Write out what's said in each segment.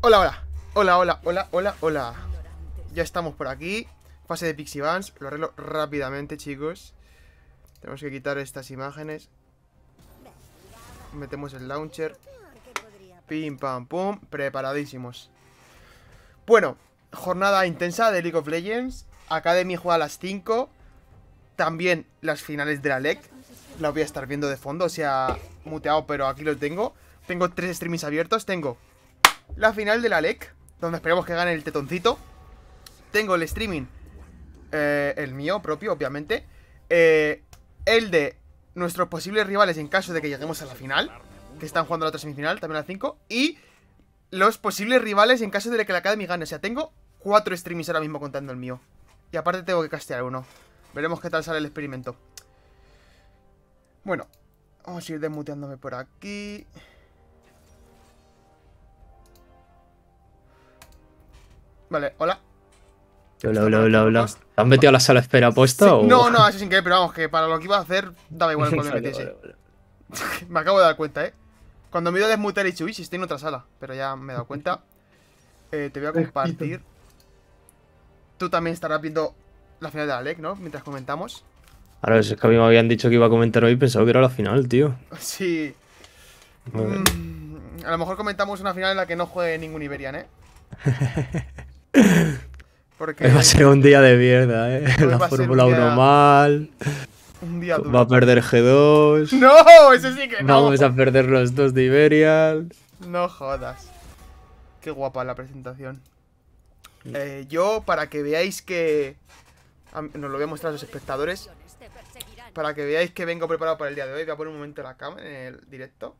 Hola, hola. Hola, hola, hola, hola, hola. Ya estamos por aquí. Fase de Pixie Vans. Lo arreglo rápidamente, chicos. Tenemos que quitar estas imágenes. Metemos el launcher. Pim, pam, pum. Preparadísimos. Bueno, jornada intensa de League of Legends. Academy juega a las 5. También las finales de la LEC. La voy a estar viendo de fondo. O sea, muteado, pero aquí lo tengo. Tengo tres streamings abiertos. Tengo la final de la LEC, donde esperemos que gane el tetoncito. Tengo el streaming, eh, el mío propio, obviamente. Eh, el de nuestros posibles rivales en caso de que lleguemos a la final, que están jugando la otra semifinal, también a las 5. Y los posibles rivales en caso de que la Academy gane. O sea, tengo cuatro streamings ahora mismo contando el mío. Y aparte tengo que castear uno. Veremos qué tal sale el experimento. Bueno, vamos a ir desmuteándome por aquí. Vale, hola. Hola, hola, hola, hola. ¿Te has metido a la sala de espera puesta Sí, o...? No, no, eso sin querer, pero vamos, que para lo que iba a hacer, daba igual cuando me metiese. Me acabo de dar cuenta, ¿eh? Cuando me iba a desmutear uy, si estoy en otra sala. Pero ya me he dado cuenta. Eh, te voy a compartir. Tú también estarás viendo la final de la LEC, ¿no? Mientras comentamos. Ahora, es que a mí me habían dicho que iba a comentar hoy y pensaba que era la final, tío. Sí. Mm, a lo mejor comentamos una final en la que no juegue ningún Iberian, ¿eh? Porque Va a ser un día de mierda, eh. La Fórmula un 1 día- mal. un día duro. Va a perder G2. ¡No! Eso sí que no. Vamos a perder los dos de Iberian. No jodas. Qué guapa la presentación. Eh, yo, para que veáis que... Nos lo voy a mostrar a los espectadores. Para que veáis que vengo preparado para el día de hoy. Voy a poner un momento la cámara en el directo.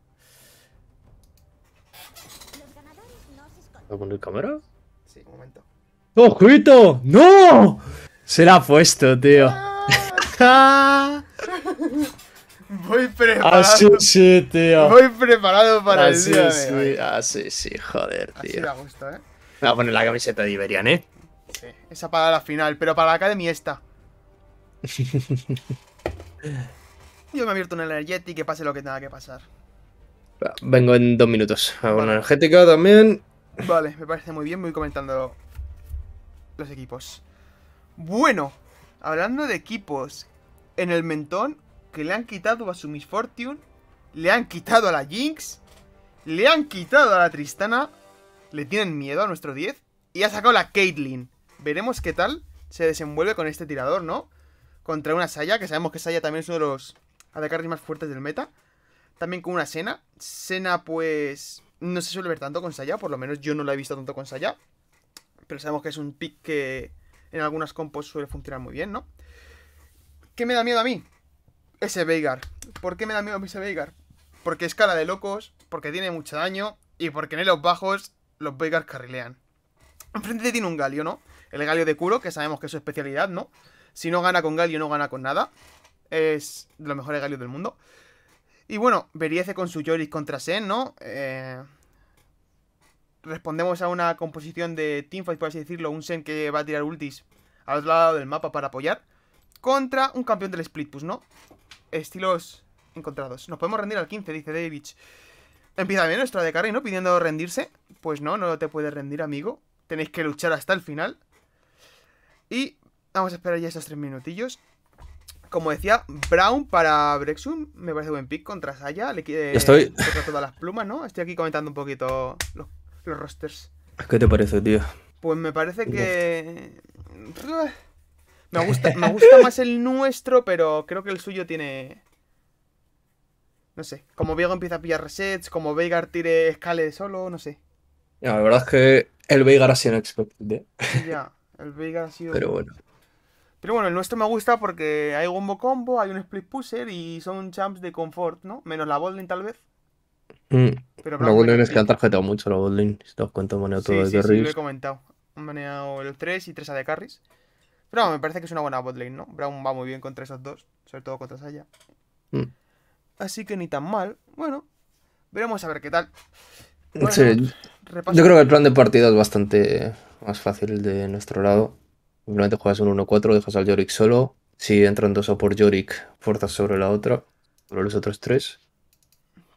¿Va a poner cámara? Sí, un momento. ¡Ojito! ¡No! Se la ha puesto, tío. Voy preparado. Así sí, tío. Voy preparado para el Así día sí, así sí, joder, Así tío. da gusto, ¿eh? Me voy a poner la camiseta de Iberian, ¿eh? Sí. Esa para la final, pero para la Academy esta. Yo me he abierto un energetic que pase lo que tenga que pasar. Vengo en dos minutos. Hago una energética también. Vale, me parece muy bien, voy comentando los equipos. Bueno, hablando de equipos, en el mentón que le han quitado a su Miss Fortune, le han quitado a la Jinx, le han quitado a la Tristana, le tienen miedo a nuestro 10 y ha sacado la Caitlyn. Veremos qué tal se desenvuelve con este tirador, ¿no? Contra una Saya, que sabemos que Saya también es uno de los AD más fuertes del meta. También con una Sena. Sena, pues. No se suele ver tanto con Saya, por lo menos yo no la he visto tanto con Saya. Pero sabemos que es un pick que en algunas compos suele funcionar muy bien, ¿no? ¿Qué me da miedo a mí? Ese Veigar. ¿Por qué me da miedo a mí ese Veigar? Porque es cara de locos, porque tiene mucho daño y porque en los bajos los Veigar carrilean. Enfrente tiene un Galio, ¿no? El Galio de Kuro, que sabemos que es su especialidad, ¿no? Si no gana con Galio, no gana con nada. Es de los mejores Galios del mundo. Y bueno, Beriece con su Yorick contra Sen, ¿no? Eh, respondemos a una composición de teamfight, por así decirlo. Un Sen que va a tirar ultis al otro lado del mapa para apoyar. Contra un campeón del split push, ¿no? Estilos encontrados. Nos podemos rendir al 15, dice David. Empieza bien nuestra de carry, ¿no? Pidiendo rendirse. Pues no, no te puedes rendir, amigo. Tenéis que luchar hasta el final. Y vamos a esperar ya esos tres minutillos. Como decía, Brown para Brexum me parece buen pick contra Saya. Le quiere Estoy- toca todas las plumas, ¿no? Estoy aquí comentando un poquito los, los rosters. ¿Qué te parece, tío? Pues me parece que. Me gusta, me gusta más el nuestro, pero creo que el suyo tiene. No sé. Como Viego empieza a pillar resets, como Veigar tire escale solo, no sé. Ya, la verdad es que el Veigar ha sido unexpected, ¿eh? Ya, el Veigar ha sido. Pero bueno. Pero bueno, el nuestro me gusta porque hay combo combo, hay un split pusher y son champs de confort, ¿no? Menos la botlane tal vez. Mm. Pero La buen es que han tarjetado mucho la botlane. Si te das cuenta, han manejado todo Sí, de sí, sí, lo he comentado. Han manejado el 3 y 3 AD carries. Pero bueno, me parece que es una buena botlane, ¿no? Brown va muy bien contra esos dos, sobre todo contra Saya. Mm. Así que ni tan mal. Bueno, veremos a ver qué tal. Bueno, Sí, repaso. yo creo que el plan de partida es bastante más fácil de nuestro lado. Simplemente juegas un 1-4, dejas al Yorick solo. Si entran dos a por Yorick, fuerzas sobre la otra, sobre los otros tres.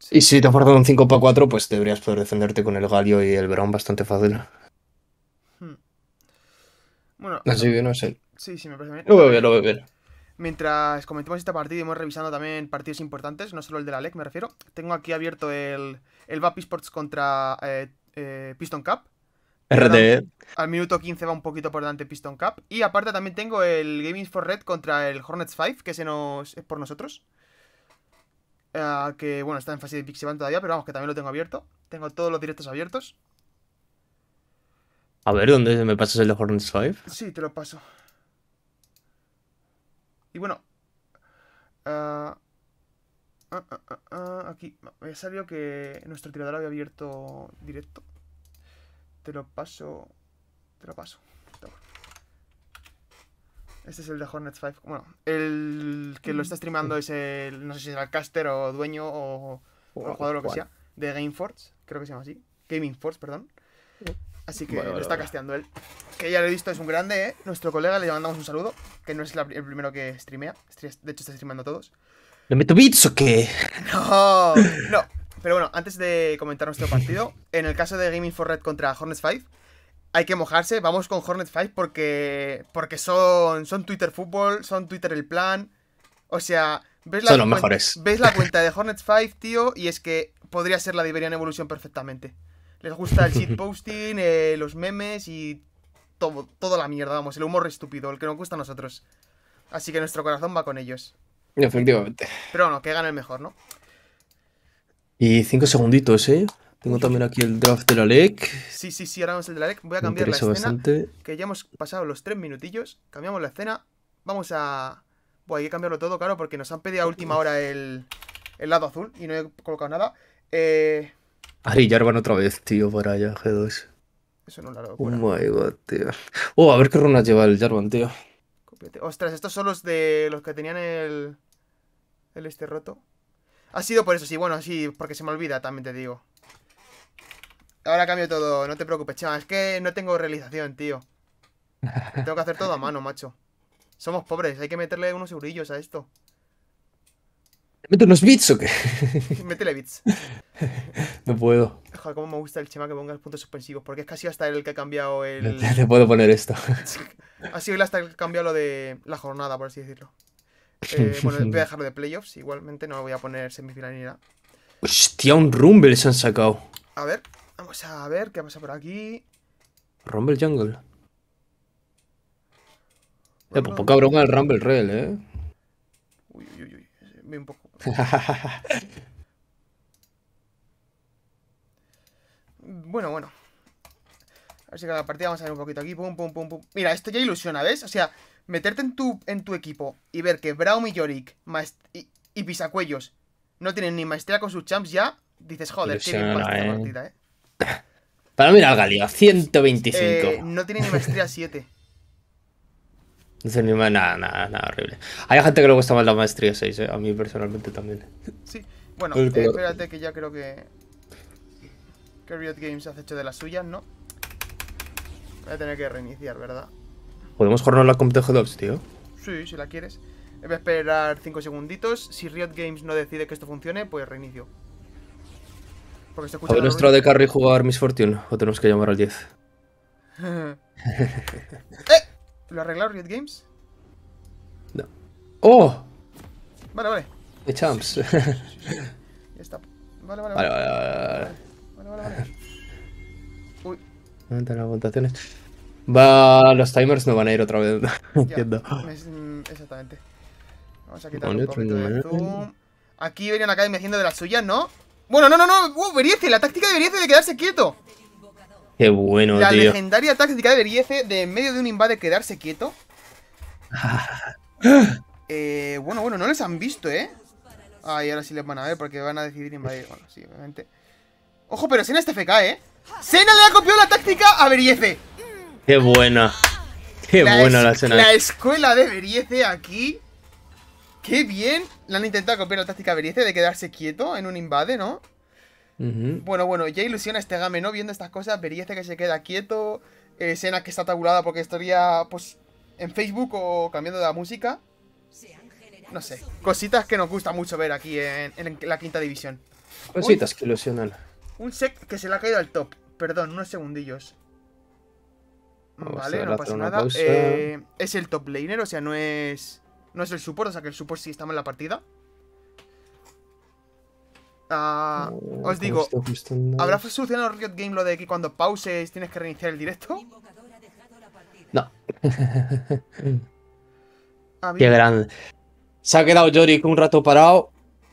Y si te ha forzado un 5 para 4, pues deberías poder defenderte con el Galio y el Verón bastante fácil. Hmm. Bueno, Así que no sé. sí, sí, me parece bien. Lo veo bien, lo veo bien. Mientras comentemos este partido y hemos revisando también partidos importantes, no solo el de la LEC, me refiero. Tengo aquí abierto el, el VAP Esports contra eh, eh, Piston Cup. RD. Al minuto 15 va un poquito por delante Piston Cup. Y aparte también tengo el Gaming for Red contra el Hornets 5, que se nos es por nosotros. Ah, que bueno, está en fase de Pixiban todavía, pero vamos, que también lo tengo abierto. Tengo todos los directos abiertos. A ver, ¿dónde me pasas el de Hornets 5? Sí, te lo paso. Y bueno. ah, ah, aquí me salió que nuestro tirador había abierto directo. Te lo paso. Te lo paso. Toma. Este es el de Hornets 5. Bueno, el que lo está streamando es el. No sé si será el caster o dueño o, o el jugador o lo que sea. De Gameforce. Creo que se llama así. Gaming Force, perdón. Así que lo está casteando él. Que ya lo he visto, es un grande, ¿eh? Nuestro colega, le mandamos un saludo. Que no es la- el primero que streamea. Stre- De hecho, está streamando a todos. ¿Le meto bits o qué? No, no. Pero bueno, antes de comentar nuestro partido, en el caso de Gaming for Red contra Hornets 5, hay que mojarse. Vamos con Hornets 5 porque, porque son, son Twitter Fútbol, son Twitter el plan. O sea, ves la, Son los cuen- mejores. ves la cuenta de Hornets 5, tío, y es que podría ser la de Iberian Evolution perfectamente. Les gusta el shitposting, eh, los memes y todo, toda la mierda, vamos, el humor estúpido, el que nos gusta a nosotros. Así que nuestro corazón va con ellos. Efectivamente. Pero bueno, que gane el mejor, ¿no? Y 5 segunditos, ¿eh? Tengo también aquí el draft de la LEC. Sí, sí, sí, ahora vamos el de la LEC. Voy a cambiar la escena, bastante. que ya hemos pasado los tres minutillos. Cambiamos la escena. Vamos a... Buah, hay que cambiarlo todo, claro, porque nos han pedido a última hora el, el lado azul y no he colocado nada. Eh... Ari Jarvan otra vez, tío, para allá, G2. Eso no es la Oh my god, tío. Oh, a ver qué runas lleva el Jarvan, tío. Ostras, estos son los de los que tenían el... El este roto. Ha sido por eso, sí, bueno, sí, porque se me olvida, también te digo. Ahora cambio todo, no te preocupes, chaval. Es que no tengo realización, tío. Tengo que hacer todo a mano, macho. Somos pobres, hay que meterle unos eurillos a esto. ¿Le meto unos bits o qué? Métele bits. No puedo. Joder, cómo me gusta el chema que ponga los puntos suspensivos. Porque es casi hasta el que ha cambiado el. le puedo poner esto. Ha sido hasta el que ha cambiado lo de la jornada, por así decirlo. Eh, bueno, voy a dejarlo de playoffs. Igualmente no voy a poner semifinal ni nada. Hostia, un Rumble se han sacado. A ver, vamos a ver qué pasa por aquí. Rumble Jungle. Eh, pues poca broma el Rumble Real, eh. Uy, uy, uy, uy. Ve un poco. Bueno, bueno. A ver si cada partida vamos a ver un poquito aquí. Pum, pum, pum, pum. Mira, esto ya ilusiona, ¿ves? O sea, meterte en tu, en tu equipo y ver que Braum y Yorick y, y Pisacuellos no tienen ni maestría con sus champs ya, dices, joder, qué bien esta eh. partida, ¿eh? Para mirar al Galio, 125. Eh, No tiene ni maestría 7. No sé ni más, nada, nada, nada horrible. Hay gente que le gusta más la maestría 6, eh. A mí personalmente también. Sí. Bueno, eh, espérate que ya creo que... Que Riot Games hace hecho de las suyas, ¿no? Voy a tener que reiniciar, ¿verdad? ¿Podemos jugarnos la comp de G2, tío? Sí, si la quieres. Voy a esperar 5 segunditos. Si Riot Games no decide que esto funcione, pues reinicio. Porque se escucha ¿A ver nuestro de carry jugar Miss Fortune? ¿O tenemos que llamar al 10? ¡Eh! ¿Lo ha arreglado Riot Games? ¡Oh! Vale, vale. ¡Qué champs! Ya está. Vale, vale, Vale, vale. vale, vale. Vale, vale, vale. Uy, las votaciones. Va, los timers no van a ir otra vez. ya. Entiendo. Es- mm, exactamente. Vamos a quitar Vale, un poquito de zoom. Aquí venían acá haciendo de las suyas, ¿no? Bueno, no, no, no. ¡Uh, Beriece! La táctica de Beriece de quedarse quieto. Qué bueno, La tío. legendaria táctica de Beriece de en medio de un invade quedarse quieto. Eh, bueno, bueno, no les han visto, ¿eh? Ay, ahora sí les van a ver porque van a decidir invadir. Bueno, sí, obviamente. Ojo, pero Sena está FK, ¿eh? Sena le ha copiado la táctica a Beriece. Qué buena. Qué buena es- la escena. La escuela de Beriece aquí. Qué bien. Le han intentado copiar la táctica Beriece de quedarse quieto en un invade, ¿no? Bueno, bueno, ya ilusiona este game, ¿no? Viendo estas cosas, Beriece que se queda quieto, eh, Sena que está tabulada porque estaría, pues, en Facebook o cambiando de la música. No sé, cositas que nos gusta mucho ver aquí en, en la quinta división. Cositas que ilusionan. Un sec que se le ha caído al top. Perdón, unos segundillos. Vale, no pasa nada. Eh, es el top laner, o sea, no es. No es el support, o sea que el support sí está en la partida. Ah, os digo. ¿habrá solucionado Riot Game lo de que cuando pauses tienes que reiniciar el directo? No. Qué grande. Se ha quedado Yorick un rato parado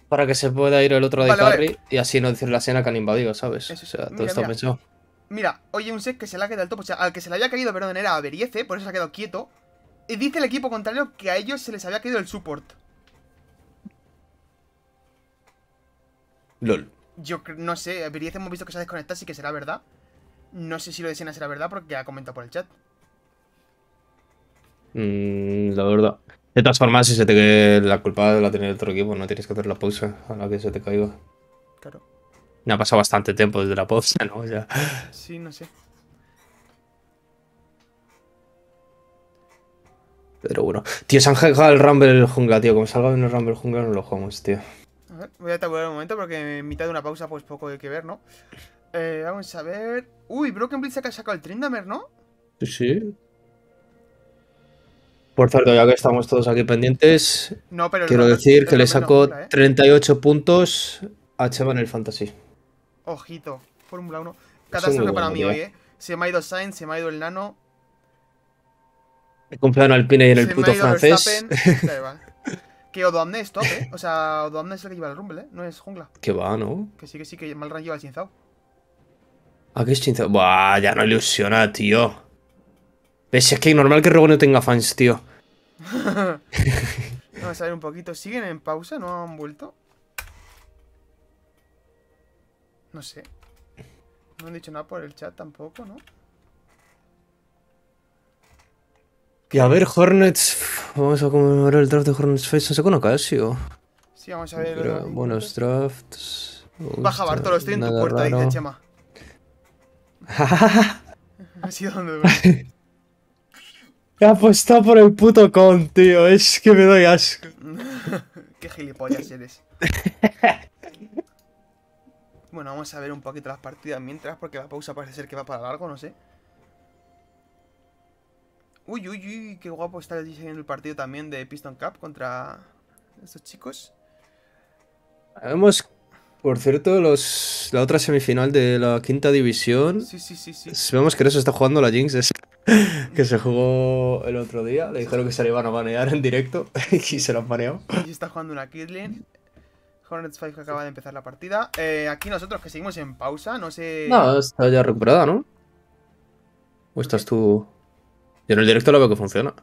para que se pueda ir el otro de Vale, y así no decir la escena que han invadido, ¿sabes? Eso. O sea, todo Mira, está mira. pensado. Mira, oye, un sec que se le ha quedado al top. O sea, al que se le había caído, perdón, era a Beriece, por eso se ha quedado quieto. Y dice el equipo contrario que a ellos se les había caído el support. LOL. Yo no sé, Beriece hemos visto que se ha desconectado, sí que será verdad. No sé si lo de Siena será verdad porque ha comentado por el chat. Mm, la verdad. De todas formas, si se te la culpa la tiene el otro equipo, no tienes que hacer la pausa a la que se te caiga. Claro. Me ha pasado bastante tiempo desde la pausa, ¿no? Ya. Sí, no sé. Pero bueno. Tío, se han hackado el Rumble jungla, tío. Como salga bien el Rumble jungla, no lo jugamos, tío. A ver, voy a tabular un momento porque en mitad de una pausa, pues poco hay que ver, ¿no? Eh, vamos a ver. Uy, Broken Blitz ha sacado el Trindamer, ¿no? Sí, sí. Por cierto, ya que estamos todos aquí pendientes, No, pero quiero decir que le sacó jungla, ¿eh? 38 puntos a Cheva en el Fantasy. Ojito, Fórmula 1. muy Catástrofe para mí hoy, ¿eh? Se me ha ido Sainz, se me ha ido el Nano. He confiado en Alpine y en el puto francés. Que Odoamne es top, ¿eh? O sea, Odoamne es el que lleva el Rumble, ¿eh? No es jungla. Que va, ¿no? Que sí, que sí, que Malran lleva el Chinzao. ¿A qué es chinza? Buah, ya no ilusiona, tío. Ves, es que es normal que Robo no tenga fans, tío. Vamos a ver un poquito. ¿Siguen en pausa? ¿No han vuelto? No sé. No han dicho nada por el chat tampoco, ¿no? Y a ver, Hornets. Vamos a conmemorar el draft de Hornets Face. No sé con Ocasio. Sí, vamos a ver. Pero buenos drafts. Baja Bartolo, estoy en tu puerta, dice raro. Chema. Ha sido donde He apostado por el puto con, tío. Es que me doy asco. Qué gilipollas eres. Bueno, vamos a ver un poquito las partidas mientras, porque la pausa parece ser que va para largo, no sé. Uy, uy, uy, qué guapo está el el partido también de Piston Cup contra estos chicos. Vemos, por cierto, los, la otra semifinal de la quinta división. Sí, sí, sí, sí. Vemos que eso está jugando la Jinx, es- que se jugó el otro día. Le dijeron que se le iban a banear en directo y se lo han baneado. Y está jugando una Kirlin. Hornets 5 que acaba de empezar la partida. Eh, aquí nosotros que seguimos en pausa, no sé. No, está ya recuperada, ¿no? ¿O estás tú...? Yo en el directo lo veo que funciona.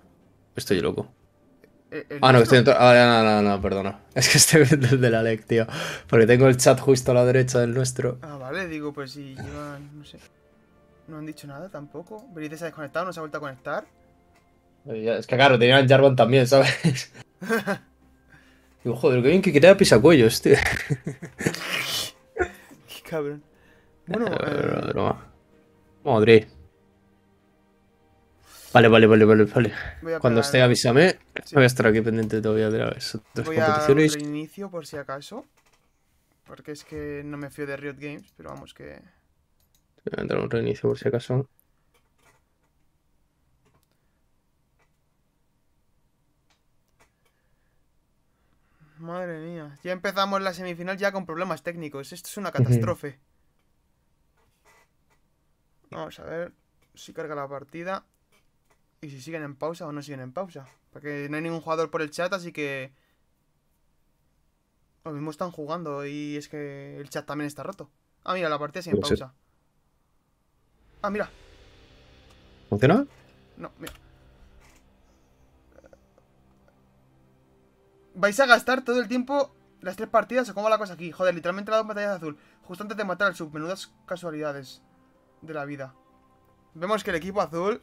Estoy loco. Eh, el Ah, no, que estoy dentro... Ah, no, no, no, perdona. Es que estoy viendo el de la LEC, tío. Porque tengo el chat justo a la derecha del nuestro. Ah, vale, digo, pues si llevan. No sé. No han dicho nada tampoco. Berice se ha desconectado, no se ha vuelto a conectar. Es que claro, tenían Jarvan también, ¿sabes? Digo, joder, qué bien que quería pisacuellos, tío. Qué cabrón. Bueno, Eh. Madre. Vale, vale, vale, vale, vale. a Cuando esté, avísame. Sí. Voy a estar aquí pendiente todavía de las otras Voy a competiciones. reinicio por si acaso. Porque es que no me fío de Riot Games, pero vamos que. Voy a entrar un reinicio por si acaso. Madre mía. Ya empezamos la semifinal ya con problemas técnicos. Esto es una catástrofe. Vamos a ver si carga la partida. Y si siguen en pausa o no siguen en pausa. Porque no hay ningún jugador por el chat, así que. Lo mismo están jugando y es que el chat también está roto. Ah, mira, la partida sigue en pausa. Ah, mira. ¿Funciona? No, mira. ¿Vais a gastar todo el tiempo las tres partidas o cómo la cosa aquí? Joder, literalmente la dos batallas de azul. Justo antes de matar al sub. Menudas casualidades de la vida. Vemos que el equipo azul.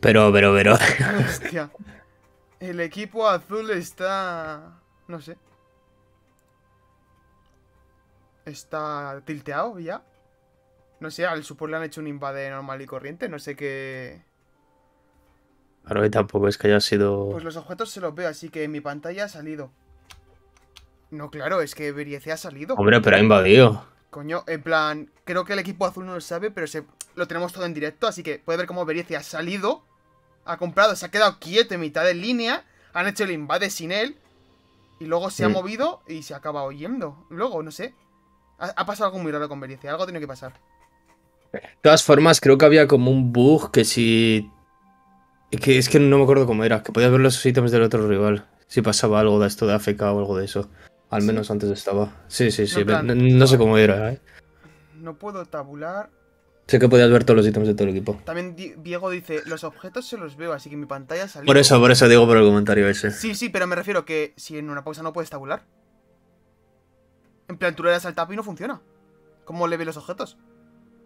Pero, pero, pero. Hostia. El equipo azul está. No sé. Está tilteado ya. No sé, al support le han hecho un invade normal y corriente. No sé qué. Claro, y tampoco es que haya sido. Pues los objetos se los veo, así que en mi pantalla ha salido. No, claro, es que Beriece ha salido. Hombre, pero ha invadido. Coño, en plan, creo que el equipo azul no lo sabe, pero se, lo tenemos todo en directo, así que puede ver cómo Beriece ha salido, ha comprado, se ha quedado quieto en mitad de línea, han hecho el invade sin él, y luego se ha movido y se acaba oyendo. Luego, no sé. Ha, ha pasado algo muy raro con Beriece, algo tiene que pasar. De todas formas, creo que había como un bug que si. Que es que no me acuerdo cómo era, que podías ver los ítems del otro rival. Si pasaba algo de esto de AFK o algo de eso. Al ¿Sí? menos antes estaba. Sí, sí, sí. plan- No, no sé cómo era, ¿eh? No puedo tabular. Sé que podías ver todos los ítems de todo el equipo. También Di- Diego dice, los objetos se los veo, así que mi pantalla salió. Por eso, por eso digo por el comentario ese. Sí, sí, pero me refiero que si en una pausa no puedes tabular. En plan, tú le das al tap y no funciona. ¿Cómo le ve los objetos?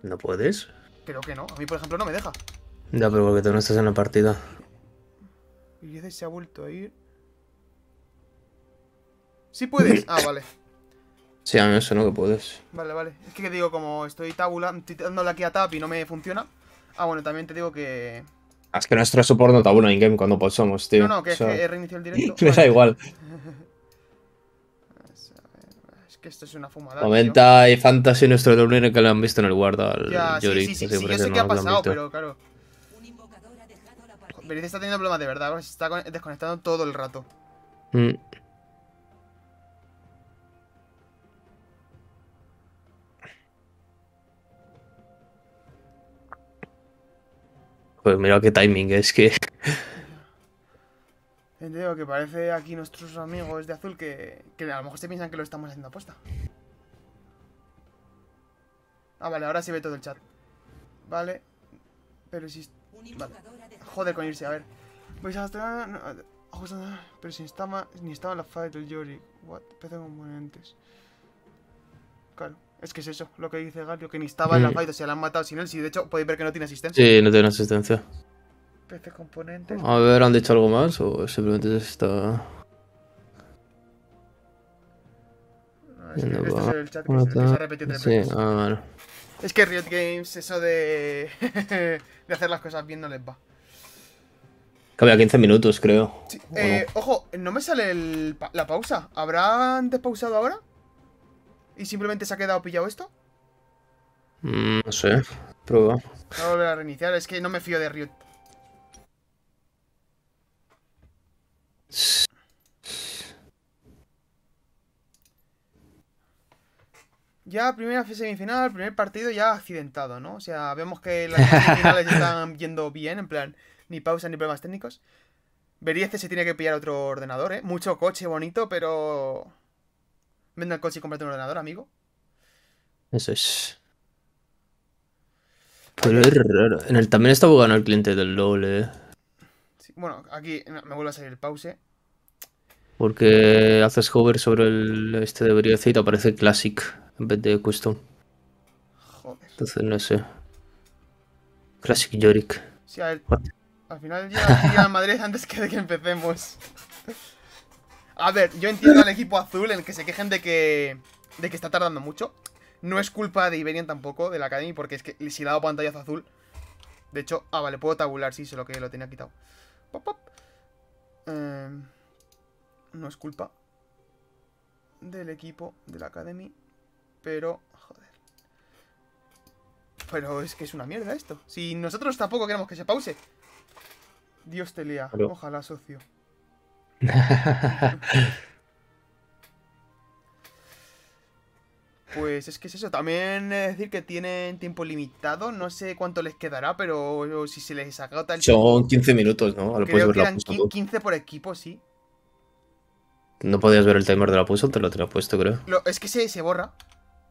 ¿No puedes? Creo que no. A mí, por ejemplo, no me deja. Ya, pero porque tú no estás en la partida. Y dice se ha vuelto a ir. Sí puedes. Ah, vale. Sí, a mí eso no que puedes. Vale, vale. Es que digo, como estoy tabula, estoy dándole aquí a tap y no me funciona. Ah, bueno, también te digo que. Es que nuestro support no tabula in-game cuando pausamos, tío. No, no, que O es que he reiniciado el directo. Me da igual. Es que esto es una fumada. Comenta y Fantasy nuestro doble que lo han visto en el guarda al Ya, sí, sí, sí, sí, por yo sé que ha pasado, pero claro. Berice está teniendo problemas de verdad, se está con- desconectando todo el rato. Mm. Pues mira qué timing, es que. Digo que parece aquí nuestros amigos de azul que, que a lo mejor se piensan que lo estamos haciendo aposta. Ah, vale, ahora sí ve todo el chat. Vale. Pero si... Vale. Joder con irse, a ver. Vais a gastar... no, pero si estaba... Ni estaba en la fight del Yori. What? PC componentes. Claro. Es que es eso, lo que dice Galio, que ni estaba en la fight, o sea, la han matado sin él. Si de hecho podéis ver que no tiene asistencia. Sí, no tiene asistencia. PC componentes. A ver, ¿han dicho algo más o simplemente está.? No, es que este va. es el chat que se, ha repetido tres Sí, veces. ah, vale. Es que Riot Games, eso de, de hacer las cosas bien no les va. Había 15 minutos, creo. Sí, ¿O eh, Ojo, no me sale el la pausa. ¿Habrán despausado ahora? ¿Y simplemente se ha quedado pillado esto? no? Mm, no sé. Prueba. Voy a volver a reiniciar, es que no me fío de Riot. Ya, primera semifinal, primer partido ya accidentado, ¿no? O sea, vemos que las semifinales están yendo bien, en plan, ni pausa ni problemas técnicos. Beriece se tiene que pillar otro ordenador, ¿eh? Mucho coche bonito, pero... Vende el coche y cómprate un ordenador, amigo. Eso es. Pero es raro. En el también está bugando el cliente del LOL, eh. Sí, Bueno, aquí me vuelve a salir el pause. Porque haces hover sobre el este de Briece y te aparece Classic en vez de Custom. Joder. Entonces no sé. Classic Yorick. Sí, a ver? Al final llega a Madrid antes que de que empecemos. A ver, yo entiendo al equipo azul en el que se quejen de que, de que está tardando mucho. No es culpa de Iberian tampoco, de la Academy, porque es que si le ha dado pantallazo azul. De hecho, ah, vale, puedo tabular, sí, solo que lo tenía quitado. Pop, pop. Em, no es culpa del equipo de la Academy, pero, joder. Pero es que es una mierda esto. Si nosotros tampoco queremos que se pause. Dios te lea. Ojalá, socio. Pues es que es eso. También de decir que tienen tiempo limitado. No sé cuánto les quedará, pero si se les agota el tiempo. Son 15 minutos, ¿no? Ahora puedes Creo ver que la eran puso qui- tú. 15 por equipo, sí. No podías ver el timer de la puso, te lo tenía puesto, creo. Lo- es que se, se borra.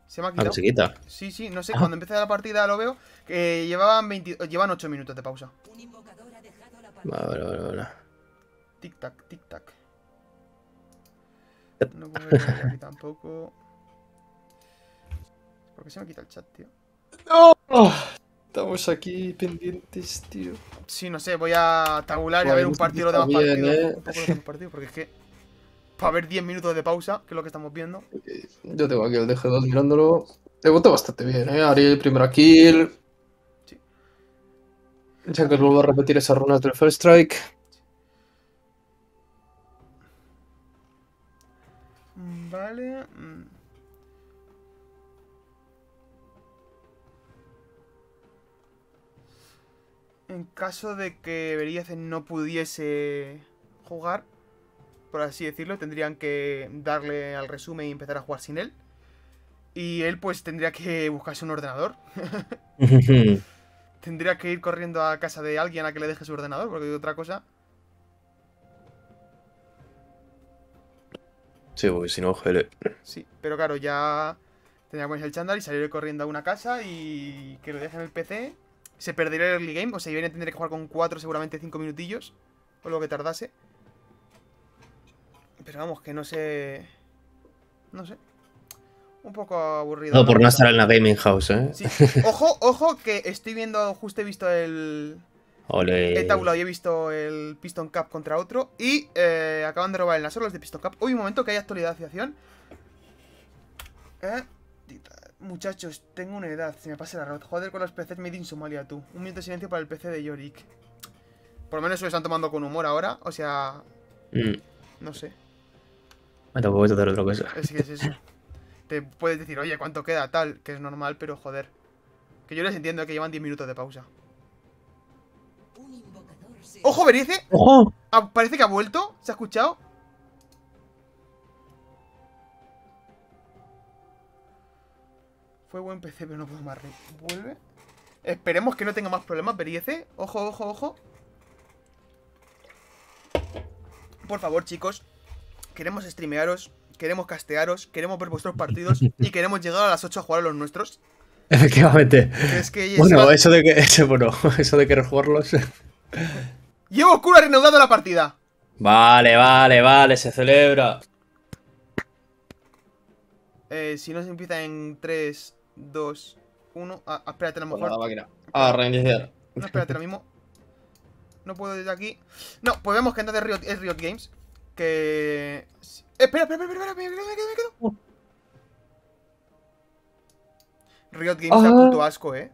Se me ha Ah, quitado. que se quita. Sí, sí, no sé. Ah. Cuando empieza la partida lo veo. Que llevaban, 20 llevan 8 minutos de pausa. Vale, vale, vale. Tic tac, tic tac. No puedo ver aquí tampoco. ¿Por qué se me quita el chat, tío? estamos aquí pendientes, tío. Sí, no sé, voy a tabular y a ver un no partido demás bien, partidos. eh. Un poco los demás partidos, porque es que. Para ver 10 minutos de pausa, que es lo que estamos viendo. Yo tengo aquí el DG2 mirándolo. Debutó bastante bien, ¿eh? Ariel, primera kill. Ya que vuelvo a repetir esas runas del First Strike. Vale. mm. En caso de que Beriez no pudiese jugar, por así decirlo, tendrían que darle al resumen y empezar a jugar sin él. Y él pues tendría que buscarse un ordenador. tendría que ir corriendo a casa de alguien a que le deje su ordenador, porque otra cosa... sí, porque si no, gele. Sí, pero claro, ya tendría que ponerse el chándal y salir corriendo a una casa y que lo dejen en el PC. Se perdería el early game, o sea, Iberia tendría que jugar con 4, seguramente 5 minutillos, o lo que tardase. Pero vamos, que no sé... No sé. Un poco aburrido. No, por no estar en la gaming house, ¿eh? Sí. Ojo, ojo, que estoy viendo, justo he visto el, Ole. He tablado y he visto el Piston Cup contra otro. Y eh, acaban de robar el Nasor los de Piston Cup. Uy, un momento que hay actualización. Eh, muchachos, tengo una edad. Se me pasa la rot. Joder con los PCs made in Somalia, tú. Un minuto de silencio para el PC de Yorick. Por lo menos se lo están tomando con humor ahora. O sea, Mm. no sé. Bueno, voy a hacer otra cosa. Es que es eso. Te puedes decir, oye, ¿cuánto queda? Tal, que es normal, pero joder. Que yo les entiendo que llevan 10 minutos de pausa. ¡Ojo, Berice! ¡Ojo! Ah, parece que ha vuelto. ¿Se ha escuchado? Fue buen PC, pero no puedo más. ¿Vuelve? Esperemos que no tenga más problemas, Beriece. Ojo, ojo, ojo. Por favor, chicos. Queremos streamearos. Queremos castearos. Queremos ver vuestros partidos. y queremos llegar a las 8 a jugar a los nuestros. Efectivamente. Es que Bueno, va- eso de que. Eso, bueno, eso de querer jugarlos. Llevo oscuro reanudado la partida. Vale, vale, vale, se celebra. Eh, si no se empieza en 3, 2, 1. Ah, espérate, a lo mejor. máquina. Ah, reiniciar. No, espérate, lo mismo. No puedo desde aquí. No, pues vemos que entonces Riot, es Riot Games. Que. Espera, espera, espera, espera, espera, me quedo, me quedo, me quedo. Riot Games da puto asco, eh.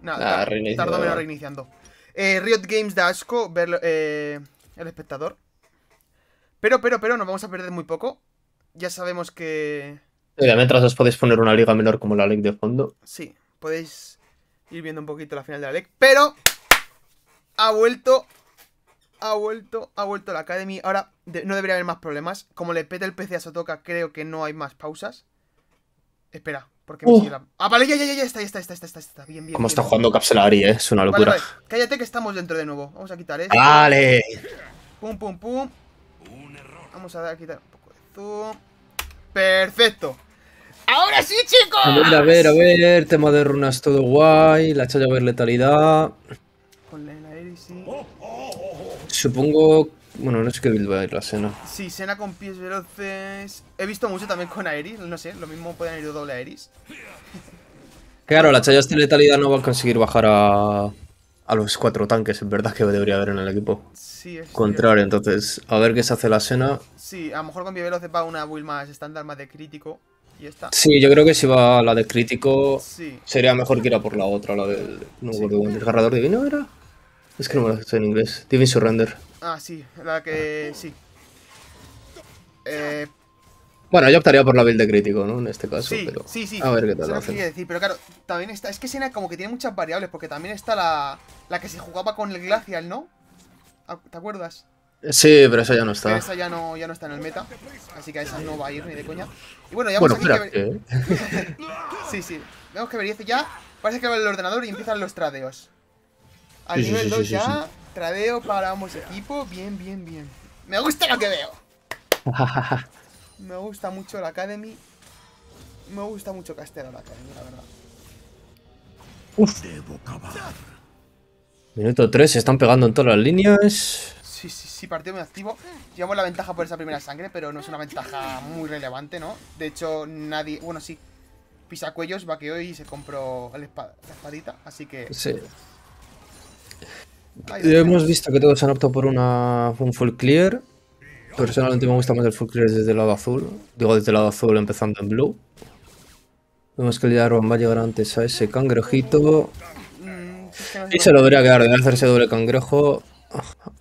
Nada, tar- reinicio, tardó menos reiniciando. Eh, Riot Games da asco ver eh, el espectador. Pero, pero, pero, nos vamos a perder muy poco. Ya sabemos que. Mira, mientras os podéis poner una liga menor como la League de fondo. Sí, podéis ir viendo un poquito la final de la LEC. Pero ha vuelto. Ha vuelto. Ha vuelto la Academy. Ahora de- no debería haber más problemas. Como le pete el PC a Sotoka, creo que no hay más pausas. Espera, porque me Uh. sigue la. Ah, vale, ya, ya, ya, ya está, ya está, está, está, está, está. Bien, bien. Como está jugando Capselari, eh. Es una locura. vale. Cállate que estamos dentro de nuevo. Vamos a quitar esto. Vale. Pum, pum, pum. Vamos a dar- quitar un poco de zoom. Perfecto. Ahora sí, chicos. A ver, a ver, a ver. Tema de runas todo guay. La chaya ver letalidad. Con la, la Eris, sí. Supongo. Bueno, no sé qué build va a ir la cena. Sí, Sena con pies veloces. He visto mucho también con Aeris, no sé, lo mismo pueden ir doble Aeris. Claro, la chaya de letalidad no va a conseguir bajar a. A los cuatro tanques, es verdad que debería haber en el equipo. Sí, es Contrario, entonces, a ver qué se hace la cena. Sí, a lo mejor con pie veloces va una build más estándar, más de crítico. Y está. Sí, yo creo que si va a la de crítico, Sí, sería mejor que ir a por la otra, la del. No me acuerdo cómo, ¿El desgarrador divino era? Es que no me lo sé en inglés. Divine Surrender. Ah, sí, la que sí. Eh, Bueno, yo optaría por la build de crítico, ¿no? En este caso, sí, pero. sí, sí. A ver qué tal lo hacen. decir, pero claro, también está. Es que Sena como que tiene muchas variables, porque también está la, la que se jugaba con el Glacial, ¿no? Ah, ¿Te acuerdas? Sí, pero eso ya no Pero está. esa ya no, ya no está en el meta, así que a esa no va a ir ni de coña. Y bueno, ya vemos Bueno, aquí que... ¿eh? Sí, sí. Vemos que Beriece ya parece que va el ordenador y empiezan los tradeos. Al Sí, nivel sí, 2 sí, sí, ya, tradeo para ambos equipos. Bien, bien, bien. Me gusta lo que veo. Me gusta mucho la Academy. Me gusta mucho Castelo la Academy, la verdad. Minuto 3, se están pegando en todas las líneas. Sí, sí, sí, partido muy activo. Llevamos la ventaja por esa primera sangre, pero no es una ventaja muy relevante, ¿no? De hecho, nadie. Bueno, sí. Pisacuellos vaqueó y se compró el espa- la espadita, así que. Sí. Hemos visto que todos han optado por una, un full clear. Personalmente me gusta más el full clear desde el lado azul. Digo desde el lado azul empezando en blue. Vemos que el Jarvan va a llegar antes a ese cangrejito. Y se lo debería quedar, debe hacerse doble cangrejo.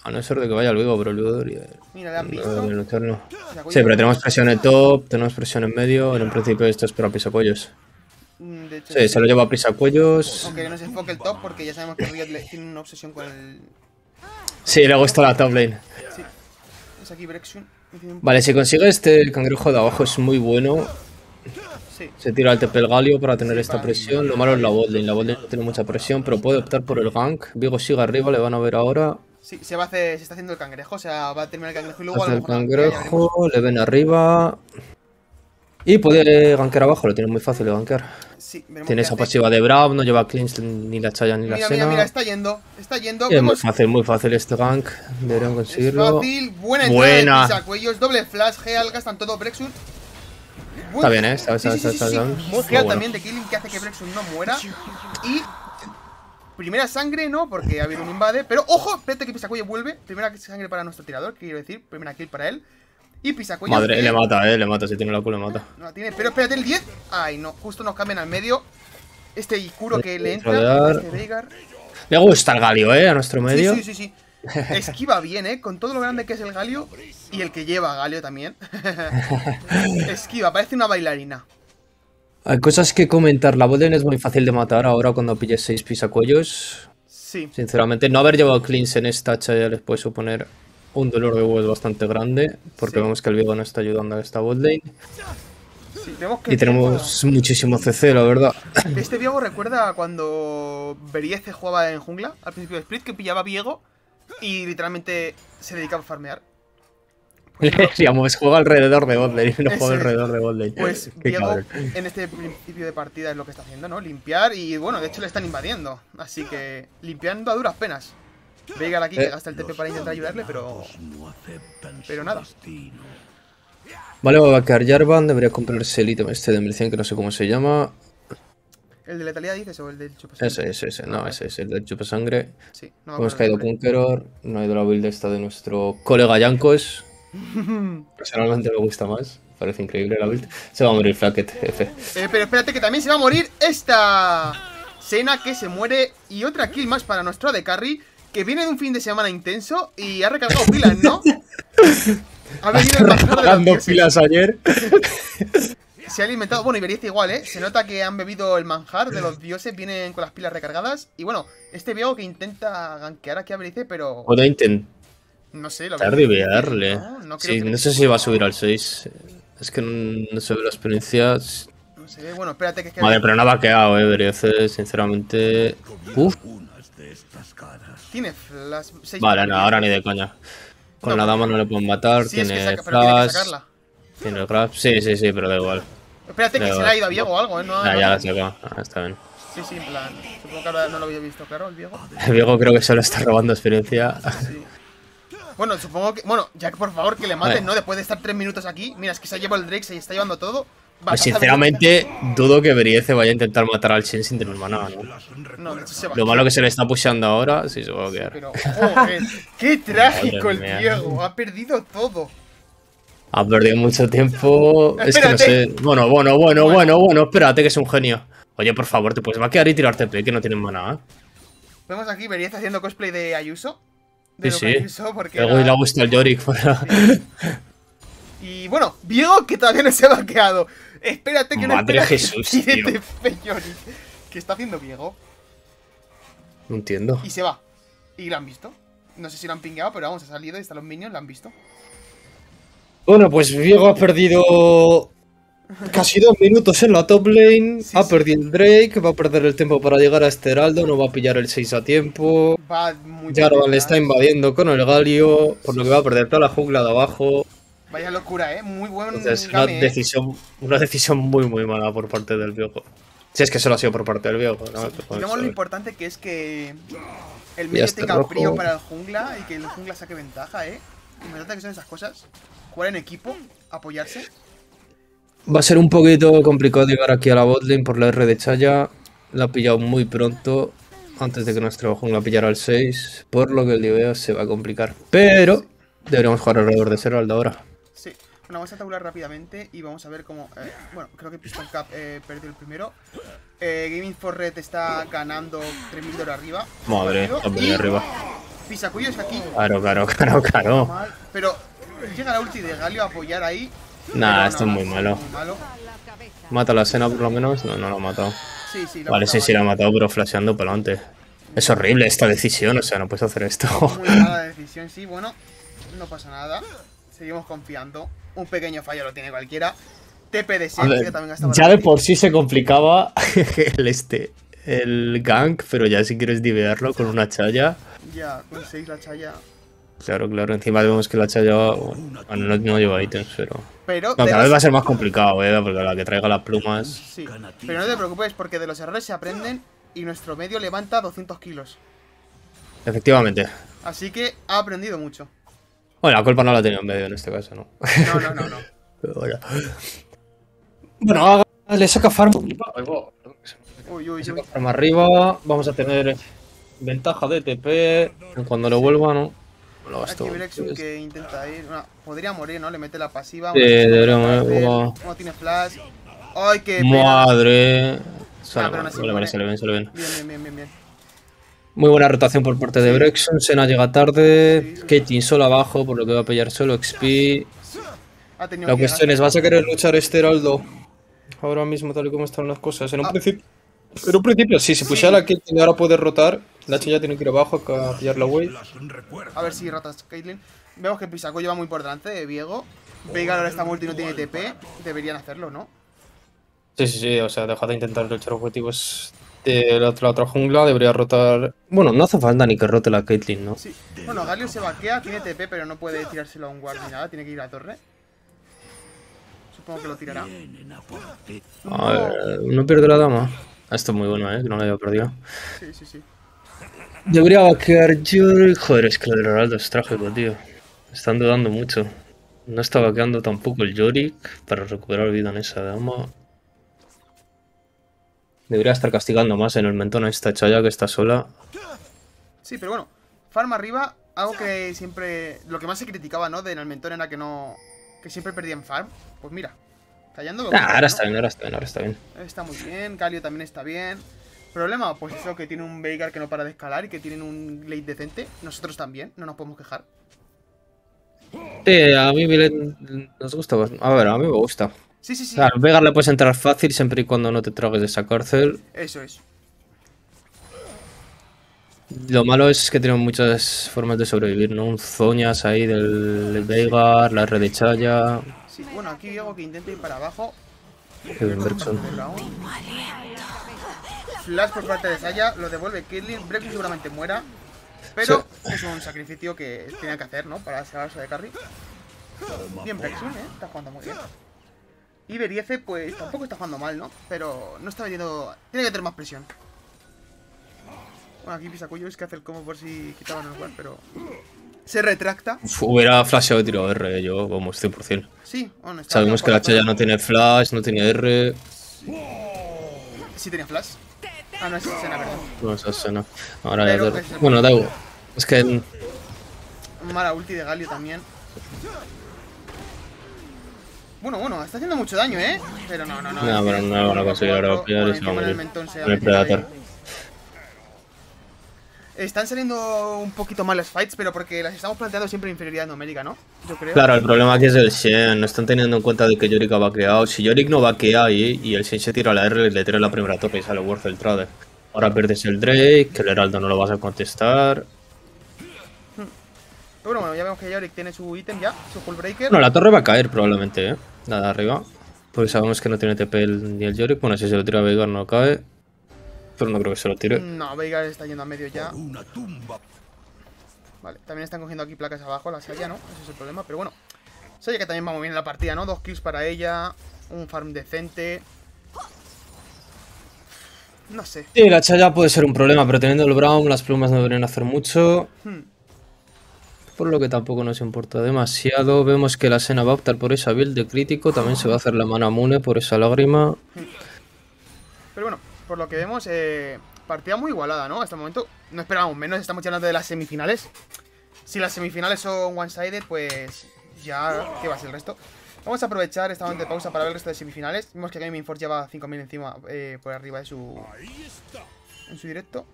A no ser de que vaya el Vigo, pero el Vigo debería. Mira, le han visto. Sí, pero tenemos presión en top, tenemos presión en medio. En un principio esto es para pisacuellos. Mm, De hecho, Sí, se lo lleva a pisacuellos. Aunque no se enfoque el top porque ya sabemos que Riot tiene una obsesión con el. Sí, le gusta la top lane. Sí. Es aquí Brexun. Vale, si consigue este cangrejo de abajo es muy bueno. Sí. Se tira al TP el Galio para tener esta para- presión. Lo malo es la botlane. La botlane no tiene mucha presión, pero puede optar por el gank. Vigo sigue arriba, le van a ver ahora. Sí, se va a hacer, se está haciendo el cangrejo, o sea, va a terminar el cangrejo y luego Hace el cangrejo, le ven arriba. Y puede gankear abajo, lo tiene muy fácil de gankear. Sí, Tiene esa pasiva de Braum, no lleva cleans ni la Chaya ni la Mira, Sena. mira, mira, está yendo, está yendo. Es muy fácil, muy fácil este gank. Deberían es conseguirlo. fácil, buena entrada Buena. de pisacuellos, doble flash, Geal, gastan todo Brexun. Está bien, ¿eh? Está- sí, sí, Muy. Geal también de killing que hace que Brexun no muera. Y primera sangre, ¿no? Porque ha habido un invade. Pero ojo, espérate que Pisacuello vuelve. Primera sangre para nuestro tirador, quiero decir. Primera kill para él. Y Pisacuello. Madre, que- le mata, eh, le mata. Si tiene la Q, le mata. No la tiene, pero espérate, el 10. Ay, no, justo nos cambian al medio. Este Ikuro que le entra. Rodear. Este Veigar. Le gusta el Galio, eh, a nuestro Sí, medio. sí, sí, sí. Esquiva bien, ¿eh? Con todo lo grande que es el Galio. Y el que lleva a Galio también. Esquiva, parece una bailarina. Hay cosas que comentar. La botlane es muy fácil de matar ahora cuando pilles 6 pisacuellos. Sí. Sinceramente, no haber llevado cleans en esta hacha ya les puede suponer un dolor de huevos bastante grande. Porque Sí. vemos que el Vigo no está ayudando a esta botlane. sí tenemos que Y tenemos muchísimo CC, la verdad. Este Viego recuerda cuando Beriece jugaba en jungla al principio de Split, que pillaba a Viego y literalmente se dedicaba a farmear. Le decíamos, juega alrededor de botlane no juega alrededor de botlane. Pues Qué Viego cabrón. en este principio de partida es lo que está haciendo, ¿no? Limpiar y bueno, de hecho le están invadiendo. Así que limpiando a duras penas. Veigar aquí que Eh. gasta el TP para intentar ayudarle, pero. Pero nada. Vale, va a quedar Jarvan. Debería comprarse el ítem este de Mercien, que no sé cómo se llama. ¿El de letalidad dices o el del chupo Ese, ese, ese. No, ese es el del chupa sangre. Sí, no Hemos caído. Conqueror. No ha ido la build esta de nuestro colega Yankos. Personalmente me gusta más. Parece increíble la build. Se va a morir Flacket, F. Eh, pero espérate que también se va a morir esta Sena que se muere y otra kill más para nuestro AD Carry que viene de un fin de semana intenso y ha recargado pilas, ¿no? Ha venido el manjar de los pilas ayer. Se ha alimentado, bueno, y Beriece igual, ¿eh? Se nota que han bebido el manjar de los dioses, vienen con las pilas recargadas. Y bueno, este Viego que intenta gankear aquí a Beriece, pero Puedo intentar no sé, lo veo diviarle. difícil, ¿no? No creo Sí, que- no sé si va a subir al 6. Es que no, no se ve la experiencia. No sé, bueno, espérate que es que... Madre, pero no ha vaqueado, eh, Berioce, sinceramente. Uf. Tiene flash... seis Vale, no, ahora ni de coña. Con No, la dama no le pueden matar, Sí, es que tiene saca- pero tiene que flash, sacarla. tiene el grab. Sí, sí, sí, pero da igual. Espérate que se le ha ido a Viego o algo, ¿eh? No, Ah, no- ya la saca, ah, está bien. Sí, sí, en plan. Supongo que ahora no lo había visto claro el Viego. El Viego creo que solo está robando experiencia. Sí. Bueno, supongo que. Bueno, Jack, por favor, que le maten. ¿no? Después de estar tres minutos aquí. Mira, es que se ha llevado el Drake, se está llevando todo. Pues sinceramente, dudo que Beriece vaya a intentar matar al Shen sin tener maná, ¿no? No, de hecho se va. Lo malo que se le está pusheando ahora, sí se va a quedar. Pero, joder, qué trágico el. Diego. Ha perdido todo. Ha perdido mucho tiempo. Es que no sé. Bueno, bueno, bueno, Bueno. bueno, espérate que es un genio. Oye, por favor, te puedes vaquear y tirarte play que no tienen maná, ¿eh? Vemos aquí Beriez haciendo cosplay de Ayuso. De Sí, sí. Ayuso, porque. Luego le gusta el Yorick fuera. Y bueno, Diego que todavía no se ha vaqueado. Espérate que no Madre que Jesús, tire tío. TP Yorick. ¿Qué está haciendo Diego? No entiendo. Y se va. Y lo han visto. No sé si lo han pingueado, pero vamos, ha salido y están los minions, lo han visto. Bueno, pues Viego ha perdido casi dos minutos en la top lane. Sí, ha sí. perdido el Drake. Va a perder el tiempo para llegar a este heraldo. No va a pillar el 6 a tiempo. Va muy Jarvan le está detrás. invadiendo con el Galio. Por lo que va a perder toda la jungla de abajo. Vaya locura, eh. Muy buen Entonces, una game, eh. decisión, una decisión muy, muy mala por parte del Viego. Si es que solo ha sido por parte del Viego, ¿no? Y vemos lo importante que es que el medio tenga rojo. frío para el jungla y que el jungla saque ventaja, eh. Imagínate que son esas cosas. Jugar en equipo, apoyarse. Va a ser un poquito complicado llegar aquí a la botlane por la R de Chaya. La ha pillado muy pronto, antes de que nuestro jungla pillara el 6. Por lo que el diveo se va a complicar. Pero deberíamos jugar alrededor de Herald ahora. Bueno, vamos a tabular rápidamente y vamos a ver cómo. eh, bueno, creo que Piston Cup eh, perdió el primero. Eh, Gaming for Red está ganando 3000 de arriba. Madre, Y arriba. Pisacuyo es aquí. Claro, claro, claro, claro. Mal, pero llega la ulti de Galio a apoyar ahí. Nah, esto no, es muy malo. muy malo. Mata la escena por lo menos. No, no lo ha matado. Sí, sí, lo ha Vale, sí, sí, la ha matado, pero flasheando para adelante. Es horrible esta decisión, o sea, no puedes hacer esto. Muy mala decisión, sí, bueno, no pasa nada. Seguimos confiando. Un pequeño fallo lo tiene cualquiera. TP de A Shen, ver, que también gastaba ya la de por sí se complicaba el este, el gank, pero ya si quieres divearlo con una chaya. Ya, con 6 la chaya. Claro, claro, encima vemos que la chaya bueno, no, no lleva ítems, pero... Pero. No, cada vez va a ser más complicado, ¿eh? Porque la que traiga las plumas... Sí, pero no te preocupes porque de los errores se aprenden y nuestro medio levanta 200 kilos. Efectivamente. Así que ha aprendido mucho. Bueno, la culpa no la ha tenido en medio en este caso, ¿no? No, no, no, no. Pero bueno. Bueno, haga- le saca farm. Uy, uy, saca farm arriba. Vamos a tener ventaja de TP. Cuando le vuelva, ¿no? No lo gasto. Aquí que intenta ir. no, podría morir, ¿no? Le mete la pasiva. Sí, debería morir. No tiene flash. ¡Ay, qué pena! Madre. Sale, Ah, pero aún así vale, vale, muere. sale bien, sale bien. Bien, bien, bien, bien, bien. Muy buena rotación por parte de Brexon. Sena llega tarde. Caitlyn solo abajo, por lo que va a pillar solo XP. Tenido La cuestión es, ¿vas a querer luchar este heraldo? Ahora mismo, tal y como están las cosas. En un Ah. principio. En un principio, sí, si pusiera la Caitlyn ahora puede rotar. La ya tiene que ir abajo a pillar la wave. A ver si ratas Caitlyn. Vemos que Pisaco lleva muy por delante de Viego. Veigar ahora está multi y no tiene TP. Deberían hacerlo, ¿no? Sí, sí, sí, o sea, deja de intentar luchar objetivos de la otra, la otra jungla, debería rotar... Bueno, no hace falta ni que rote la Caitlyn, ¿no? Sí. Bueno, Galio se vaquea, tiene TP, pero no puede tirárselo a un guard ni nada. Tiene que ir a la torre. Supongo que lo tirará. A ver, no pierde la dama. Ah, Esto es muy bueno, ¿eh? Que no la haya perdido. Sí, sí, sí. Debería vaquear Yorick. Joder, es que lo del Heraldo es trágico, tío. Están dudando mucho. No está vaqueando tampoco el Yorick para recuperar vida en esa dama. Debería estar castigando más en el mentón a esta chaya que está sola. Sí, pero bueno. Farm arriba, algo que siempre. Lo que más se criticaba, ¿no? De en el mentor era que no. Que siempre perdían farm. Pues mira. Callando Ah, contrario, ahora ¿no? está bien, ahora está bien, ahora está bien. Está muy bien, Galio también está bien. Problema, pues eso, que tiene un Veigar que no para de escalar y que tienen un late decente. Nosotros también, no nos podemos quejar. Sí, a mí Milet nos gusta. A ver, a mí me gusta. Sí, sí, sí, Claro, Vegar le puedes entrar fácil siempre y cuando no te tragues de esa cárcel. eso es. Lo malo es que tenemos muchas formas de sobrevivir, ¿no? Un Zoñas ahí del Veigar, la R de Chaya. Sí, bueno, aquí Diego que intenta ir para abajo. Kevin Bergson. Flash por parte de Saya, lo devuelve Kirlin. Breaking seguramente muera. Pero es un sacrificio que tenía que hacer, ¿no? Para salvarse de carry. Bien, Brexun, ¿eh? Está jugando muy bien. Y Beriece, pues tampoco está jugando mal, ¿no? Pero no está metiendo. Tiene que tener más presión. Bueno, aquí Pisacuyo es que hace el combo por si quitaban el guard, pero. Se retracta. Uf, hubiera flasheado y tirado R, yo, vamos, 100%. Sí, bueno, está Sabemos que la por Chaya no tiene flash, no tiene R. Sí tenía flash. Ah, no, es escena, perdón. No es escena. Ahora ya te- Bueno, da igual. Es que Mala ulti de Galio también. Bueno, bueno, está haciendo mucho daño, ¿eh? Pero no, no, no. No, pero no lo van a conseguir ahora poco, pillar y bueno, se va a. Predator. Están saliendo un poquito mal las fights, pero porque las estamos planteando siempre en inferioridad numérica, ¿no? Yo creo. Claro, el problema aquí es el Shen. No están teniendo en cuenta de que Yorick ha vaqueado. Si Yorick no vaquea ahí y el Shen se tira a la R, le tira la primera tope y sale Worth el Trade. Ahora pierdes el Drake, que el Heraldo no lo vas a contestar. Pero bueno, bueno, ya vemos que Yorick tiene su ítem ya, su full breaker. Bueno, la torre va a caer probablemente, ¿eh? La de arriba. Porque sabemos que no tiene TP el- ni el Yorick. Bueno, si se lo tira a Veigar no cae. Pero no creo que se lo tire. No, Veigar está yendo a medio ya. Vale, también están cogiendo aquí placas abajo, la Saya, ¿no? Ese es el problema, pero bueno. Saya que también va muy bien en la partida, ¿no? Dos kills para ella, un farm decente. No sé. Sí, la Chaya puede ser un problema, pero teniendo el Brown, las plumas no deberían hacer mucho. Hmm. Por lo que tampoco nos importa demasiado. Vemos que la Sena va a optar por esa build de crítico. También se va a hacer la mana mune por esa lágrima. Pero bueno, por lo que vemos, eh, partida muy igualada, ¿no? Hasta el momento no esperábamos menos, estamos hablando de las semifinales. Si las semifinales son one-sided, pues ya, ¿qué va a ser el resto? Vamos a aprovechar esta de pausa para ver el resto de semifinales. Vemos que Gaming Force lleva 5.000 encima eh, por arriba de su, en su directo.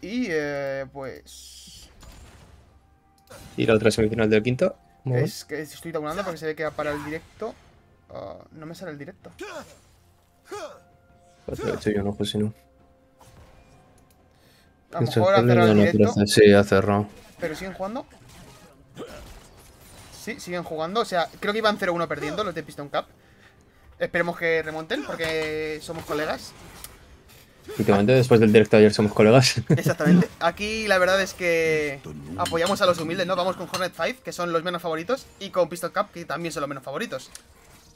Y eh, pues. Y la otra semifinal del quinto. Muy bien. Es que estoy tabulando porque se ve que para el directo. Ah, no me sale el directo. Pues lo he hecho yo, no, pues si no. A lo mejor ha cerrado el no, Sí, ha cerrado. Pero siguen jugando. Sí, siguen jugando. O sea, creo que iban 0-1 perdiendo los de Piston Cup. Esperemos que remonten porque somos colegas. Últimamente, después del directo de ayer, somos colegas. Exactamente. Aquí la verdad es que apoyamos a los humildes, ¿no? Vamos con Hornet 5, que son los menos favoritos, y con Piston Cup, que también son los menos favoritos.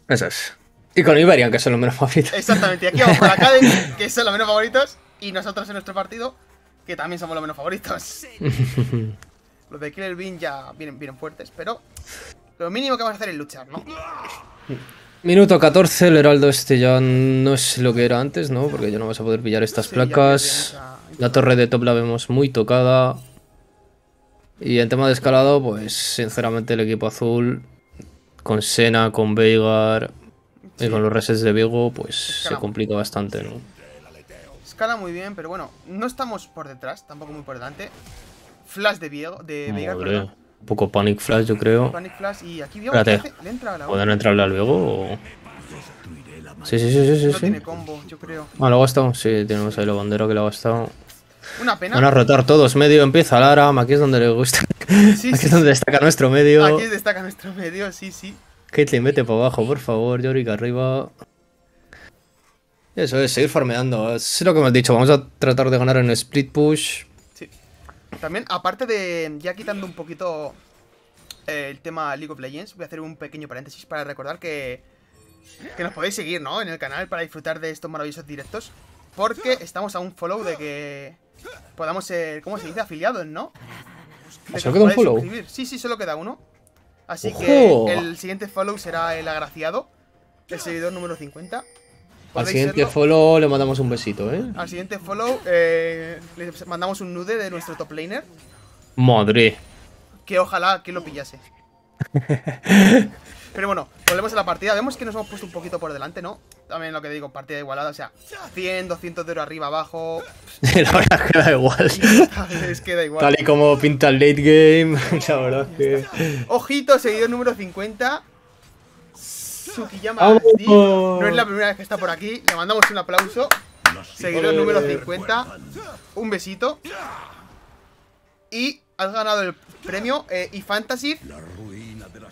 Eso es. Y con Iberian, que son los menos favoritos. Exactamente. Y aquí vamos con Academy, que son los menos favoritos, y nosotros en nuestro partido, que también somos los menos favoritos. los de Killer Bean ya vienen, vienen fuertes, pero lo mínimo que vamos a hacer es luchar, ¿no? Minuto 14, el heraldo este ya no es lo que era antes, ¿no? Porque ya no vas a poder pillar estas placas. La torre de top la vemos muy tocada. Y en tema de escalado, pues sinceramente el equipo azul, con Sena, con Veigar y con los resets de Vigo, pues se complica bastante, ¿no? Escala muy bien, pero bueno, no estamos por detrás, tampoco muy por delante. Flash de Viego, de Veigar. Un poco Panic Flash, yo creo. Panic Flash y aquí Viego Espérate. le entra a la ¿Pueden entrarle al Vigo o...? Sí, sí, sí, sí, sí. No sí. tiene combo, yo creo. Ah, lo ha gastado. Sí, tenemos ahí la bandera que lo ha gastado. Una pena. Van a rotar todos. Medio empieza Lara. Aquí es donde le gusta. Sí, Aquí sí, es donde destaca nuestro medio. Aquí destaca nuestro medio, sí, sí. Caitlyn, vete para abajo, por favor. Yorick arriba. Eso es, seguir farmeando. Es lo que me has dicho. Vamos a tratar de ganar en split push. También, aparte de ya quitando un poquito eh, el tema League of Legends, voy a hacer un pequeño paréntesis para recordar que, que nos podéis seguir, ¿no? En el canal para disfrutar de estos maravillosos directos. Porque estamos a un follow de que podamos ser, ¿cómo se dice? Afiliados, ¿no? De ¿Solo que queda un follow? suscribir. Sí, sí, solo queda uno. Así ¡Ojo! que el siguiente follow será el agraciado, el seguidor número 50. Al siguiente serlo. follow le mandamos un besito, ¿eh? Al siguiente follow eh, le mandamos un nude de nuestro top laner. Madre. Que ojalá que lo pillase. Pero bueno, volvemos a la partida. Vemos que nos hemos puesto un poquito por delante, ¿no? También lo que digo, partida igualada. O sea, 100, 200 de oro arriba, abajo. la verdad es que da igual. Es que da igual. Tal y como pinta el late game. La verdad es que. Ojito, seguidor número 50. Tsukiyama ¡Vamos! SD. No es la primera vez que está por aquí. Le mandamos un aplauso. Seguidor número 50. Un besito. Y has ganado el premio eh, eFantasy.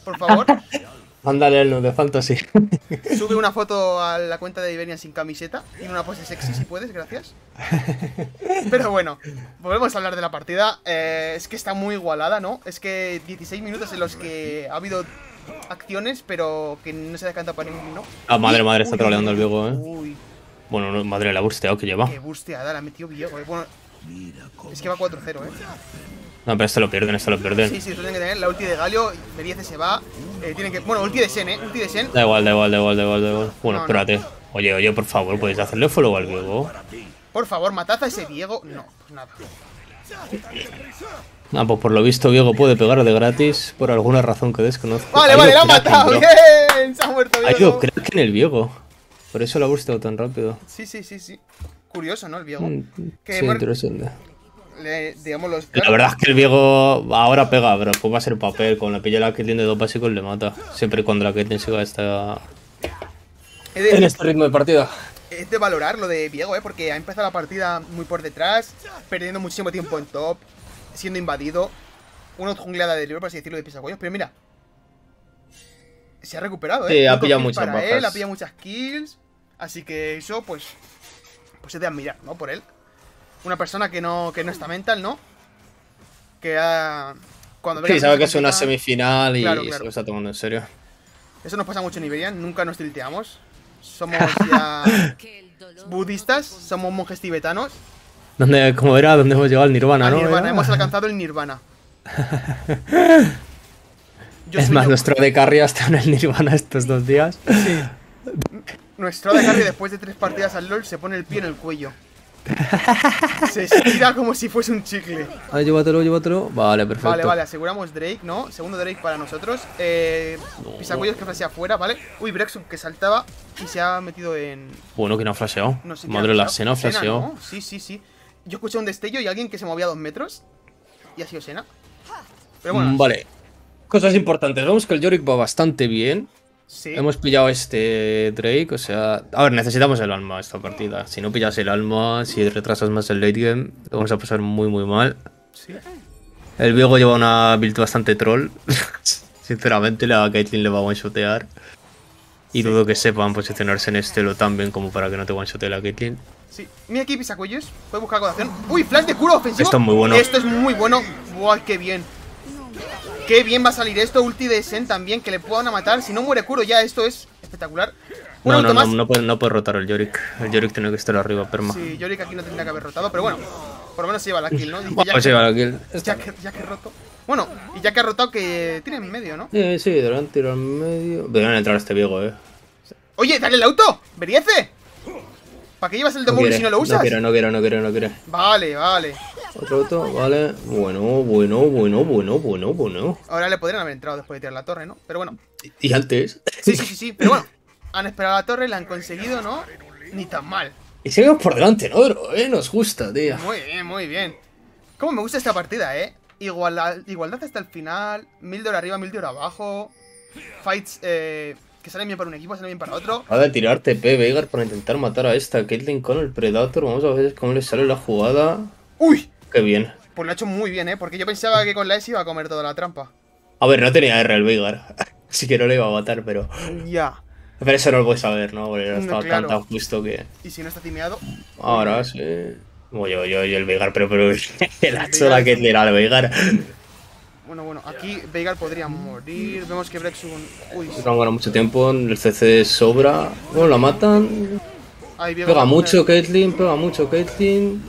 Por favor, Mándale el de fantasy. sube una foto a la cuenta de Iberian sin camiseta. Y en una pose sexy si puedes, gracias. Pero bueno, volvemos a hablar de la partida. Eh, es que está muy igualada, ¿no? Es que 16 minutos en los que ha habido acciones, pero que no se decanta para ninguno. Ah, madre, madre, está uy, troleando el Viego, eh. Uy, Bueno, no, madre, la bursteado que lleva. qué busteada, la ha metido Viego. eh. Bueno, es que va 4-0, ¿eh? No, pero esto lo pierden, esto lo pierden. Sí, sí, eso tienen que tener. La ulti de Galio, de 10 se va. Eh, tienen que. Bueno, ulti de Sen, ¿eh? Ulti de Sen. Da igual, da igual, da igual, da igual, da igual. Bueno, No, no. espérate. Oye, oye, por favor, ¿podéis hacerle follow al Viego? Por favor, matad a ese Diego. No, pues nada. Ah, pues por lo visto Viego puede pegar de gratis por alguna razón que desconozco. Vale, vale, la ha matado. bro. Bien, se ha muerto Ha ido crack en el Viego. Por eso lo ha bursteado tan rápido. Sí, sí, sí, sí. Curioso, ¿no? El Viego. Mm, Que Sí, por- interesante. Le, digamos los. La verdad es que el Viego ahora pega, pero pues va a ser papel. Con la pilla la que tiene de dos básicos le mata. Siempre y cuando la que siga esta... De, en este ritmo de partida. es de valorar lo de Viego, ¿eh? Porque ha empezado la partida muy por detrás, perdiendo muchísimo tiempo en top, siendo invadido. Una jungleada de libro, por así decirlo, de pisacuellos. Pero mira. Se ha recuperado, ¿eh? Sí, ha pillado muchas para él, ha pillado muchas kills. Así que eso, pues. Pues es de admirar, ¿no? Por él. Una persona que no, que no está mental, ¿no? Que ha. Cuando ve Sí, sabe que es una semifinal y Claro, se lo está tomando en serio. Eso nos pasa mucho en Iberian, nunca nos tilteamos. Somos ya budistas, somos monjes tibetanos. ¿Dónde, ¿Cómo era? ¿Dónde hemos llegado al Nirvana, no? nirvana, hemos alcanzado el nirvana. Yo es más, yo- nuestro de carry ha estado en el Nirvana estos dos días. Nuestro de carry después de tres partidas al LOL se pone el pie en el cuello. Se estira como si fuese un chicle. Vale, llévatelo, llévatelo. Vale, perfecto. Vale, vale, aseguramos Drake, ¿no? Segundo Drake para nosotros. Eh, Pisacuellos que frase afuera, ¿vale? Uy, Brexum que saltaba y se ha metido en. Bueno, que no ha flasheado. No sé Madre, la. Sena flasheado. ¿no? Sí, sí, sí. Yo escuché un destello y alguien que se movía a dos metros. Y ha sido Sena. Pero bueno, Mm, Vale. Cosas importantes. Vemos que el Yorick va bastante bien. sí. Hemos pillado este Drake, o sea... A ver, necesitamos el alma esta partida. Si no pillas el alma, si retrasas más el late game, lo vamos a pasar muy muy mal. sí. El Viego lleva una build bastante troll. Sinceramente, la Caitlyn le va a one-shotear. Y dudo que sepan posicionarse en este lo tan bien como para que no te one-shotee la Caitlyn. Sí, mira aquí pisacuellos. Puede buscar algo de acción. ¡Uy! Flash de curo ofensivo. Esto es muy bueno. Esto es muy bueno. ¡Buah, qué bien! Qué bien va a salir esto. Ulti de Sen también, que le puedan matar. Si no muere curo ya, esto es espectacular. Un No, no, no, no puede, no puede rotar el Yorick. El Yorick tiene que estar arriba, perma. Sí, Yorick aquí no tendría que haber rotado, pero bueno. Por lo menos se lleva la kill, ¿no? Dice, ya, Pues que, lleva la kill. ya, que, ya que roto. Bueno, y ya que ha rotado, que tiene en medio, ¿no? Sí, sí, deberán tirar en medio. Deberán entrar a este Viego, eh. Oye, dale el auto. ¡Veriece! ¿Para qué llevas el No Demon quiere, si no lo no usas? quiere, no quiere, no quiere, no quiere. Vale, vale. Otro auto, vale. Bueno, bueno, bueno, bueno, bueno, bueno. Ahora le podrían haber entrado después de tirar la torre, ¿no? Pero bueno. Y antes. Sí, sí, sí, sí. Pero bueno, han esperado la torre, la han conseguido, ¿no? Ni tan mal. Y seguimos por delante, ¿no, bro? Eh, nos gusta, tío. Muy bien, muy bien. Cómo me gusta esta partida, ¿eh? Igualdad, igualdad hasta el final. Mil de hora arriba, mil de hora abajo. Fights eh, que salen bien para un equipo, salen bien para otro. Va a tirar TP Veigar para intentar matar a esta Caitlyn con el Predator. Vamos a ver cómo le sale la jugada. ¡Uy! Qué bien. Pues lo ha hecho muy bien, ¿eh? Porque yo pensaba que con la S iba a comer toda la trampa. A ver, no tenía R el Veigar. Así que no le iba a matar, pero. Ya. Pero eso no lo puedes saber, ¿no? Porque No, estaba claro. tan tan justo que. Y si no está timeado. Ahora sí. Como yo, yo, yo el Veigar, pero, pero. El hacho la Caitlyn al Veigar. Bueno, bueno, aquí Veigar podría morir. Vemos que Brexun. Uy, No han ganado mucho tiempo, el CC sobra. Bueno, la matan. ahí Pega mucho Caitlyn, pega mucho Caitlyn.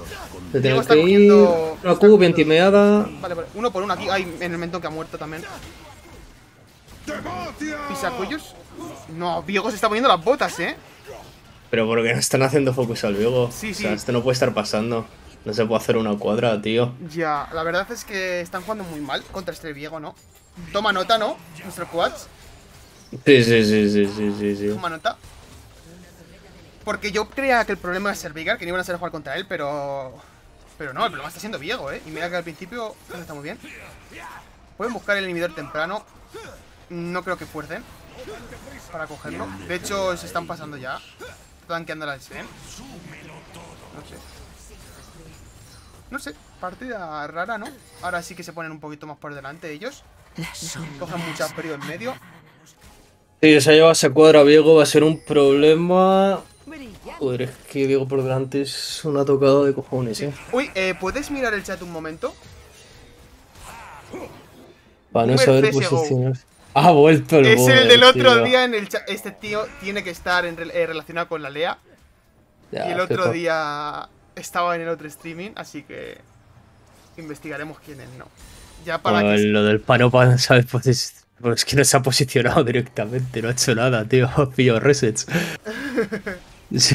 Se tiene que ir. Una Q bien timeada. Vale, vale. Uno por uno aquí. Ay, en el mentón que ha muerto también. Pisacuellos. No, Viego se está poniendo las botas, ¿eh? Pero porque no están haciendo focus al Viego. Sí, O sea, sí. esto no puede estar pasando. No se puede hacer una cuadra, tío. Ya, la verdad es que están jugando muy mal contra este Viego, ¿no? Toma nota, ¿no? Nuestro Quads. Sí, sí, sí, sí, sí, sí, sí. Toma nota. Porque yo creía que el problema iba a ser Vigar, que no iban a ser jugar contra él, pero. Pero no, el problema está siendo Viego, ¿eh? Y mira que al principio no está muy bien. Pueden buscar el inhibidor temprano. No creo que fuercen para cogerlo. De hecho, se están pasando ya. Están quedando al Sen. No sé. No sé, partida rara, ¿no? Ahora sí que se ponen un poquito más por delante ellos. Cogen mucha periodo en medio. Si se lleva esa cuadra Viego va a ser un problema. Joder, es que Viego por delante es una tocada de cojones, eh. Uy, eh, ¿puedes mirar el chat un momento? Para no saber CSGO. posicionarse. Ha vuelto el Es el del otro tío. día en el chat. Este tío tiene que estar en eh, relacionado con la Lea. Ya, y el otro día estaba en el otro streaming, así que investigaremos quién es, no. Ya para que... lo del pano para ¿sabes? Pues es, pues es que no se ha posicionado directamente, no ha hecho nada, tío. Pillo resets.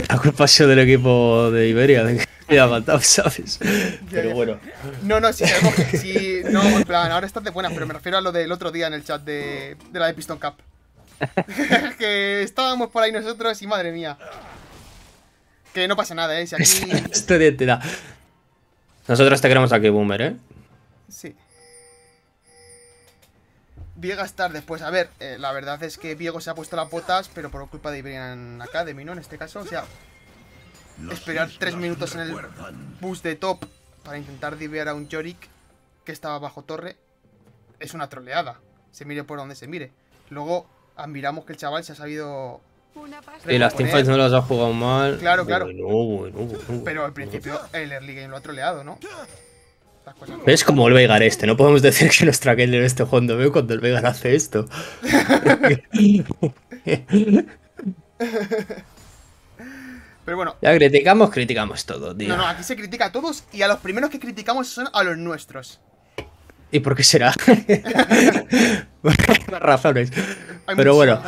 La culpa ha sido del equipo de Iberia, de que me ha matado, ¿sabes? Pero bueno. No, no, sí, sabemos que sí. No, en plan, ahora estás de buenas, pero me refiero a lo del otro día en el chat de, de la de Piston Cup. que estábamos por ahí nosotros y madre mía. Que no pasa nada, ¿eh? Si aquí... Esto de identidad. Nosotros te queremos aquí, Boomer, ¿eh? Sí. Viega estar después. A ver, eh, la verdad es que Viego se ha puesto las botas, pero por culpa de Iberian Academy, ¿no? En este caso, o sea, esperar tres minutos en el bus de top para intentar divear a un Yorick que estaba bajo torre es una troleada. Se mire por donde se mire. Luego admiramos que el chaval se ha sabido. Y las teamfights no las ha jugado mal. Claro, claro. Bueno, bueno, bueno. Pero al principio el early game lo ha troleado, ¿no? Cosas como Es como el Veigar este, no podemos decir que nuestra Caitlyn esté jugando bien cuando el Veigar hace esto. Pero bueno, ya criticamos, criticamos todo, tío. no, no, aquí se critica a todos y a los primeros que criticamos son a los nuestros. ¿Y por qué será? Por razones. Hay Pero bueno.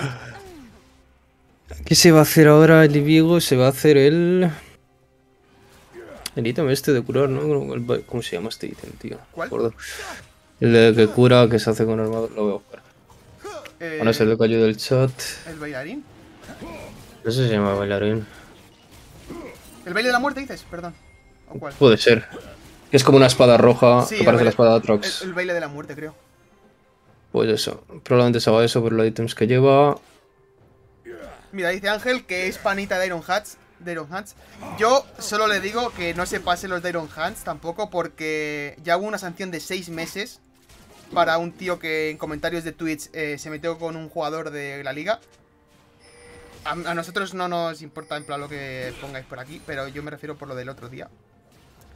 ¿Qué se va a hacer ahora el Viego? Se va a hacer el... El ítem este de curar, ¿no? El- ¿Cómo se llama este ítem, tío? ¿Cuál? El de que cura, que se hace con armador, lo voy a buscar. Eh, Ahora es el de que ayuda del chat. el bailarín. No sé si se llama bailarín. El baile de la muerte, dices, perdón. ¿O cuál? Puede ser. Es como una espada roja Sí, que parece el- la espada de El, Atrox. el baile de la muerte, creo. Pues eso. Probablemente se haga eso por los ítems que lleva. Mira, dice Ángel que es panita de Iron Hats. De Iron Hands. Yo solo le digo que no se pase los de Iron Hands tampoco, porque ya hubo una sanción de 6 meses para un tío que en comentarios de Twitch eh, se metió con un jugador de la liga. A, a nosotros no nos importa en plan lo que pongáis por aquí, pero yo me refiero por lo del otro día.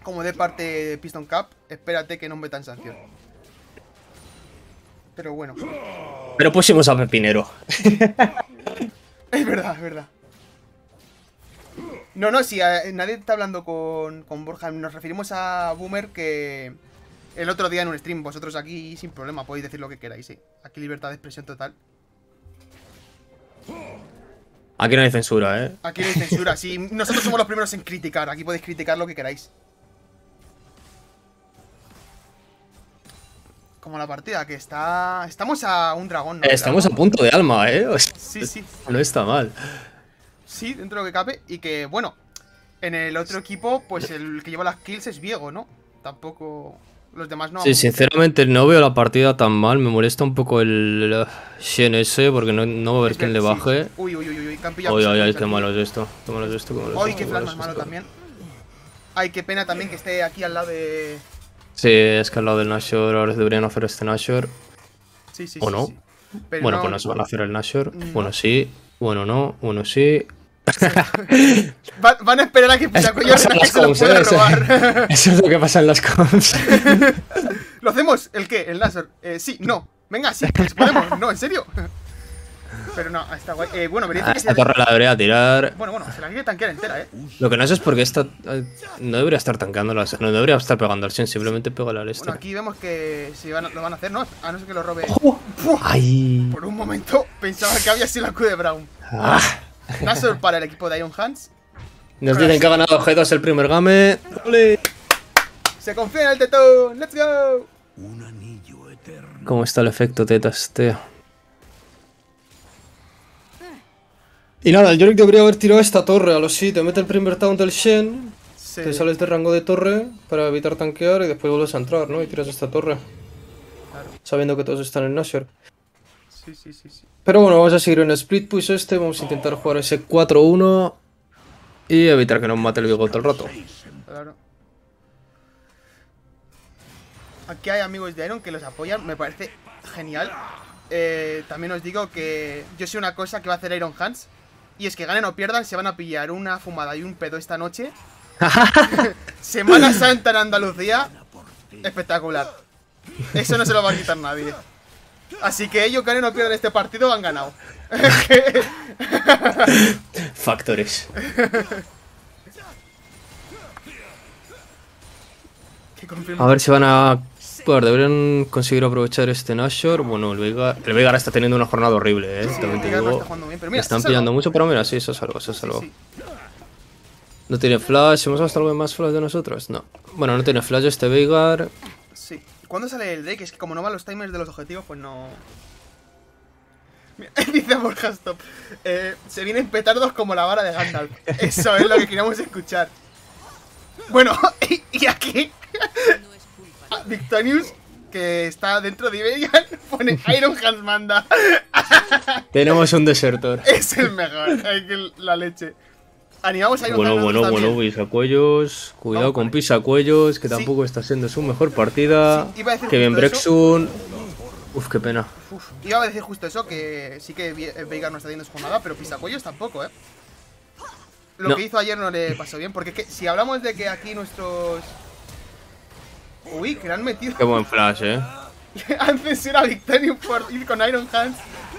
Como de parte de Piston Cup, espérate que no metan sanción. Pero bueno, Pero pusimos a Pepinero. es verdad, es verdad. No, no, si eh, nadie está hablando con, con Borja, nos referimos a Boomer que el otro día en un stream, vosotros aquí sin problema podéis decir lo que queráis, sí. Aquí libertad de expresión total. Aquí no hay censura, ¿eh? Aquí no hay censura, sí. Nosotros somos los primeros en criticar, aquí podéis criticar lo que queráis. Como la partida, que está... Estamos a un dragón, ¿no? Estamos a punto de alma, ¿eh? O sea, Sí, sí. no está mal. Sí, dentro de lo que cabe. Y que, bueno, en el otro equipo, pues el que lleva las kills es Viego, ¿no? Tampoco. Los demás no. Sí, sinceramente no veo la partida tan mal. Me molesta un poco el Shen ese porque no, no va a haber Es quien le sí. baje. Uy, uy, uy, uy, uy, pillado Uy, ay, kills qué malo es esto. Qué malo es esto. qué malo es Ay, esto, qué flash más malo también. Ay, qué pena también que esté aquí al lado de. Sí, es que al lado del Nashor ahora deberían hacer este Nashor. Sí, sí, ¿O sí, no? sí. Pero Bueno, no- pues no se van a hacer el Nashor. No. Bueno, sí. Bueno, no. Bueno, sí. Va- van a esperar a que se lo pueda ¿eh? Eso- robar. Eso es lo que pasa en las comps. ¿Lo hacemos? ¿El qué? ¿El láser? Eh, sí, no. Venga, sí, pues podemos. No, en serio. Pero no, está guay. Eh, bueno, me dice Ah, que Esta torre la debería tirar. Bueno, bueno, se la quiere tanquear entera, eh. Lo que no sé es porque esta. eh, No debería estar tanqueando las. No debería estar pegando al Shen, simplemente pega al Bueno, aquí vemos que van a- lo van a hacer, ¿no? A no ser que lo robe. ¡Fua! ¡Ay! Por un momento pensaba que había sido la Q de Brown. Ah. Nasor para el equipo de Iron Hands. Nos dicen que ha ganado G2 el primer game. ¡Ole! Se confía en el tetón. ¡Let's go! ¿Cómo está el efecto tetas, tío? Y nada, el Yorick debería haber tirado esta torre a los sí, te mete el primer taunt del Shen, Sí. te sales de rango de torre para evitar tanquear y después vuelves a entrar, ¿no? Y tiras esta torre, Claro. sabiendo que todos están en Nashor. Sí, sí, sí, sí. Pero bueno, vamos a seguir en el split push este, vamos a intentar jugar ese 4-1 y evitar que nos mate el todo el rato. Claro. Aquí hay amigos de Iron que los apoyan, me parece genial. Eh, también os digo que yo sé una cosa que va a hacer Iron Hands. Y es que ganen o pierdan, se van a pillar una fumada y un pedo esta noche. Semana Santa en Andalucía. Espectacular. Eso no se lo va a quitar nadie. Así que ellos ganen o pierdan este partido, han ganado. Factores. A ver si van a... Pues deberían conseguir aprovechar este Nashor. Bueno, el Veigar, el Veigar está teniendo una jornada horrible, ¿eh? Sí, También te digo. está bien, mira, están se pillando mucho, pero mira, sí, eso es algo, eso es Sí, algo. sí. No tiene flash, ¿hemos gastado algo más flash de nosotros? No. Bueno, no tiene flash este Veigar. Sí. ¿Cuándo sale el Drake? Es que como no van los timers de los objetivos, pues no. Dice Borja Stop. Eh, se vienen petardos como la vara de Gandalf. Eso es lo que queríamos escuchar. Bueno, y, y aquí. Victorious, que está dentro de Iberian, pone Iron Hands manda. Tenemos un desertor. Es el mejor. Que la leche. Animamos a Iron Bueno, Hands bueno, también. bueno, pisacuellos. Cuidado Vamos con pisacuellos, que Sí. tampoco está siendo su mejor partida. Sí, iba a decir que bien justo Brexun. Uf, qué pena. Uf, iba a decir justo eso, que sí que eh, Veigar no está haciendo su jornada, pero Pisacuellos tampoco, ¿eh? Lo No. que hizo ayer no le pasó bien, porque es que si hablamos de que aquí nuestros... Uy, que le han metido... Qué buen flash, eh. han censurado a Victorium por ir con Iron Hands.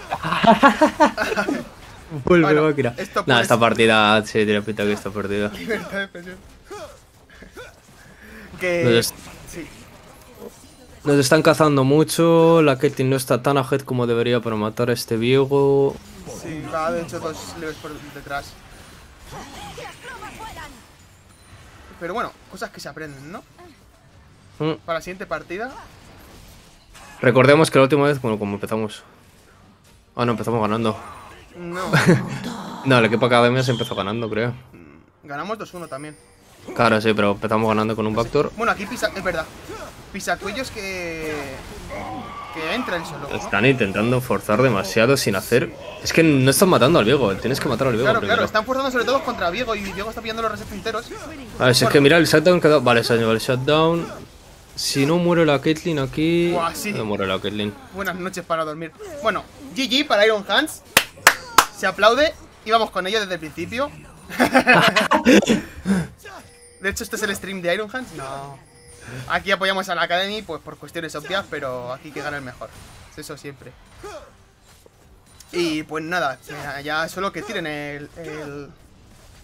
Vuelve, Bueno, máquina. esto Nah, esta partida, sí, tiene pinta que esta partida. Libertad de expresión. que... Nos, est- Sí, nos están cazando mucho. La Caitlyn no está tan ahead como debería para matar a este Viego. sí, va de hecho dos leves por detrás. Pero bueno, cosas que se aprenden, ¿no? Mm. Para la siguiente partida... Recordemos que la última vez, bueno, como empezamos. Ah, no, empezamos ganando. No, No, el equipo Academia se empezó ganando, creo. ganamos 2-1 también. Claro, sí, pero empezamos ganando con un backdoor. Bueno, aquí pisa, es verdad. Pisacuellos que. que entra el solo. ¿no? Están intentando forzar demasiado sin hacer. Es que no están matando al Viego, tienes que matar al Viego Claro, primero. claro, están forzando sobre todo contra Viego y Viego está pillando los resets enteros. A ver, si es que mira el shutdown que ha dado- Vale, se ha llevado el shutdown. Si no muere la Caitlyn aquí. Buah, sí. No muere la Caitlyn. Buenas noches para dormir. Bueno, GG para Iron Hands. Se aplaude. Íbamos con ello desde el principio. De hecho, este es el stream de Iron Hands. No. Aquí apoyamos a la Academy, pues por cuestiones obvias, pero aquí que gana el mejor. Eso siempre. Y pues nada, ya- solo que tiren el, el,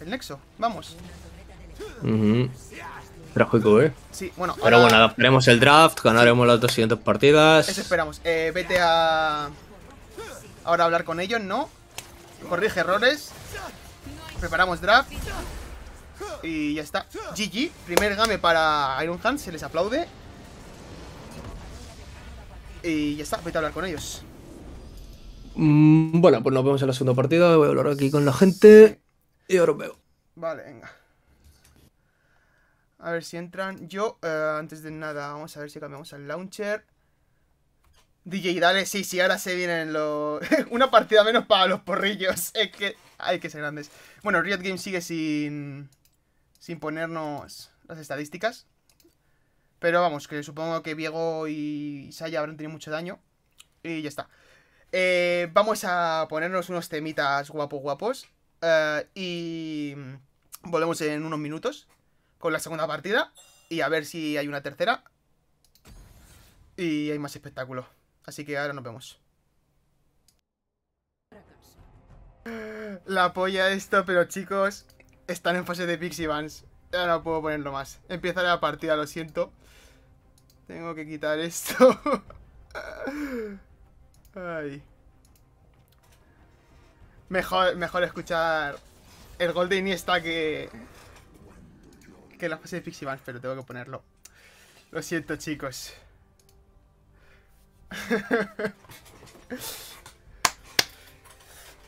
el nexo. Vamos. Trágico, eh. Sí, bueno, Pero ahora- bueno, esperemos el draft, ganaremos las dos siguientes partidas. Eso esperamos. Eh, vete a. Ahora a hablar con ellos, ¿no? Corrige errores. Preparamos draft. Y ya está. GG. Primer game para Iron Hands. Se les aplaude. Y ya está. Vete a hablar con ellos. Mm, bueno, pues nos vemos en la segunda partida. Voy a hablar aquí con la gente. Y ahora os veo. Vale, venga. A ver si entran. Yo, eh, antes de nada, vamos a ver si cambiamos al launcher. DJ, dale, sí, sí, ahora se vienen los... Una partida menos para los porrillos. Es que hay que ser grandes. Bueno, Riot Games sigue sin... Sin ponernos las estadísticas. Pero vamos, que supongo que Viego y Saya habrán tenido mucho daño. Y ya está. Eh, vamos a ponernos unos temitas guapos guapos. Eh, y volvemos en unos minutos con la segunda partida. Y a ver si hay una tercera. Y hay más espectáculo. Así que ahora nos vemos. La polla esto, pero chicos, están en fase de Pixie Vans. Ya no puedo ponerlo más. Empieza la partida, lo siento. Tengo que quitar esto. Ay. Mejor, mejor escuchar el gol de Iniesta que. Que la fase de Pixie pero tengo que ponerlo. Lo siento, chicos.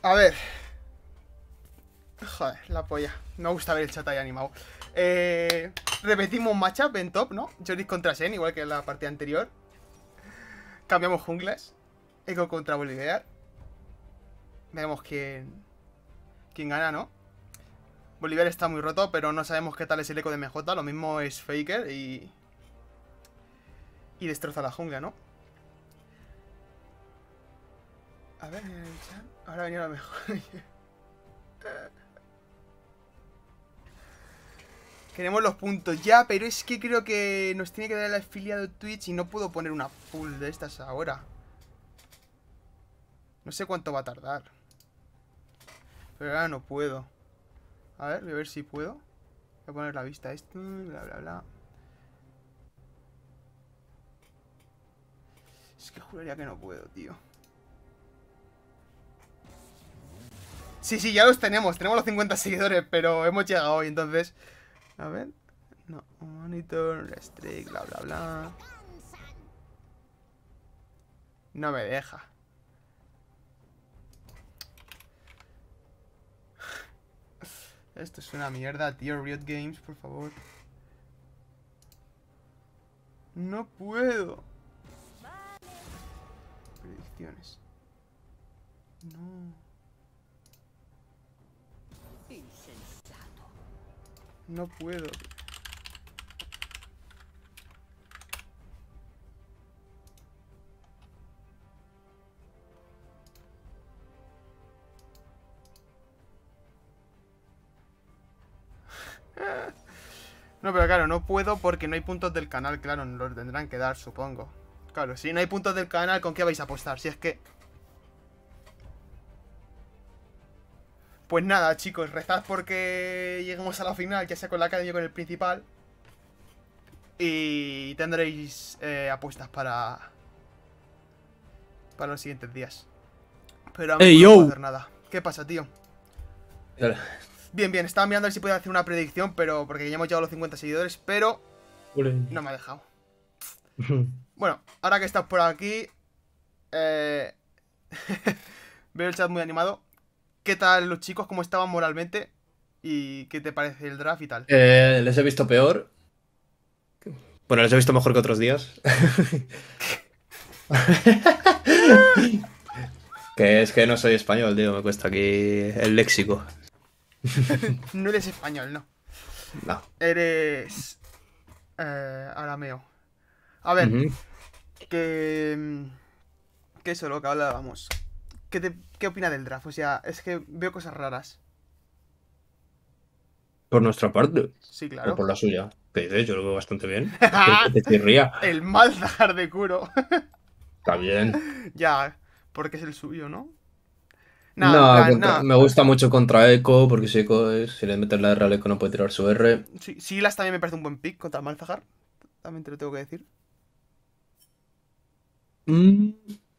A ver. Joder, la polla. Me gusta ver el chat ahí animado. Eh, repetimos matchup en top, ¿no? Joris contra Sen, igual que en la partida anterior. Cambiamos junglas. Echo contra Bolivar. Veamos quién. quién gana, ¿no? Bolívar está muy roto, pero no sabemos qué tal es el eco de MJ. Lo mismo es Faker y. Y destroza la jungla, ¿no? A ver. Ahora venía lo mejor. Queremos los puntos ya, pero es que creo que nos tiene que dar el afiliado Twitch y no puedo poner una full de estas ahora. No sé cuánto va a tardar. Pero ahora no puedo. A ver, voy a ver si puedo. Voy a poner la vista a esto, bla bla bla. Es que juraría que no puedo, tío. Sí, sí, ya los tenemos. Tenemos los 50 seguidores, pero hemos llegado hoy, entonces... A ver. No, monitor, restrict, bla bla bla. No me deja. Esto es una mierda, tío. Riot Games, por favor. No puedo. Predicciones. No. No puedo. No, pero claro, no puedo porque no hay puntos del canal, claro, nos los tendrán que dar, supongo. Claro, si no hay puntos del canal, ¿con qué vais a apostar? Si es que... Pues nada, chicos, rezad porque lleguemos a la final, ya sea con la academia o con el principal. Y tendréis eh, apuestas para... Para los siguientes días. Pero a mí no puedo yo. hacer nada. ¿Qué pasa, tío? Dale. Bien, bien, estaba mirando a ver si podía hacer una predicción, pero porque ya hemos llegado a los 50 seguidores, pero no me ha dejado. Bueno, ahora que estás por aquí, eh... veo el chat muy animado. ¿Qué tal los chicos? ¿Cómo estaban moralmente? ¿Y qué te parece el draft y tal? Eh, les he visto peor. Bueno, les he visto mejor que otros días. que es que no soy español, tío. Me cuesta aquí el léxico. no eres español, no. No. Eres. Eh, arameo. A ver, Ujú. que. mm, Que eso, lo que hablábamos. ¿Qué, te, ¿Qué opina del draft? O sea, es que veo cosas raras. Por nuestra parte. Sí, O claro. por la suya. Que dices, yo lo veo bastante bien. Te chirría. El Malzahar de Kuro. Está bien. ya, porque es el suyo, ¿no? No, en plan, contra- nah. me gusta mucho contra Echo, porque si Echo es, si le metes la R al Echo no puede tirar su R. Sí, Silas también me parece un buen pick contra Malzahar. También te lo tengo que decir. Mm,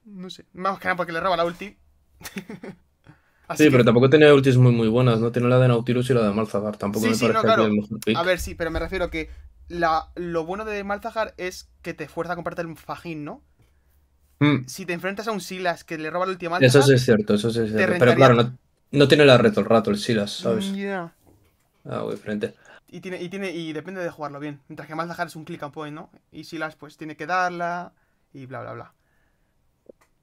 No sé. Más que nada porque le roba la ulti. Así Sí, que- pero tampoco tiene ultis muy muy buenas, no tiene la de Nautilus y la de Malzahar. Tampoco Sí, me sí, parece no, claro. el mejor pick. A ver, sí, pero me refiero que la, lo bueno de Malzahar es que te fuerza a comprarte el Fajín, ¿no? Mm, Si te enfrentas a un Silas que le roba el ulti a Malzahar... Eso sí es cierto, eso sí es cierto. Pero claro, no, no tiene la red todo el rato el Silas, ¿sabes? Ya. Algo diferente. Y tiene, y tiene, y depende de jugarlo bien. Mientras que Malzahar es un click and point, ¿no? Y Silas pues tiene que darla y bla bla bla.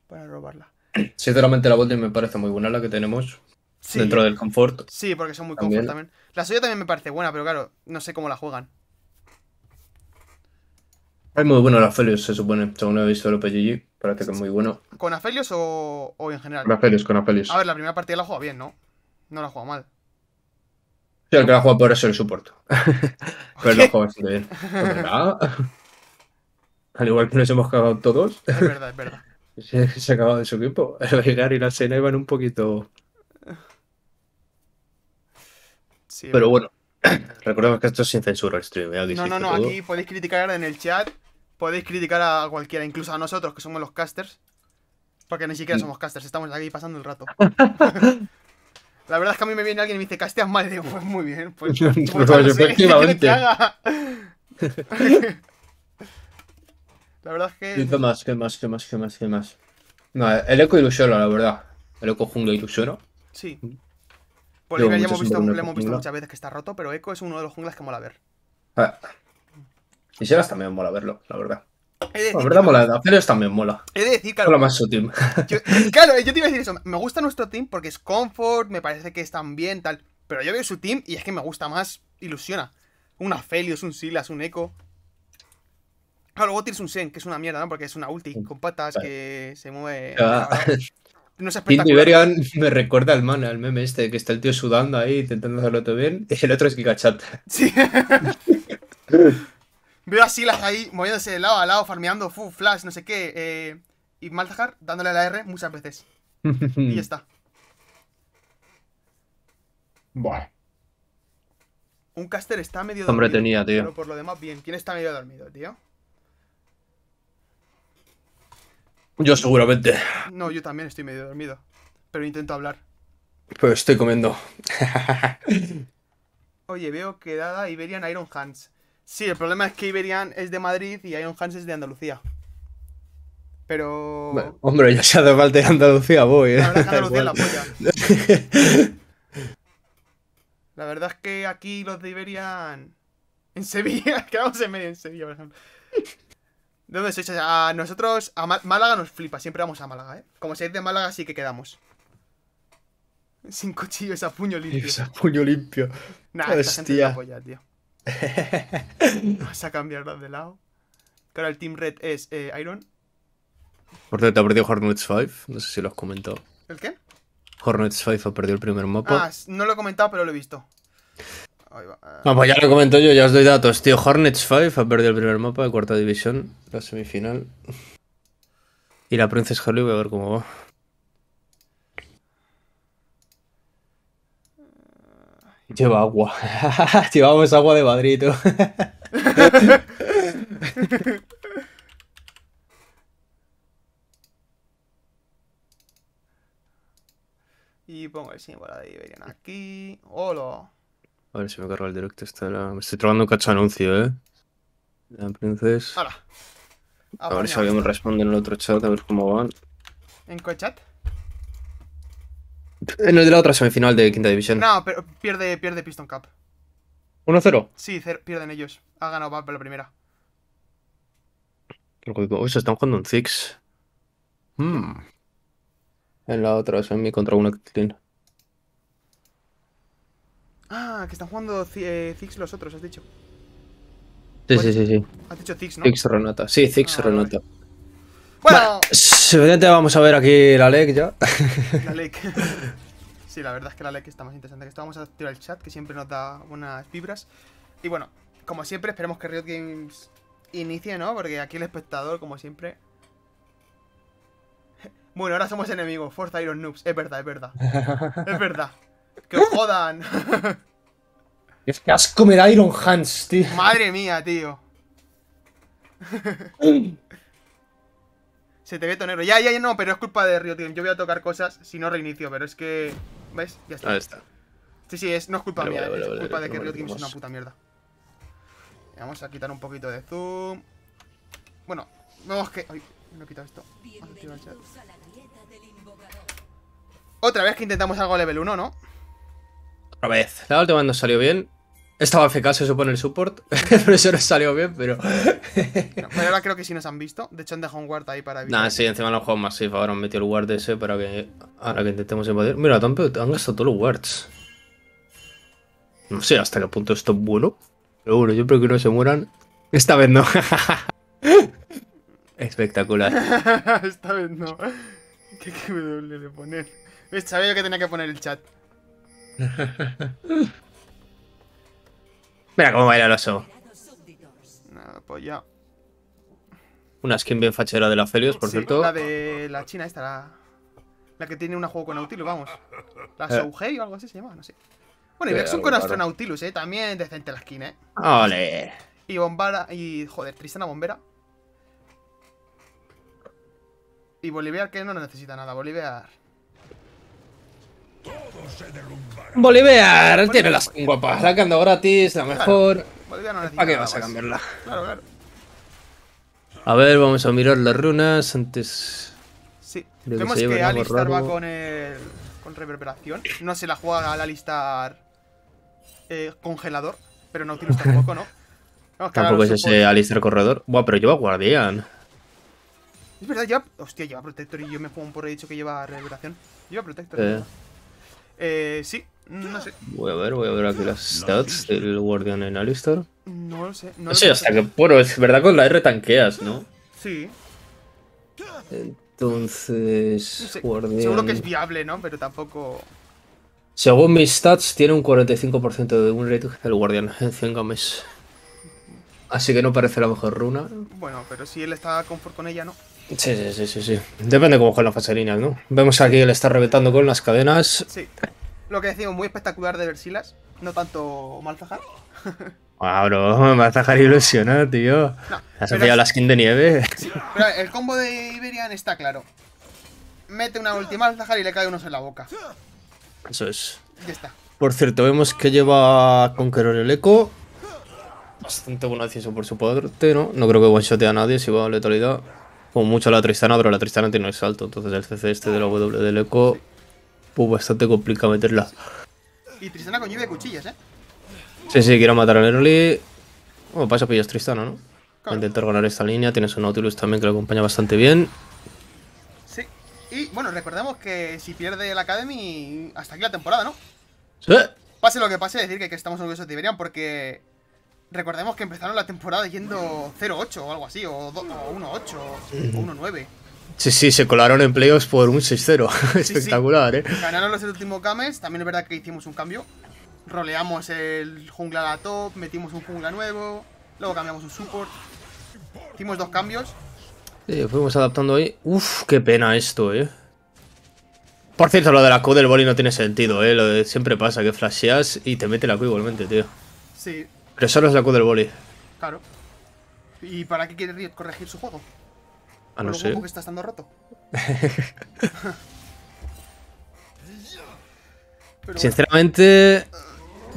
Para robarla. Sinceramente la Bolding me parece muy buena la que tenemos Sí, dentro del confort. sí, porque son muy También. confort también. La suya también me parece buena, pero claro, no sé cómo la juegan. Es muy bueno la Felios, se supone. Según he visto el OPGG, parece que es muy bueno. ¿Con Aphelios o, o en general? La Felios, con Aphelios. A ver, la primera partida la juega bien, ¿no? No la juega mal. Sí, el que la juega por eso el support. Pero lo juega bastante bien. ¿Es verdad? Al igual que nos hemos cagado todos, Es verdad, es verdad. se, se ha acabado de su equipo. El Veigar y la Sena iban un poquito. Sí, Pero bueno, recordemos que esto es sin censura el stream. No, no, no, todo. aquí podéis criticar en el chat, podéis criticar a cualquiera, incluso a nosotros que somos los casters. Porque ni Mm. siquiera somos casters, estamos aquí pasando el rato. La verdad es que a mí me viene alguien y me dice, casteas mal, y digo, pues muy bien, pues, pues, Pues ya lo sé, ¿qué quieres que efectivamente. La verdad es ¿Y que... qué más? ¿Qué más? ¿Qué más? ¿Qué más? ¿Qué más? No, el eco ilusiona, la verdad. El eco jungla ilusiona. Sí. Bolívar ya mucho hemos visto, le hemos visto muchas veces que está roto, pero Echo es uno de los junglas que mola ver. Ah. Y Seras también mola verlo, la verdad. Decir, La verdad mola, Aphelios también mola. he de decir, claro, Mola más su team. Yo- claro, yo te iba a decir eso. Me gusta nuestro team porque es comfort, me parece que están bien, tal. Pero yo veo su team y es que me gusta más, ilusiona. Un Aphelios, un Silas, un Echo. Claro, luego tienes un Sen, que es una mierda, ¿no? Porque es una ulti con patas Vale. que se mueve. Ah. No es Team espectacular. Iberian me recuerda al man, al meme este, que está el tío sudando ahí intentando hacerlo todo bien. Y el otro es Gigachat. Sí. Veo a Silas ahí moviéndose de lado a lado, farmeando, fu, flash, no sé qué. eh, y Malzahar dándole la R muchas veces. Y ya está. Buah. Un caster está medio Hombre dormido, tenía, tío. Pero por lo demás, bien. ¿Quién está medio dormido, tío? Yo seguramente. No, yo también estoy medio dormido. Pero intento hablar. Pues estoy comiendo. Oye, veo que dada Iberian Iron Hands. Sí, el problema es que Iberian es de Madrid y Iron Hands es de Andalucía. Pero. Bueno, hombre, ya se hace falta ir a Andalucía, voy. ¿eh? La verdad es que Andalucía es la polla. La verdad es que aquí los de Iberian. En Sevilla, quedamos en medio en Sevilla, por ejemplo. ¿De dónde sois? A nosotros, a Málaga nos flipa, siempre vamos a Málaga, ¿eh? Como es de Málaga, sí que quedamos. Sin cuchillos a puño limpio. Ese puño limpio. Nah, esta gente es la Hostia. polla, tío. Vamos a cambiarlas de lado. Ahora el Team Red es eh, Iron. Por cierto, ha perdido Hornets 5. No sé si lo has comentado. ¿El qué? Hornets 5 ha perdido el primer mapa. Ah, no lo he comentado, pero lo he visto. Ahí va. No, pues ya lo comento yo, ya os doy datos, tío. Hornets 5 ha perdido el primer mapa de cuarta división, la semifinal. Y la Princess Harley, voy a ver cómo va. Lleva agua. Llevamos agua de Madrid, tú. Y pongo el símbolo de Iberian aquí. ¡Hola! A ver si me carga el directo. Está la- Me estoy trabando un cacho anuncio, eh. La Princess. ¡Hala! A ver si alguien me responde en el otro chat, a ver cómo van. ¿En cuál chat? En el de la otra semifinal de quinta división. No, pero pierde, pierde Piston Cup. 1-0. Sí, pierden ellos. Ha ganado Valve la primera. Uy, se están jugando en Six. Hmm. En la otra semi contra una clean. Ah, que están jugando eh, Zix los otros, has dicho. Sí, sí, sí, sí. Has dicho Zix, ¿no? Zix Renata. Sí, Zix Ah, vale, Renata. Bueno, Evidentemente vamos a ver aquí la LEC ya. la LEC. sí, la verdad es que la LEC está más interesante que esto. Vamos a activar el chat, que siempre nos da buenas fibras. Y bueno, como siempre, esperemos que Riot Games inicie, ¿no? Porque aquí el espectador, como siempre. Bueno, ahora somos enemigos. Forza Iron Noobs. Es verdad, es verdad. Es verdad. Que os jodan. Es que asco me da Iron Hands, tío. Madre mía, tío. Se te ve tonero. Ya, ya, ya, no, pero es culpa de Riot Games. Yo voy a tocar cosas si no reinicio, pero es que. ¿Ves? Ya está. Ahí está. Sí, sí, es, no es culpa Vale, mía, vale, es vale, culpa vale, de que Riot Games es una puta mierda. Vamos a quitar un poquito de zoom. Bueno, vamos que. Ay, no he quitado esto. Otra vez que intentamos algo level 1, ¿no? Otra vez. La última no salió bien. Estaba FK, se supone el support. Por eso no salió bien, pero. Pero ahora creo que sí nos han visto. De hecho, han dejado un guard ahí para evitar. Nah, sí, encima no juego Massive. Ahora han metido el ward ese para que. Ahora que intentemos invadir. Mira, han, han gastado todos los wards. No sé hasta qué punto esto es bueno. Pero bueno, yo creo que no se mueran. Esta vez no. Espectacular. Esta vez no. ¿Qué que W le poner? ¿Ves? Sabía yo que tenía que poner el chat. Mira cómo baila el oso. Nada, pues ya. Una skin bien fachera de la Felios, por Sí, cierto. La de la China, esta, la, la que tiene un juego con Nautilus, vamos. La Eh. Souhei o algo así se llama, no sé. Bueno, y Vexun con. Astronautilus, eh. También decente la skin, eh. Ole. Y Bombara. Y joder, Tristana Bombera. Y Boliviar que no necesita nada, Boliviar. Bolivar tiene la skin guapa. La que anda gratis, la mejor. Boliviar no ¿Para qué vas a cambiarla? Claro, claro. A ver, vamos a mirar las runas antes. Sí. Vemos que, Alistar va con el. con reverberación. No se la juega al Alistar. eh, congelador. Pero Nautilus tampoco, ¿no? Ahora Tampoco es ese Alistair corredor. Buah, pero lleva guardián. Es verdad, lleva. Hostia, lleva protector y yo me pongo por he dicho que lleva reverberación. Lleva protector. Eh, Eh, sí, no sé. voy a ver, voy a ver aquí las stats del guardián en Alistair. No lo sé. No No lo sé, sé. hasta que. Bueno, es verdad con la R tanqueas, ¿no? Sí, Entonces. no sé. Seguro que es viable, ¿no? Pero tampoco. Según mis stats, tiene un 45% de win rate el guardián en 100 games. Así que no parece la mejor runa. Bueno, pero si él está confort con ella, ¿no? Sí, sí, sí, sí, sí. Depende cómo jueguen las fase líneas, ¿no? Vemos aquí él está reventando con las cadenas. Sí. Lo que decimos, muy espectacular de Versilas. No tanto Malzahar. Ah, bro, me vas a dejar ilusionado, tío. No. ¿Has es- la skin de nieve? Pero el combo de Iberian está claro. Mete una última Malzahar y le cae uno en la boca. Eso es. Ya está. Por cierto, vemos que lleva Conqueror el eco. Bastante bueno acceso por su parte, ¿no? No creo que one-shote a nadie si va a letalidad. Como mucho la Tristana, pero la Tristana tiene el salto. Entonces el CC este de la W del eco. Pues bastante complicado meterla. Y Tristana con lluvia de cuchillas, ¿eh? Sí, sí, quiero matar al early. Bueno, eso pillas Tristana, ¿no? Claro. intentar ganar esta línea. Tienes un Nautilus también que lo acompaña bastante bien. Sí. Y bueno, recordemos que si pierde el Academy, hasta aquí la temporada, ¿no? Sí. Pase lo que pase, decir que, que estamos orgullosos de Iberian porque recordemos que empezaron la temporada yendo 0-8 o algo así, o, do- o 1-8 o 1-9. Sí, sí, se colaron en playoffs por un 6-0. sí. Espectacular, ¿eh? Ganaron los últimos games, también es verdad que hicimos un cambio. Roleamos el jungla a la top, metimos un jungla nuevo, luego cambiamos un support. Hicimos dos cambios. Sí, fuimos adaptando ahí. Uf, qué pena esto, eh. Por cierto, lo de la Q del boli no tiene sentido, eh. Lo de siempre pasa, que flasheas y te mete la Q igualmente, tío. Sí, Pero solo es la Q del boli. claro. ¿Y para qué quiere Riot corregir su juego? Ah, no sé. que está estando roto. Pero Sinceramente,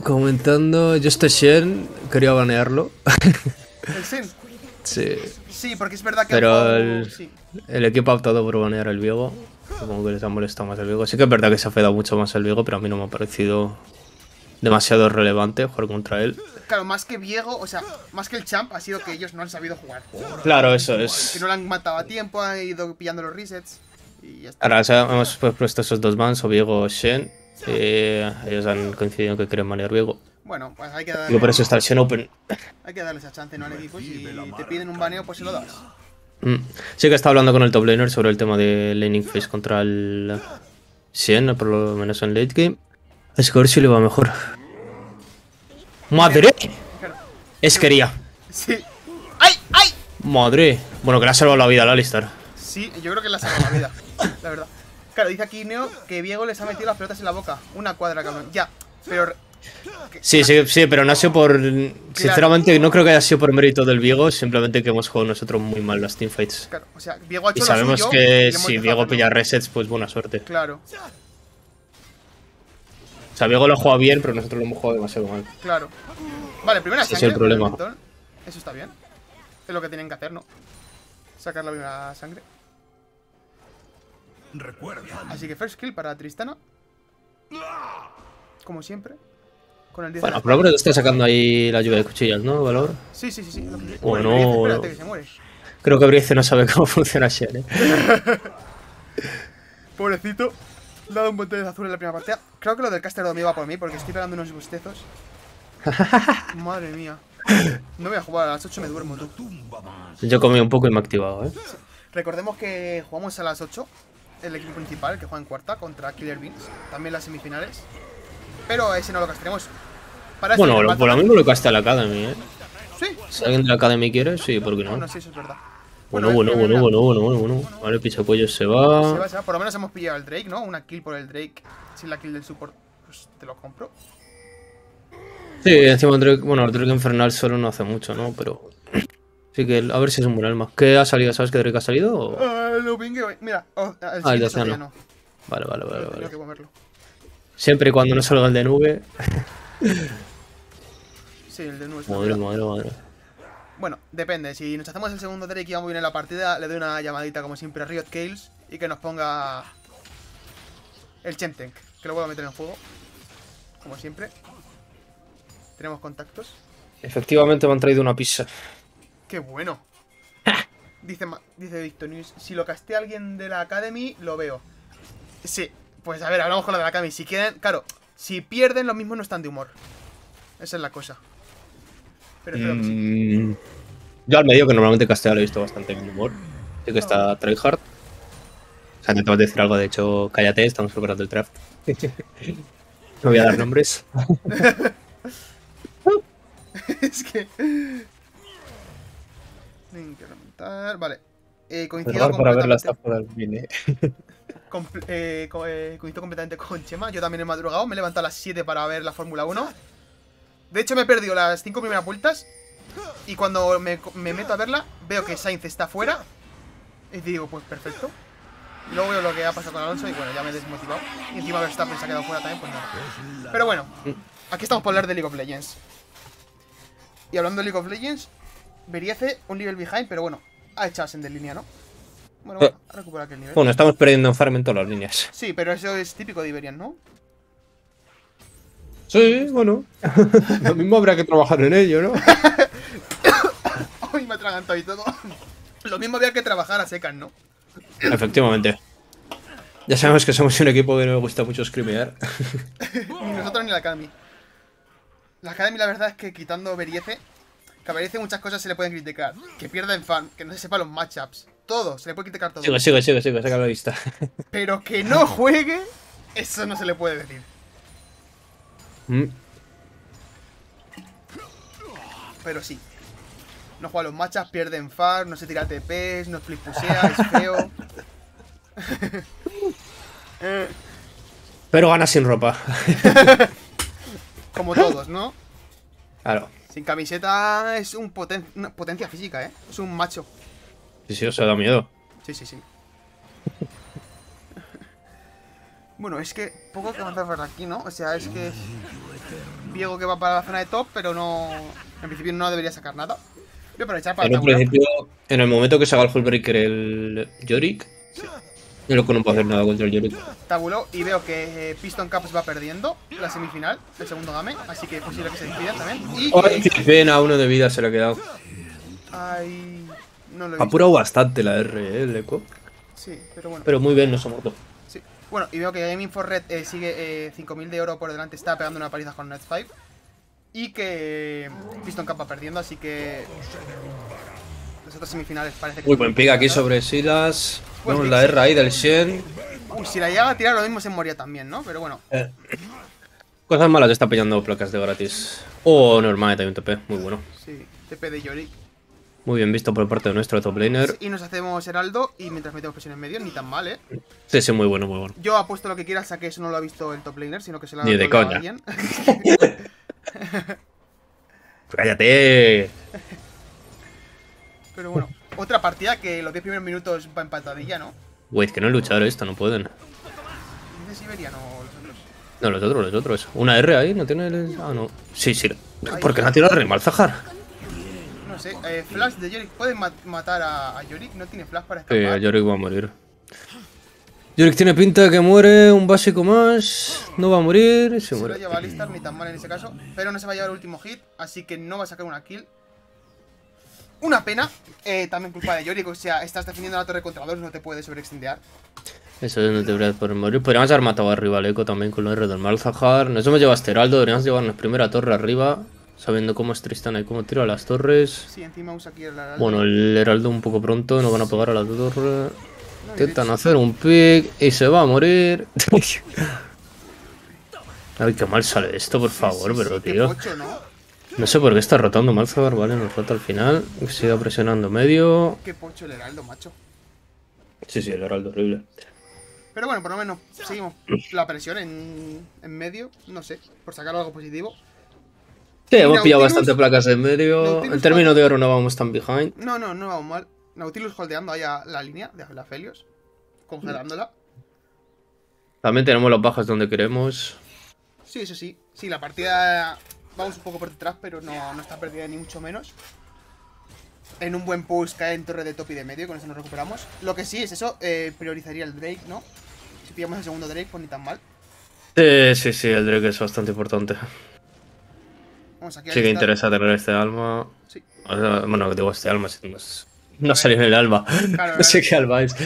comentando, yo este Shen quería banearlo. el Zen. sí. Sí, porque es verdad que Pero el el- sí. El equipo ha optado por banear el Viego. Supongo que les ha molestado más el Viego. Sí que es verdad que se ha fedado mucho más el Viego, pero a mí no me ha parecido demasiado relevante jugar contra él. Claro, más que Viego, o sea, más que el champ, ha sido que ellos no han sabido jugar. Claro, eso Que es. no lo han matado a tiempo, han ido pillando los resets. Y ya está. Ahora o sea, hemos pues, puesto esos dos bans, o Viego o Shen. eh, ellos han coincidido en que quieren manejar Viego. Bueno, pues hay que darle, por eso está el Shen Open. hay que darle esa chance, ¿no? Al equipo. Si te piden un baneo, pues se lo das. Mm. Sí que está hablando con el top laner sobre el tema de laning phase contra el Shen, por lo menos en late game. Es que a si le va mejor. ¡Madre! Claro. Es quería. Sí. ¡Ay! ¡Ay! Madre. Bueno, que le ha salvado la vida al Alistar. Sí, yo creo que le ha salvado la vida. La verdad. Claro, dice aquí Neo que Viego les ha metido las pelotas en la boca. Una cuadra, cabrón. Ya. Pero. Sí, sí, sí, pero no ha sido por. Sinceramente, no creo que haya sido por mérito del Viego, simplemente que hemos jugado nosotros muy mal las teamfights. Claro, o sea, Viego ha hecho Y lo sabemos suyo que si Viego pilla resets, pues buena suerte. Claro, O sea, Viego lo ha jugado bien, pero nosotros lo hemos jugado demasiado mal. claro. Vale, primera Ese es sangre. el problema. Eso está bien. Es lo que tienen que hacer, ¿no? Sacar la primera sangre. Así que first kill para Tristana. Como siempre. Con el 10 Bueno, por lo menos está sacando ahí la lluvia de cuchillas, ¿no, Valor? Sí, sí, sí, sí. Bueno, bueno. espérate que se muere. Creo que Brice no sabe cómo funciona Shen, ¿eh? Pobrecito. Le ha dado un montón de azul en la primera partida. Creo que lo del caster me va por mí porque estoy pegando unos bostezos. Madre mía. No voy a jugar a las 8, me duermo tú. Yo comí un poco y me he activado, ¿eh? Recordemos que jugamos a las 8. El equipo principal, el que juega en cuarta, contra Killer Beans. También las semifinales. Pero ese no lo castremos. Para Bueno, nos lo- por lo mismo lo casta la Academy, ¿eh? Sí. Si alguien de la Academy quiere, sí, ¿por qué no? Bueno, sí, eso es verdad. Bueno, bueno, bueno, mira, bueno, bueno, bueno, bueno. Vale, Pichacuello se Se va. va, se va. Por lo menos hemos pillado el Drake, ¿no? Una kill por el Drake. Sin la kill del support, pues te lo compro. Sí, encima Drake, bueno, Drake Infernal solo no hace mucho, ¿no? Pero. Sí que a ver si es un buen alma. ¿Qué ha salido? ¿Sabes que Drake ha salido? o- Ah, lo Mira, oh, el Ah, el de océano. Vale, vale, vale, vale. que. Siempre y cuando no salga el de nube. Sí, el de nubes. Madre, madre, madre. Bueno, depende. Si nos hacemos el segundo Drake y vamos bien en la partida, le doy una llamadita como siempre a Riot Kales y que nos ponga el Chemtank, que lo vuelvo a meter en juego. Como siempre. Tenemos contactos. Efectivamente me han traído una pizza. ¡Qué bueno! Dice, dice Victor News, si lo castea alguien de la Academy, lo veo. Sí, pues a ver, hablamos con la de la Academy. Si quieren, claro, si pierden, los mismos no están de humor. Esa es la cosa. Pero espero que sí. Mm, Yo al medio, que normalmente castea lo he visto bastante en humor. Sí que está tryhard. O sea, intentamos decir algo, de hecho, cállate, estamos preparando el draft. no voy a dar nombres. es que. Incrementar. Vale. Eh, coincido, Perdón para ver la completamente, estafa del Vine. comple- eh, co- eh, coincido completamente con Chema. Yo también he madrugado. Me he levantado a las 7 para ver la Fórmula 1. De hecho, me he perdido las 5 primeras vueltas. Y cuando me, me meto a verla, veo que Sainz está fuera. Y digo, pues perfecto. Y luego veo lo que ha pasado con Alonso y bueno, ya me he desmotivado. Y encima Verstappen se ha quedado fuera también, pues nada. Pero bueno, aquí estamos para hablar de League of Legends. Y hablando de League of Legends, Veriece un nivel behind, pero bueno, ha echado en de línea, ¿no? Bueno, bueno, ha recuperado aquel nivel. Bueno, estamos perdiendo en farm en todas las líneas. Sí, pero eso es típico de Iberian, ¿no? Sí, bueno. Lo mismo habrá que trabajar en ello, ¿no? Ay, me ha atragantado y todo. Lo mismo había que trabajar a secas, ¿no? Efectivamente. Ya sabemos que somos un equipo que no le gusta mucho scrimear. Ni nosotros ni la Academy. La Academy, la verdad es que quitando Veriece, que a Veriece muchas cosas se le pueden criticar. Que pierda en fan, que no se sepa los matchups. Todo, se le puede criticar todo. Sigue, sigue, sigue, sigue, saca la vista. Pero que no juegue, eso no se le puede decir. Mm. Pero sí. No juega los matchups, pierde en far, no se tira TPs, no flipusea, es feo. Pero gana sin ropa. Como todos, ¿no? Claro. Sin camiseta es un poten- una potencia física, ¿eh? Es un macho. Sí, sí, o sea, da miedo. Sí, sí, sí. Bueno, es que poco que avanzar por aquí, ¿no? O sea, es que Diego que va para la zona de top, pero no... En principio no debería sacar nada. Voy a aprovechar para En un principio, en el momento que se haga el Hullbreaker el Yorick, Yo no puedo hacer nada contra el Yorick. Tabuló y veo que eh, Piston Cups va perdiendo la semifinal del segundo game, así que es posible que se decida también. Y Ay, que... pena, uno de vida se le ha quedado. Ay, no lo he Ha apurado bastante la R, eh, el eco. Sí, pero bueno. Pero muy bien, no se ha muerto. Bueno, y veo que Gaming for Red eh, sigue eh, 5.000 de oro por delante, está pegando una paliza con Net 5. Y que Piston Cup va perdiendo, así que... Las otras semifinales parece que... Muy buen pick aquí sobre Silas. Pick, la. R ahí del Shen. Uy, si la llega a tirar lo mismo se moría también, ¿no? Pero bueno. Cosas malas, está pillando placas de gratis. Oh, normal, hay un TP, muy bueno. Sí, TP de Yorick. Muy bien visto por parte de nuestro top laner. Y nos hacemos Heraldo y mientras metemos presión en medio, ni tan mal, ¿eh? Sí, sí, muy bueno, muy bueno. Yo apuesto lo que quieras a que eso no lo ha visto el top laner, sino que se lo ha Ni de coña. alguien. ¡Cállate! Pero bueno, otra partida que los 10 primeros minutos va empatadilla, ¿no? Wait, que no luchar esto, no pueden. ¿Es de Siberiano o los otros? No, los otros, los otros. Una R ahí, ¿no tiene el... Ah, no. Sí, sí. ¿Por qué no ha tirado R? Malzahar. No sé, eh, Flash de Yorick. ¿Pueden ma- matar a, a Yorick? No tiene Flash para Sí, escapar. Yorick va a morir. Yorick tiene pinta de que muere, un básico más. No va a morir, se se lo muere. lleva Alistar, ni tan mal en ese caso. Pero no se va a llevar el último hit, así que no va a sacar una kill. Una pena, eh, también culpa de Yorick. O sea, estás defendiendo la torre contra dos, no te puedes sobreextendear. Eso es, no debería poder morir. Podríamos haber matado arriba al Eco también con los R del Malzahar. Nos hemos llevado a este Heraldo, deberíamos llevarnos primera torre arriba. Sabiendo cómo es Tristana y cómo tira las torres. Sí, encima usa aquí el Heraldo. Bueno, el Heraldo un poco pronto, no van a pegar a la torre. No, Intentan hacer un pick y se va a morir. Ay, qué mal sale esto, por favor, Sí, pero sí, tío. pocho, ¿no? No sé por qué está rotando Malzahar, vale, nos rota al final. Sigue presionando medio. Qué pocho el Heraldo, macho. Sí, sí, el Heraldo horrible. Pero bueno, por lo menos seguimos la presión en, en medio, no sé, por sacar algo positivo. Sí, hemos pillado bastante placas en medio. Nautilus En términos de oro no vamos tan behind. No, no, no vamos mal. Nautilus holdeando ahí a la línea de la Felios, congelándola. También tenemos los bajas donde queremos. Sí, eso sí. Sí, la partida vamos un poco por detrás, pero no, no está perdida ni mucho menos. En un buen push cae en torre de top y de medio, con eso nos recuperamos. Lo que sí es eso, eh, priorizaría el Drake, ¿no? Si pillamos el segundo Drake, pues ni tan mal. Sí, sí, sí, el Drake es bastante importante. Vamos aquí a Sí que interesa tener este alma. Sí. Bueno, digo este alma, si no, salió en el alma. Claro, no sé qué alma es.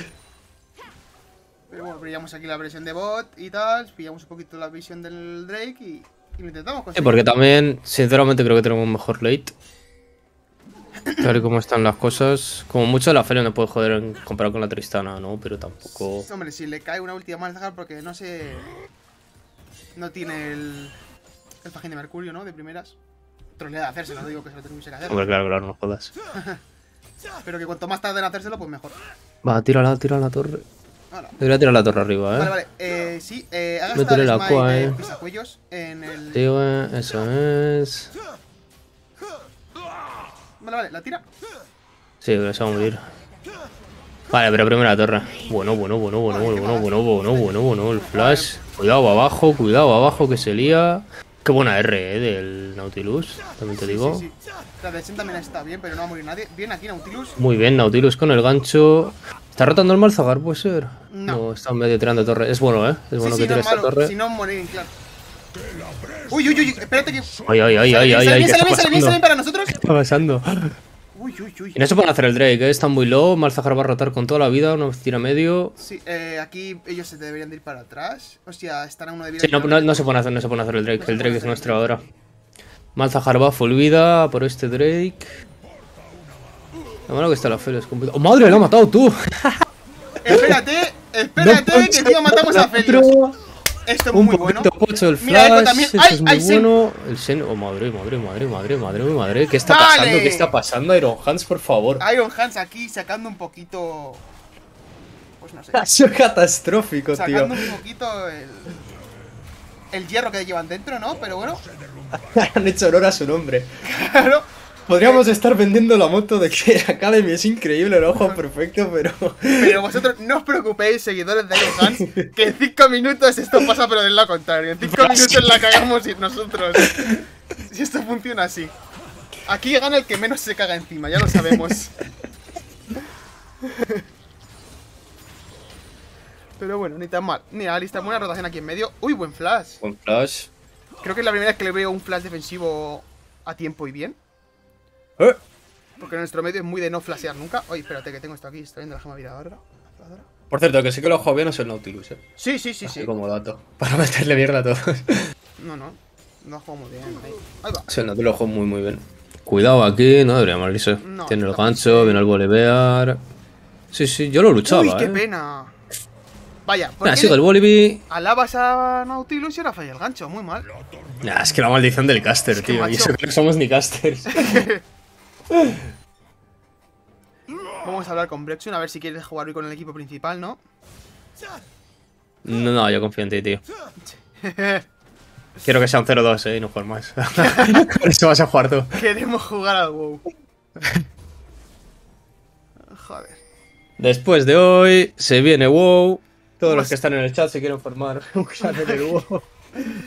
Pero bueno, pillamos aquí la presión de bot y tal, pillamos un poquito la visión del Drake y, y lo intentamos Sí, conseguir. porque también, sinceramente, creo que tenemos un mejor late. Tal y como están las cosas. Como mucho la Feria no puede joder en comparado con la Tristana, ¿no? Pero tampoco. Hombre, si le cae una última mal Zahar porque no sé. No tiene el. El fajín de Mercurio, ¿no? De primeras. Trolea de hacérselo, no digo que se lo tuviese que hacer. Hombre, claro, claro, no jodas. Pero que cuanto más tarde en hacérselo, pues mejor. Va, tírala, tira la torre. Hala. Debería tirar la torre arriba, ¿eh? Vale, vale. Eh, sí, eh, haga Métele la el cua, eh. pisacuellos en el. Sí, güey, eso es. Vale, vale, la tira. Sí, que se va a morir. Vale, pero primero la torre. Bueno, bueno, bueno, bueno, bueno, bueno, bueno, bueno, bueno, bueno, el flash. Cuidado abajo, cuidado abajo que se lía. Qué buena R, eh, del Nautilus, también te digo. Sí, sí. La de Shen también está bien, pero no va a morir nadie. Bien aquí, Nautilus. Muy bien, Nautilus con el gancho. ¿Está rotando el Malzagar, puede ser? No. está medio tirando torre. Es bueno, ¿eh? Es bueno que no tire es esta torre. Si no, morir, claro. Uy, uy, uy, espérate que. Ay, ay, ay, ay, ay, ay, ¿qué está pasando? para nosotros. ¿Qué está pasando? Uy, uy, uy. Y no se pueden hacer el Drake, ¿eh? Están muy low. Malzahar va a rotar con toda la vida. Uno tira medio. Sí, eh, aquí ellos se deberían de ir para atrás. Hostia, están a uno de vida. Sí, no, no, no se puede hacer, no se puede hacer el Drake. El Drake es nuestro ahora. Malzahar va full vida por este Drake. Lo malo que está la completo. ¡Oh, madre! ¡Lo ha matado tú! Espérate, espérate, que encima matamos a Felios. Esto es Un muy bueno. pocho el Mira, flash. también. ¡Ay, es muy ay, Sen! bueno. El Sen. Oh, madre, madre, madre, madre, madre, madre. ¿Qué está Vale. pasando? ¿Qué está pasando, Iron Hands, por favor? Iron Hands aquí sacando un poquito. Pues no sé. Ha sido catastrófico, Sacando un poquito el. El hierro que llevan dentro, ¿no? Pero bueno, Han hecho honor a su nombre. claro. Podríamos estar vendiendo la moto de que Academy es increíble, el ojo perfecto, pero. Pero vosotros no os preocupéis, seguidores de Iron Hands, que en 5 minutos esto pasa, pero del lado contrario. En 5 minutos la cagamos y nosotros. Si esto funciona así. Aquí gana el que menos se caga encima, ya lo sabemos. Pero bueno, ni tan mal. Mira, lista buena rotación aquí en medio. Uy, buen flash. Buen flash. Creo que es la primera vez que le veo un flash defensivo a tiempo y bien. Eh. Porque nuestro medio es muy de no flashear nunca. Oye, espérate que tengo esto aquí. Está viendo la gema viradora. Por cierto, que sí que lo juego bien es el Nautilus, eh. Sí, sí, sí, Así sí. como dato. Para meterle mierda a todos. No, no. No juego muy bien. Ahí, ahí va. Sí, el Nautilus lo juego muy, muy bien. Cuidado aquí, no debería morirse. No, Tiene el gancho, viene el bolivar. Sí, sí, yo lo luchaba, Uy, qué eh. pena. Vaya, ¿por Mira, qué sigo el Bolivi. alabas a Nautilus y ahora falla el gancho? Muy mal. Nah, es que la maldición del caster, Es que, tío. Y eso que no somos ni casters. Vamos a hablar con Brexun a ver si quieres jugar hoy con el equipo principal, ¿no? No, no, yo confío en ti, tío. Quiero que sea un 0-2, eh, y no jugar más. Por eso vas a jugar tú. Queremos jugar al WoW. Joder. Después de hoy, se viene WoW. Todos los que están en el chat se quieren formar un en el WoW.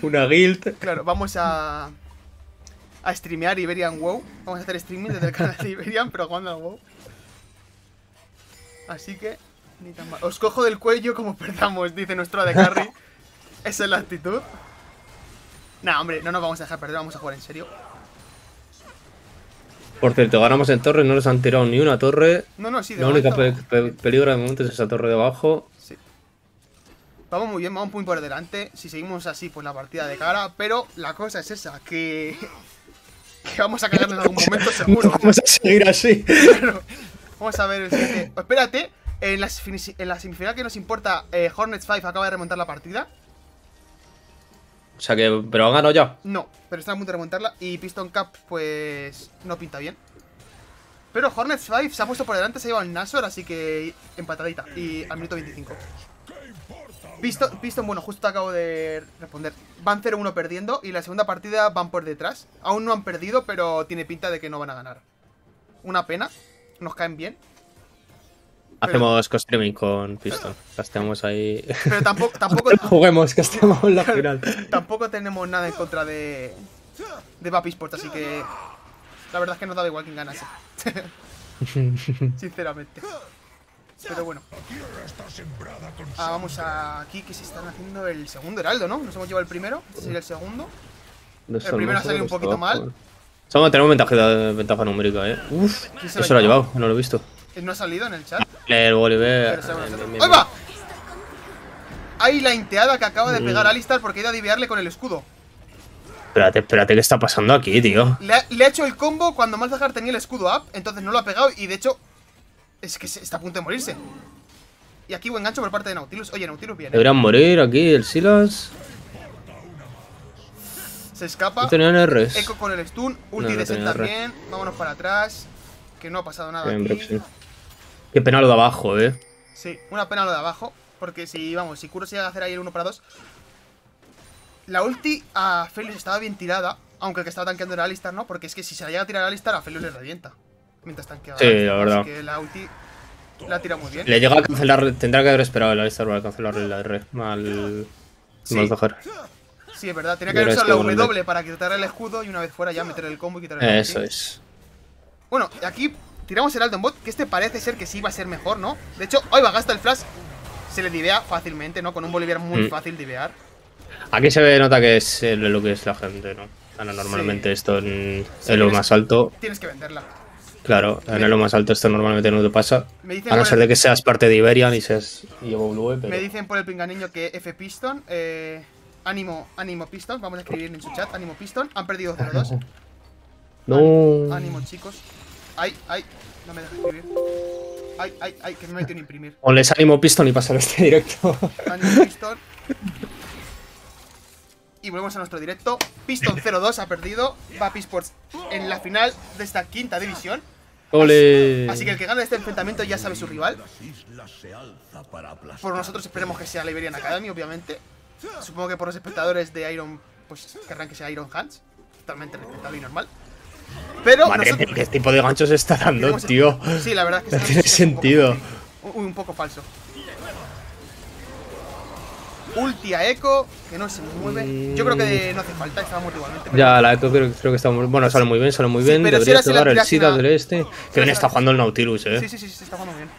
Una guild. Claro, vamos a. a streamear Iberian WoW. Vamos a hacer streaming desde el canal de Iberian, pero jugando al WoW. Así que. Ni tan mal. Os cojo del cuello como perdamos, dice nuestro de carry. Esa es la actitud. Nah, hombre, no nos vamos a dejar perder, vamos a jugar en serio. Por cierto, ganamos en torre, no nos han tirado ni una torre. No, no, sí, de La única pe- pe- peligro de momento es esa torre de abajo. Sí. Vamos muy bien, vamos muy por delante. Si seguimos así, pues la partida de cara. Pero la cosa es esa, que. que vamos a cagar en algún momento seguro. Vamos a seguir así. Claro. Vamos a ver el siguiente. Espérate, en la, en la semifinal que nos importa, eh, Hornets 5 acaba de remontar la partida. O sea que, pero han ganado ya. No, pero está a punto de remontarla. Y Piston Cup, pues. no pinta bien. Pero Hornets 5 se ha puesto por delante, se ha llevado el Nasor, así que empatadita. Y al minuto 25. Piston, Piston, bueno, justo acabo de responder. Van 0-1 perdiendo y la segunda partida van por detrás. Aún no han perdido, pero tiene pinta de que no van a ganar. Una pena. Nos caen bien. Hacemos co-streaming con Piston. Casteamos ahí. Pero tampoco, tampoco, Juguemos, casteamos la final. tampoco tenemos nada en contra de, de Vapi Sports, así que la verdad es que nos daba igual quien ganase. Sinceramente. Pero bueno. Ah, vamos a aquí que se están haciendo el segundo heraldo, ¿no? Nos hemos llevado el primero, este sería el segundo. El primero ha salido un poquito mal. Solo tenemos ventaja, ventaja numérica, eh. Uf, ¿Quién se eso lo ha llevado, no lo he visto. Eh, No ha salido en el chat. El Bolívar. ¡Ahí va! Ahí la inteada que acaba de pegar a Alistar porque ha ido a diviarle con el escudo. Espérate, espérate, ¿qué está pasando aquí, tío? Le ha, le ha hecho el combo cuando Malzahar tenía el escudo up, entonces no lo ha pegado y de hecho es que está a punto de morirse. Y aquí buen gancho por parte de Nautilus. Oye, Nautilus viene. Deberían morir aquí el Silas. Se escapa. No tenían Rs. Echo con el stun. Ulti No, no de también. Vámonos para atrás. Que no ha pasado nada Bien, aquí. Qué pena lo de abajo, eh. Sí, una pena lo de abajo. Porque si, vamos, si Kuro se llega a hacer ahí el 1 para 2. La ulti a Felius estaba bien tirada. Aunque el que estaba tanqueando era Alistar, ¿no? Porque es que si se la llega a tirar a Alistar, a Felius le revienta. Mientras tanquea. a Sí, la así verdad. que la ulti la tira muy bien. Le llega a cancelar. Tendrá que haber esperado el Alistar para cancelarle la R. Mal. Sí. Mal dejar. Sí, es verdad. Tenía que haber usado la W para quitarle el escudo y una vez fuera ya meter el combo y quitarle el Eso ulti. es. Bueno, aquí tiramos el Alton Bot, que este parece ser que sí va a ser mejor, ¿no? De hecho, hoy va gasta el flash. Se le divea fácilmente, ¿no? Con un Boliviar muy Mm. fácil divear. Aquí se ve, nota que es lo que es la gente, ¿no? Gana normalmente Sí. esto en, Sí, en lo más alto. Tienes que venderla. Claro, en lo más alto esto normalmente no te pasa. Me A no ser el, de que seas parte de Iberian y seas IW, pero... me dicen por el pinganiño que F Piston, eh, ánimo, ánimo Piston, vamos a escribir en su chat, ánimo Piston, han perdido 0-2. No. Ánimo chicos. Ay, ay, no me deja escribir. Ay, ay, ay, que me metió en imprimir. Ponles ánimo piston y pasar este directo. Ánimo Piston. Y volvemos a nuestro directo. Piston 0-2 ha perdido. Vapi Sports en la final de esta quinta división. Ole. Así que el que gane este enfrentamiento ya sabe su rival. Por nosotros esperemos que sea la Iberian Academy, obviamente. Supongo que por los espectadores de Iron, pues querrán que sea Iron Hands. Totalmente respetable y normal. Pero Madre nosotros- mía, ¿qué tipo de ganchos está dando, tío? Sí, la verdad es que No tiene un poco- sentido. Uy, un poco falso. Ulti a Echo, que no se mueve. Yo creo que no hace falta, estaba muerto igualmente. pero- Ya, la Echo creo, creo que está muy... Bueno, sale muy bien, sale muy Sí, bien. pero Debería jugar el Sida del este. Que bien está jugando el Nautilus, eh. Sí, sí, sí, sí, está jugando bien.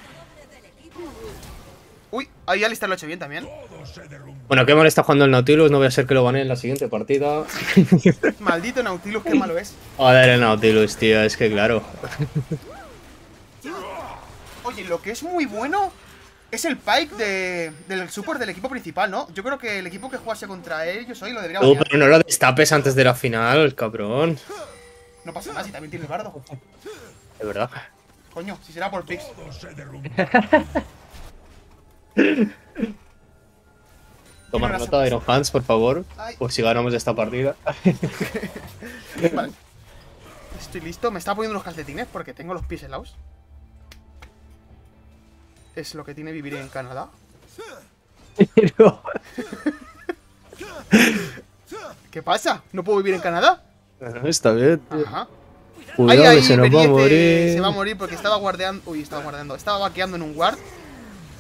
Uy, ahí Alistar lo ha hecho bien también. Bueno, qué mal está jugando el Nautilus, no voy a ser que lo gane en la siguiente partida. Maldito Nautilus, qué malo es. Joder, el Nautilus, tío, es que claro. Oye, lo que es muy bueno es el Pike de, del support del equipo principal, ¿no? Yo creo que el equipo que jugase contra ellos hoy lo debería Uh, banear. pero no lo destapes antes de la final, cabrón. No pasa nada si también tiene el bardo. De verdad. Coño, si será por Pix. Tomar nota de Iron Hands, por favor. Ay. Por si ganamos esta partida. Vale. Estoy listo. Me está poniendo unos calcetines porque tengo los pies helados. Es lo que tiene vivir en Canadá. Pero... ¿Qué pasa? ¿No puedo vivir en Canadá? Está bien, tío. Ajá. Cuidado Ahí, ahí, que se nos va a morir. Se va a morir porque estaba guardeando. Uy, estaba guardeando. Estaba vaqueando en un guard.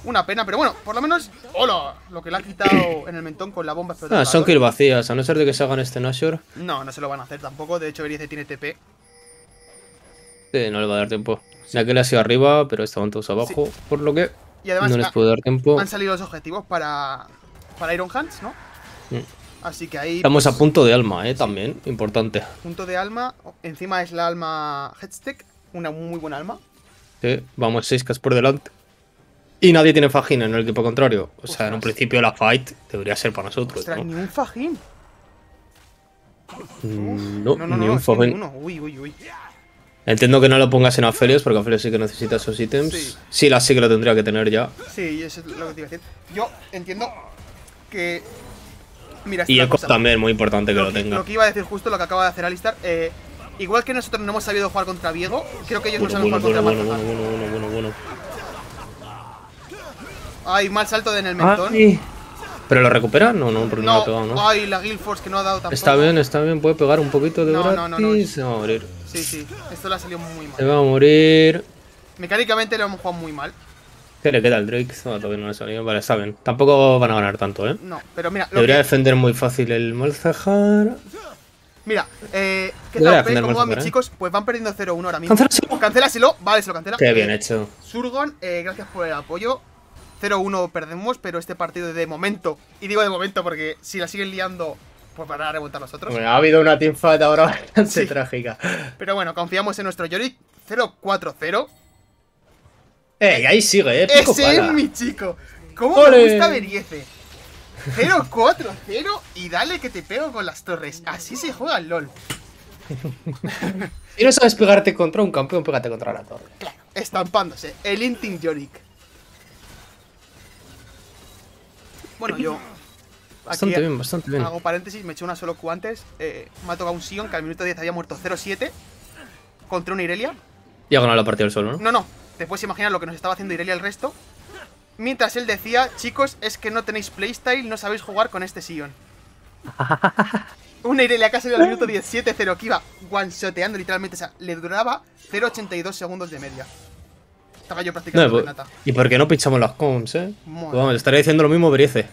Una pena, pero bueno, por lo menos. ¡Hola! Lo que le ha quitado en el mentón con la bomba explotadora. Ah, son kill vacías, a no ser de que se hagan este Nashor. No, no se lo van a hacer tampoco. De hecho, Beriece tiene TP. Sí, no le va a dar tiempo. Le ha sido arriba, pero estaban todos abajo, por lo que Y además no les puedo dar tiempo. han salido los objetivos para. Para Iron Hands, ¿no? Mm. Así que ahí. Estamos pues, a punto de alma, eh, también, importante. Punto de alma. Encima es la alma Headstick. Una muy buena alma. Sí, vamos 6 por delante. Y nadie tiene Fagina en el equipo contrario. O sea, en un principio la fight debería ser para nosotros, Ostras, ¿no? ni un fajín. No, No, no, ni un ninguno. Uy, uy, uy. Entiendo que no lo pongas en Aphelios, porque Aphelios sí que necesita esos ítems. Sí. Sí, la sí que lo tendría que tener ya. Sí, eso es lo que te iba a decir. Yo entiendo que. Mira, Y Echo cosa. también, muy importante que lo que, tenga. lo que iba a decir justo lo que acaba de hacer Alistar. Eh, igual que nosotros no hemos sabido jugar contra Viego, creo que ellos Bueno, no saben bueno, jugar bueno, contra bueno, bueno, bueno, bueno, bueno. Ay, mal salto de en el mentón. Ay. ¿Pero lo recupera? No, no, porque no, lo no, ha pegado, ¿no? ay, la Guild Force que no ha dado tampoco. Está bien, está bien, puede pegar un poquito de No, gratis. no, no, no. Se va a morir. Sí, sí, esto le ha salido muy Se mal. va a morir. Mecánicamente lo hemos jugado muy mal. ¿Qué le queda al Drake? No, todavía no le ha salido. Vale, está bien. Tampoco van a ganar tanto, ¿eh? No, pero mira, lo Debería que- defender muy fácil el Malzahar. mira, eh, ¿qué tal, ¿Cómo van mis ¿eh? chicos? Pues van perdiendo 0-1 ahora mismo. Cancélaselo, vale, se lo cancela. Qué bien hecho. Surgon, eh, gracias por el apoyo. 0-1 perdemos, pero este partido de momento, y digo de momento porque si la siguen liando, pues van a remontar los otros. Bueno, ha habido una teamfight ahora bastante Sí. trágica. Pero bueno, confiamos en nuestro Yorick 0-4-0. ¡Ey! Ahí sigue, ¿eh? Pico Ese pala. es mi chico. ¿Cómo ¡Ole! me gusta Beriece? 0-4-0 y dale que te pego con las torres. Así se juega el LOL. Si no sabes pegarte contra un campeón, pégate contra la torre. Claro, estampándose. El Inting Yorick. Bueno, yo. Bastante bien, bastante bien. Hago paréntesis, me eché una solo Q antes. eh, me ha tocado un Sion que al minuto 10 había muerto 0-7 contra una Irelia. Y ha ganado la partida del solo, ¿no? No, no, te puedes imaginar lo que nos estaba haciendo Irelia el resto. Mientras él decía, chicos, es que no tenéis playstyle, no sabéis jugar con este Sion. Una Irelia que ha salido al minuto 10, 7-0, que iba one-shoteando literalmente, o sea, le duraba 0.82 segundos de media. Estaba yo No, practicando pues- Renata. ¿Y por qué no pinchamos las comms, eh? Madre. Pues vamos, estaría diciendo lo mismo Beriece.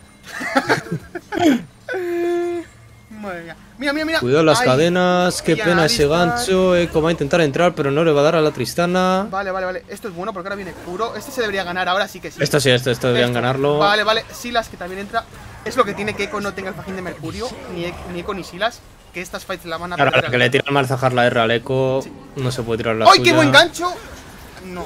Madre mía. Mira, mira, mira. Cuidado las Ay. cadenas, qué pena ese gancho. Eco va a intentar entrar, pero no le va a dar a la Tristana. Vale, vale, vale. Esto es bueno porque ahora viene puro. Este se debería ganar, ahora sí que sí. Esto sí, esto, esto deberían Esto. ganarlo. Vale, vale. Silas, que también entra. Es lo que tiene que Echo no tenga el fajín de Mercurio, ni, E- ni Echo ni Silas. Que estas fights la van a Claro, que le tira el Malzahar la R al Eco, Sí. no se puede tirar la ¡Ay, suya. qué buen gancho! No.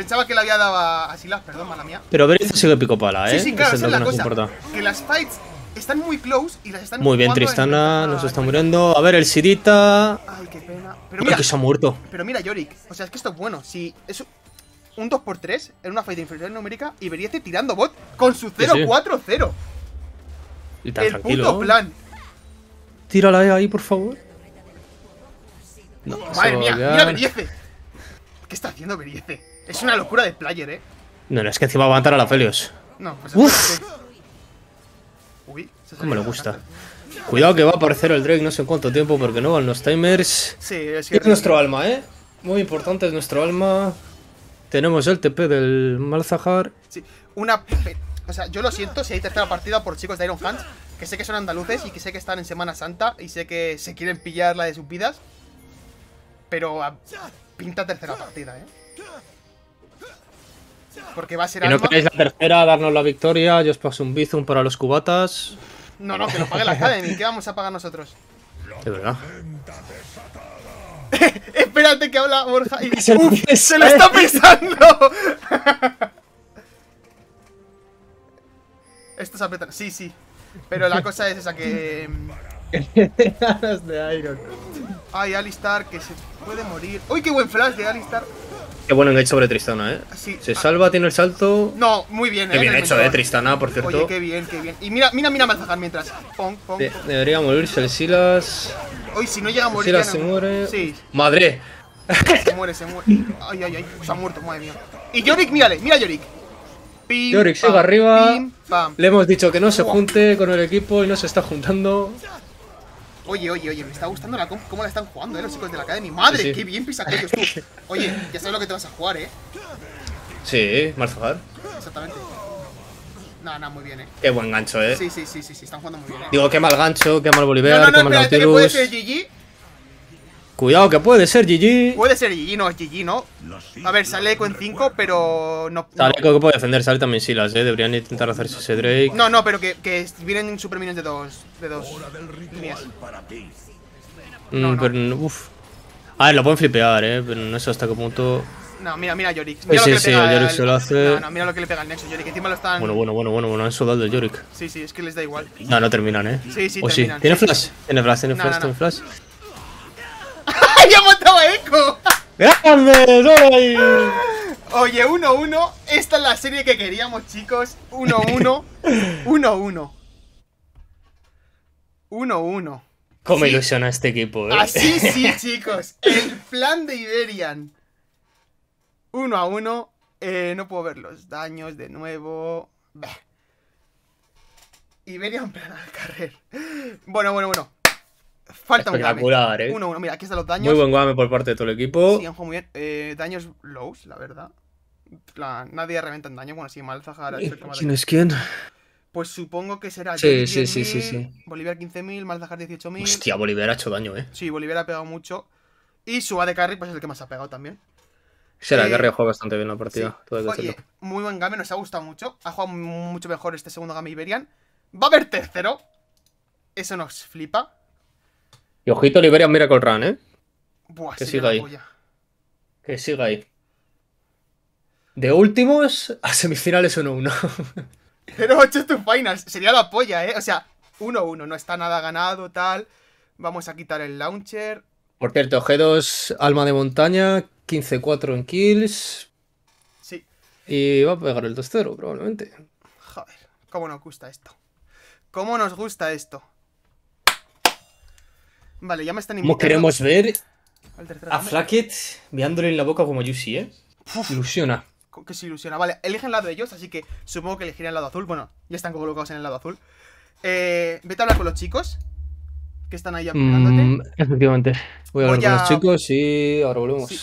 Pensaba que le había dado a Silas, perdón, mala mía. Pero Beriece sigue pico pala, ¿eh? Sí, sí, claro, esa es la cosa. importa. Que las fights están muy close y las están Muy bien, Tristana, nos está muriendo. A ver, el Sidita. Ay, qué pena. Pero mira, que se ha muerto. pero mira, Yorick. O sea, es que esto es bueno. Si es un 2x3 en una fight de inferior numérica y Beriece tirando bot con su sí. 0-4-0. Y tan El tranquilo. puto plan. Tírala ahí, por favor. No, Madre mía, mira Beriece. ¿Qué está haciendo Beriece? Es una locura de player, eh. No, no, es que encima va a matar a la Felios. No, pues Uf. Uy, se Cómo le gusta. bastante. Cuidado que va a aparecer el Drake no sé en cuánto tiempo porque no van los timers. Sí, es Y es nuestro alma, ¿eh? Muy importante es nuestro alma. Tenemos el TP del Malzahar. Sí, una. O sea, yo lo siento si hay tercera partida por chicos de Iron Hands, que sé que son andaluces y que sé que están en Semana Santa y sé que se quieren pillar la de sus vidas. Pero ah, pinta tercera partida, eh. Porque va a ser Si no queréis la tercera, darnos la victoria, yo os paso un bizum para los cubatas. No, no, que lo pague la Academy. ¿Qué vamos a pagar nosotros? De verdad. Espérate que habla Borja y Se lo ¡Uf! ¡Se lo está pensando! Esto se aprieta. Sí, sí. Pero la cosa es esa que. Ganas de Iron. Ay, Alistar, que se puede morir. ¡Uy, qué buen flash de Alistar! Qué buen engage sobre Tristana, eh. Sí. Se ah, salva, tiene el salto. No, muy bien, Qué eh, bien hecho, eh, Tristana, por cierto. Oye, qué bien, qué bien. Y mira, mira, mira Malzahar mientras. Pong, pong. De- debería morirse el Silas. Hoy si no llega a morir. Silas se muere. Sí, ¡Madre! se muere, se muere. Ay, ay, ay. Se ha muerto, madre mía. Y Yorick, mírale, mira a Yorick. Pim, Yorick sigue arriba. pim. Le hemos dicho que no se junte con el equipo y no se está juntando. Oye, oye, oye, me está gustando la comp, cómo la están jugando, eh, los chicos de la Academy. Madre, Sí, sí. qué bien pisa aquellos tú. Oye, ya sabes lo que te vas a jugar, eh. Sí, Malzahar. Exactamente. No, no, muy bien, eh. Qué buen gancho, eh. Sí, sí, sí, sí, sí, están jugando muy bien, eh. Digo, qué mal gancho, qué mal No, Bolívar, no, no, qué mal Nautilus. Cuidado, que puede ser GG. Puede ser GG, no es GG, ¿no? A ver, sale Echo en 5, pero no. Sale creo que puede defender, sale también Silas, eh. Deberían intentar hacerse ese Drake. No, no, pero que, que vienen super minions de dos, de dos líneas. Mm, no, no. Pero, no- uf. A ver, lo pueden flipear, eh. Pero no sé hasta qué punto. No, mira, mira a Yorick. Mira sí, lo que sí, le pega el Yorick se lo hace. No, no, mira lo que le pega al Nexus, Yorick. Encima lo están. Bueno, bueno, bueno, bueno, bueno. Han sudado el Yorick. Sí, sí, es que les da igual. No, no terminan, eh. Sí, sí, O sí. ¿Tiene sí, flash? Tiene flash, tiene No, flash, tiene no. flash. ¡Ay, ha matado a Echo! ¡Grande! ¡Soy! Oye, 1-1. Esta es la serie que queríamos, chicos. 1-1. 1-1. 1-1. ¿Cómo Sí. ilusiona este equipo, eh? Así sí, chicos. El plan de Iberian. 1 a 1. Eh, no puedo ver los daños de nuevo. Bah. Iberian plan al carrer. Bueno, bueno, bueno. Falta un game. Espectacular, eh. 1-1. Mira, aquí están los daños. Muy buen game por parte de todo el equipo. Sí, han jugado muy bien. Eh, daños lows, la verdad. Nadie reventa en daño. Bueno, sí, Malzahar ha hecho el que más ¿Quién es quién? Pues supongo que será. Sí, sí, sí, sí, 10.000, sí. Bolívar 15.000, Malzahar 18.000. Hostia, Bolívar ha hecho daño, eh. Sí, Bolívar ha pegado mucho. Y su AD Carry, pues es el que más ha pegado también. Será Eh, que Arria juega bastante bien la partida. Sí. todo Oye, muy buen game, nos ha gustado mucho. Ha jugado mucho mejor este segundo game Iberian. Va a haber tercero. Eso nos flipa. Y ojito, Liberian Miracle Run, eh. Buah, Que siga ahí. polla. Que siga ahí. De últimos a semifinales 1-1. Pero 8 to finals. Sería la polla, eh. O sea, 1-1. No está nada ganado, tal. Vamos a quitar el launcher. Por cierto, G2 Alma de Montaña, 15-4 en kills. Sí. Y va a pegar el 2-0, probablemente. Joder, cómo nos gusta esto. ¿Cómo nos gusta esto? Vale, ya me están ¿Cómo invitando queremos ver a. Flacket viándole en la boca como Yusi, eh? Ilusiona. Co- que se ilusiona. Vale, eligen el lado de ellos, así que supongo que elegirán el lado azul. Bueno, ya están colocados en el lado azul. Eh, vete a hablar con los chicos que están ahí esperándote. Mm, efectivamente. Voy a Voy hablar con los chicos y ahora volvemos. Sí.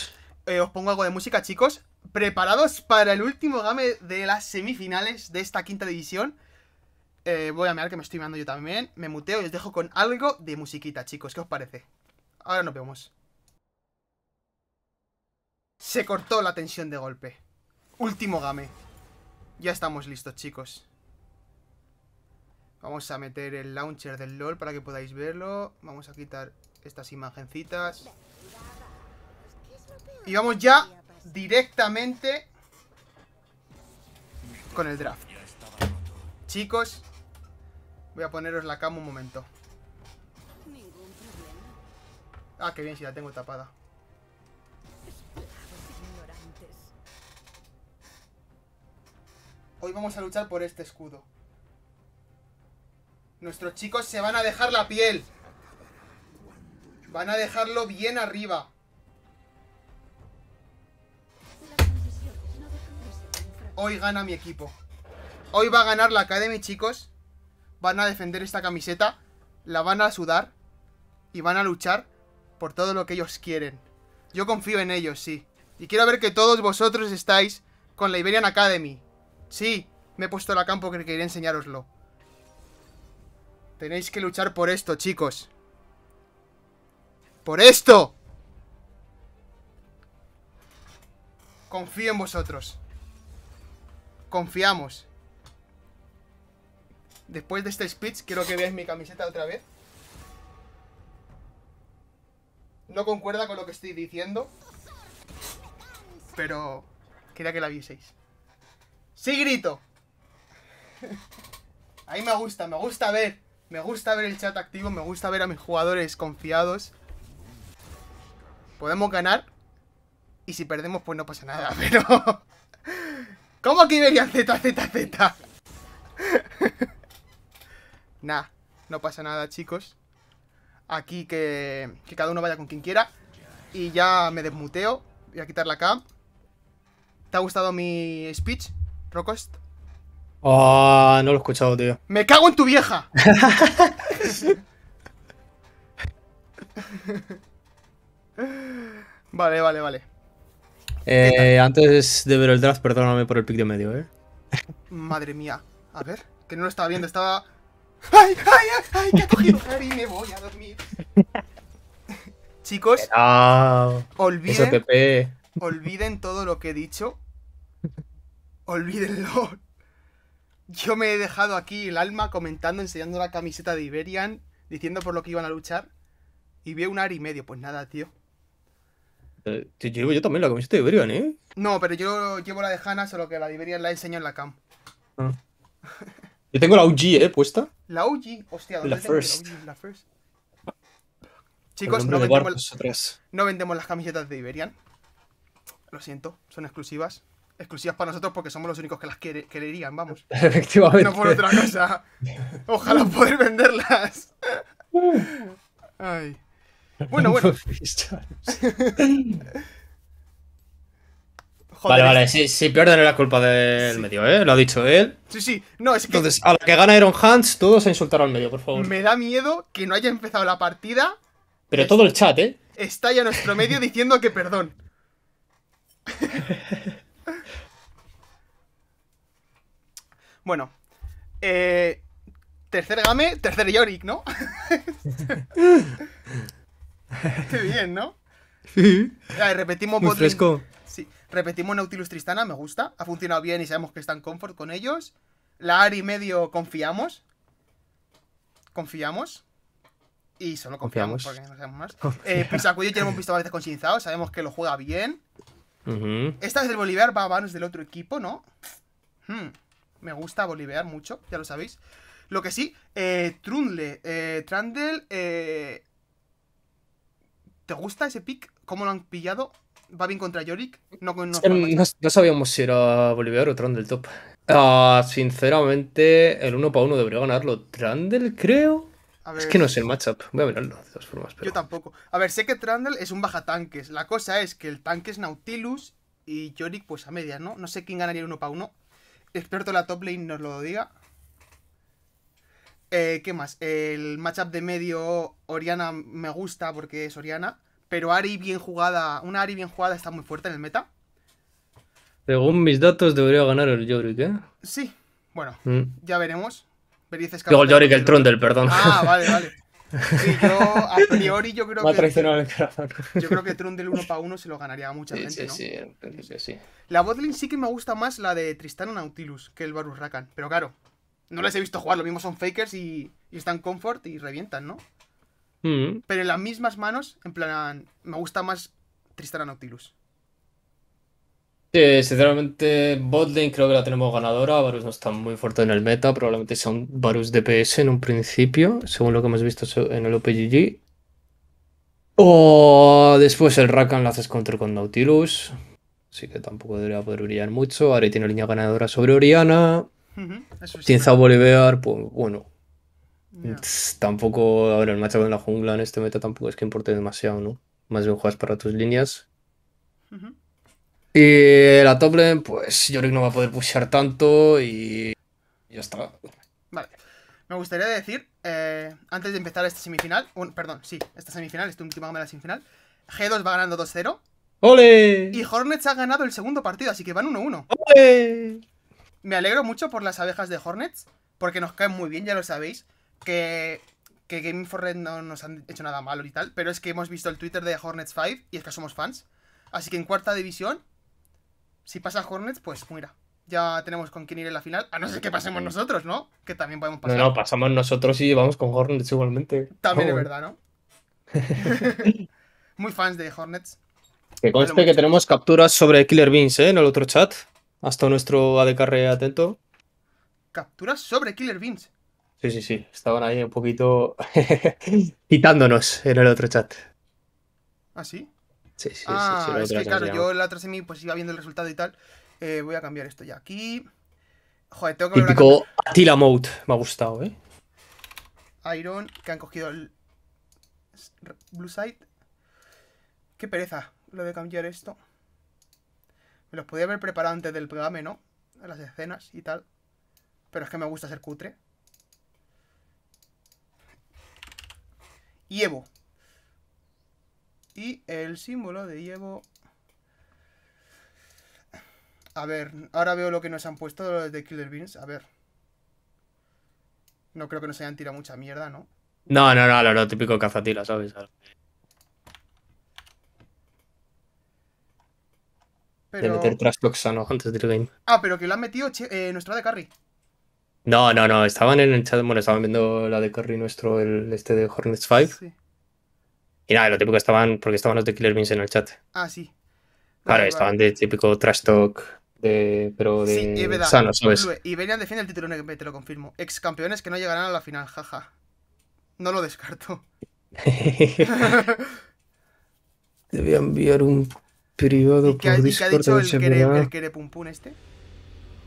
Eh, os pongo algo de música, chicos. Preparados para el último game de las semifinales de esta quinta división. Eh, voy a mirar que me estoy mirando yo también. Me muteo y os dejo con algo de musiquita, chicos. ¿Qué os parece? Ahora nos vemos. Se cortó la tensión de golpe. Último game. Ya estamos listos, chicos. Vamos a meter el launcher del LOL para que podáis verlo. Vamos a quitar estas imagencitas. Y vamos ya directamente con el draft. Chicos, voy a poneros la cama un momento. Ah, qué bien, si la tengo tapada. Hoy vamos a luchar por este escudo. Nuestros chicos se van a dejar la piel. Van a dejarlo bien arriba. Hoy gana mi equipo. Hoy va a ganar la Academy, chicos. Van a defender esta camiseta. La van a sudar. Y van a luchar por todo lo que ellos quieren. Yo confío en ellos, sí. Y quiero ver que todos vosotros estáis con la Iberian Academy. Sí, me he puesto la campo porque quería enseñároslo. Tenéis que luchar por esto, chicos. ¡Por esto! Confío en vosotros. confiamos. Después de este speech, quiero que veáis mi camiseta otra vez. No concuerda con lo que estoy diciendo. Pero quería que la vieseis. ¡Sí, grito! Ahí me gusta, me gusta ver. Me gusta ver el chat activo, me gusta ver a mis jugadores confiados. Podemos ganar. Y si perdemos, pues no pasa nada, pero... ¿Cómo que verían Z, Z, Z? nah, no pasa nada, chicos. Aquí que, que cada uno vaya con quien quiera. Y ya me desmuteo. Voy a quitar la cam. ¿Te ha gustado mi speech, Rocost? Ah, no lo he escuchado, tío. ¡Me cago en tu vieja! vale, vale, vale. Eh, antes de ver el draft, perdóname por el pick de medio, ¿eh? Madre mía. A ver, que no lo estaba viendo, estaba... ¡Ay, ay, ay! que ha cogido Harry! Me voy a dormir. Chicos, Ah, olviden, olviden todo lo que he dicho. Olvídenlo. Yo me he dejado aquí el alma comentando, enseñando la camiseta de Iberian, diciendo por lo que iban a luchar. Y veo un ar y medio. Pues nada, tío. Eh, te llevo yo también la camiseta de Iberian, ¿eh? No, pero yo llevo la de Hanna, solo que la de Iberian la he enseñado en la cam. Ah. Yo tengo la OG, ¿eh? Puesta. La OG, hostia, ¿dónde La tengo first. La first. Chicos, no de vendemos, atrás. no vendemos las camisetas de Iberian. Lo siento, son exclusivas. Exclusivas para nosotros porque somos los únicos que las quererían, vamos. Efectivamente. No por otra cosa. Ojalá poder venderlas. Ay. Bueno, bueno. Joder, Vale, vale, si, si pierden es la culpa del Sí. medio, ¿eh? Lo ha dicho él. Sí, sí. No, es que Entonces, a la que gana Iron Hands, todos a insultar al medio, por favor. me da miedo que no haya empezado la partida. Pero todo el chat, ¿eh? Está ya nuestro medio diciendo que perdón. bueno. Eh, tercer game, tercer Yorick, ¿no? Qué bien, ¿no? Ya, repetimos Muy fresco. Sí, repetimos Nautilus Tristana, me gusta. Ha funcionado bien y sabemos que está en comfort con ellos. La Ari medio confiamos. Confiamos. Y solo confiamos, Confiamos. porque no sabemos más. Eh, Pisacuyo ya lo hemos visto a veces con Shinzao, sabemos que lo juega bien. Esta es del Bolívar, va a manos del otro equipo, ¿no? Hmm, Me gusta Bolívar mucho, ya lo sabéis. Lo que sí, eh, Trundle, eh, Trundle, eh, ¿te gusta ese pick? ¿Cómo lo han pillado? ¿Va bien contra Yorick? No que no, no sabíamos si era Bolívar o Trundle top. Ah, sinceramente, el uno para uno debería ganarlo. Trundle, creo. A ver, Es que no sé el matchup. Voy a mirarlo de todas formas. Pero... Yo tampoco. A ver, sé que Trundle es un baja tanques. La cosa es que el tanque es Nautilus y Yorick pues a medias, ¿no? No sé quién ganaría uno para uno. Experto en la top lane nos lo diga. Eh, ¿Qué más? El matchup de medio Oriana me gusta porque es Oriana. Pero Ari bien jugada, una Ari bien jugada está muy fuerte en el meta. Según mis datos, debería ganar el Yorick, ¿eh? Sí, bueno, Mm. ya veremos. Verices Digo, el Yorick, el. Trundle, perdón. Ah, vale, vale. Sí, yo a priori yo creo Me ha que el corazón. yo creo que Trundle uno para uno se lo ganaría a mucha Sí, gente, sí, ¿no? sí, principio sí. La botlane sí que me gusta más la de Tristana Nautilus que el Varus Rakan. Pero claro, no les he visto jugar. Lo mismo son fakers y, y están comfort y revientan, ¿no? Mm. Pero en las mismas manos, en plan, me gusta más Tristana Nautilus. Sí, sinceramente, botlane creo que la tenemos ganadora. Varus no está muy fuerte en el meta. Probablemente sea un Varus DPS en un principio, según lo que hemos visto en el OPGG. O después el Rakan la haces counter con Nautilus. Así que tampoco debería poder brillar mucho. Ahora tiene línea ganadora sobre Oriana. Eso sí. Tinza Bolivar, pues bueno. Tampoco, a ver, el matchup en la jungla en este meta tampoco es que importe demasiado, ¿no? Más bien juegas para tus líneas. Y la top lane, pues Yorick no va a poder pushear tanto y ya está. Vale. Me gustaría decir, eh, antes de empezar esta semifinal, un- perdón, sí, esta semifinal, esta última game de la semifinal, G2 va ganando 2-0 ¡Ole! y Hornets ha ganado el segundo partido, así que van 1-1. ¡Ole! Me alegro mucho por las abejas de Hornets, porque nos caen muy bien, ya lo sabéis. Que, que Game for Red no nos han hecho nada malo y tal, pero es que hemos visto el Twitter de Hornets 5 y es que somos fans. Así que en cuarta división, si pasa Hornets, pues mira, Ya tenemos con quién ir en la final. A no ser que pasemos nosotros, ¿no? Que también podemos No, pasar. no, pasamos nosotros y vamos con Hornets igualmente. También es verdad, ¿no? Muy fans de Hornets. Que conste que tenemos capturas sobre Killer Beans, ¿eh? En el otro chat. Hasta nuestro ADKR atento. Capturas sobre Killer Beans. Sí, sí, sí. Estaban ahí un poquito quitándonos en el otro chat. ¿Ah, sí? Sí, sí, sí. ah, sí, lo es otro que claro, yo en la otra semi pues iba viendo el resultado y tal. Eh, voy a cambiar esto ya aquí. Joder, tengo que Típico Attila Mode. Me ha gustado, ¿eh? Iron, que han cogido el Blue Side. Qué pereza lo de cambiar esto. Me los podía haber preparado antes del programa, ¿no? A las escenas y tal. Pero es que me gusta ser cutre. Y Evo. Y el símbolo de Evo. A ver, ahora veo lo que nos han puesto los de Killer Beans. A ver. No creo que nos hayan tirado mucha mierda, ¿no? No, no, no, lo, lo típico cazatila, ¿sabes? De Pero... meter trash antes del game. Ah, pero que lo han metido eh, nuestro de carry. No, no, no. Estaban en el chat, bueno, estaban viendo la de Curry nuestro, el este de Hornets 5. Sí. Y nada, lo típico estaban, porque estaban los de Killer Beans en el chat. Ah, sí. Claro, Vale, estaban vale. de típico trash talk, de, pero de Sí, es verdad. sano, ¿sabes? Y Iberian defiende el título te lo confirmo. Ex campeones que no llegarán a la final, jaja. No lo descarto. Te voy a enviar un privado ¿Y qué, ha, por y qué ha Discord. dicho el verdad. el Kere Pum Pum este?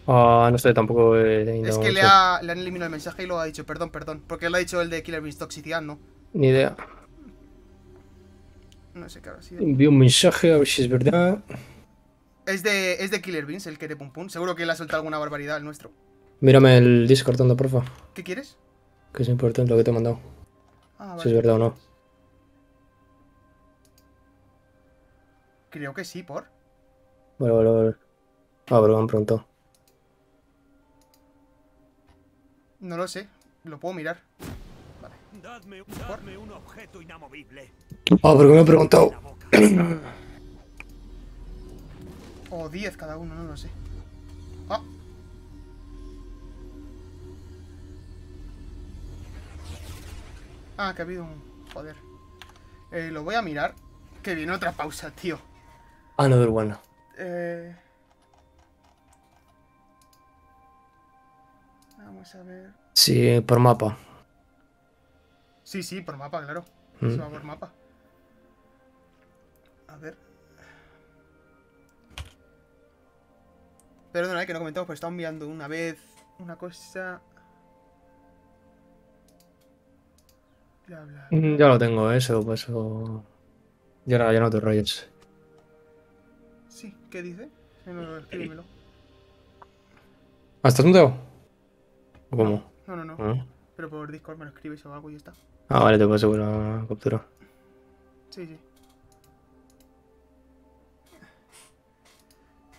Ah, no sé, tampoco he Es que le, ha, le han eliminado el mensaje y lo ha dicho, perdón, perdón. Porque él ha dicho el de Killer Beans toxicidad, ¿no? Ni idea. No sé qué habrá sido. Envío un mensaje a ver si es verdad. Es de, es de Killer Beans, el Kere Pum Pum. Seguro que le ha soltado alguna barbaridad al nuestro. Mírame el Discord, anda, porfa. ¿Qué quieres? Que es importante lo que te he mandado. Ah, Si es verdad o no. Creo que sí, por. Vale, vale, vale. Ah, pero me han preguntado. No lo sé. Lo puedo mirar. Dadme, dadme un objeto inamovible. Ah, pero me han preguntado. O 10 cada uno, no lo sé. Ah. Ah, que ha habido un... Joder. Eh, lo voy a mirar. Que viene otra pausa, tío. Another one. Eh... Vamos a ver... Sí, por mapa. Sí, sí, por mapa, claro. Mm. Se va por mapa. A ver. Perdona, eh, que no comentamos, pero estaba enviando una vez una cosa. Bla, bla. Mm, Ya lo tengo, se lo paso. Ya no, ya no te rayes. Sí, ¿qué dice? Escríbemelo. ¿Ah, estás muteado? ¿O ¿Cómo? No, no, no. Ah. Pero por Discord me lo escribes o algo y ya está. Ah, vale, te paso una captura. Sí, sí.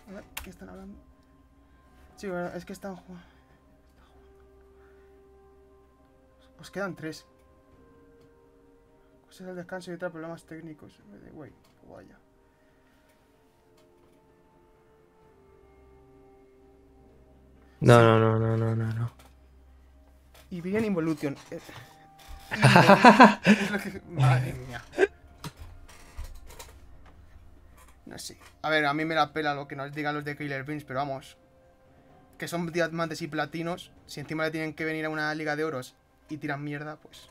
A ver, ¿qué están hablando? Sí, es que están jugando. Os quedan tres. Cosas del descanso y otros problemas técnicos. Güey, vaya. No, no, no, no, no, no, no. Iberian Involution. Eh, Invol- es lo que- Madre mía. No sé. A ver, a mí me la pela lo que nos digan los de Killer Beans, pero vamos. Que son diamantes y platinos. Si encima le tienen que venir a una liga de oros y tiran mierda, pues.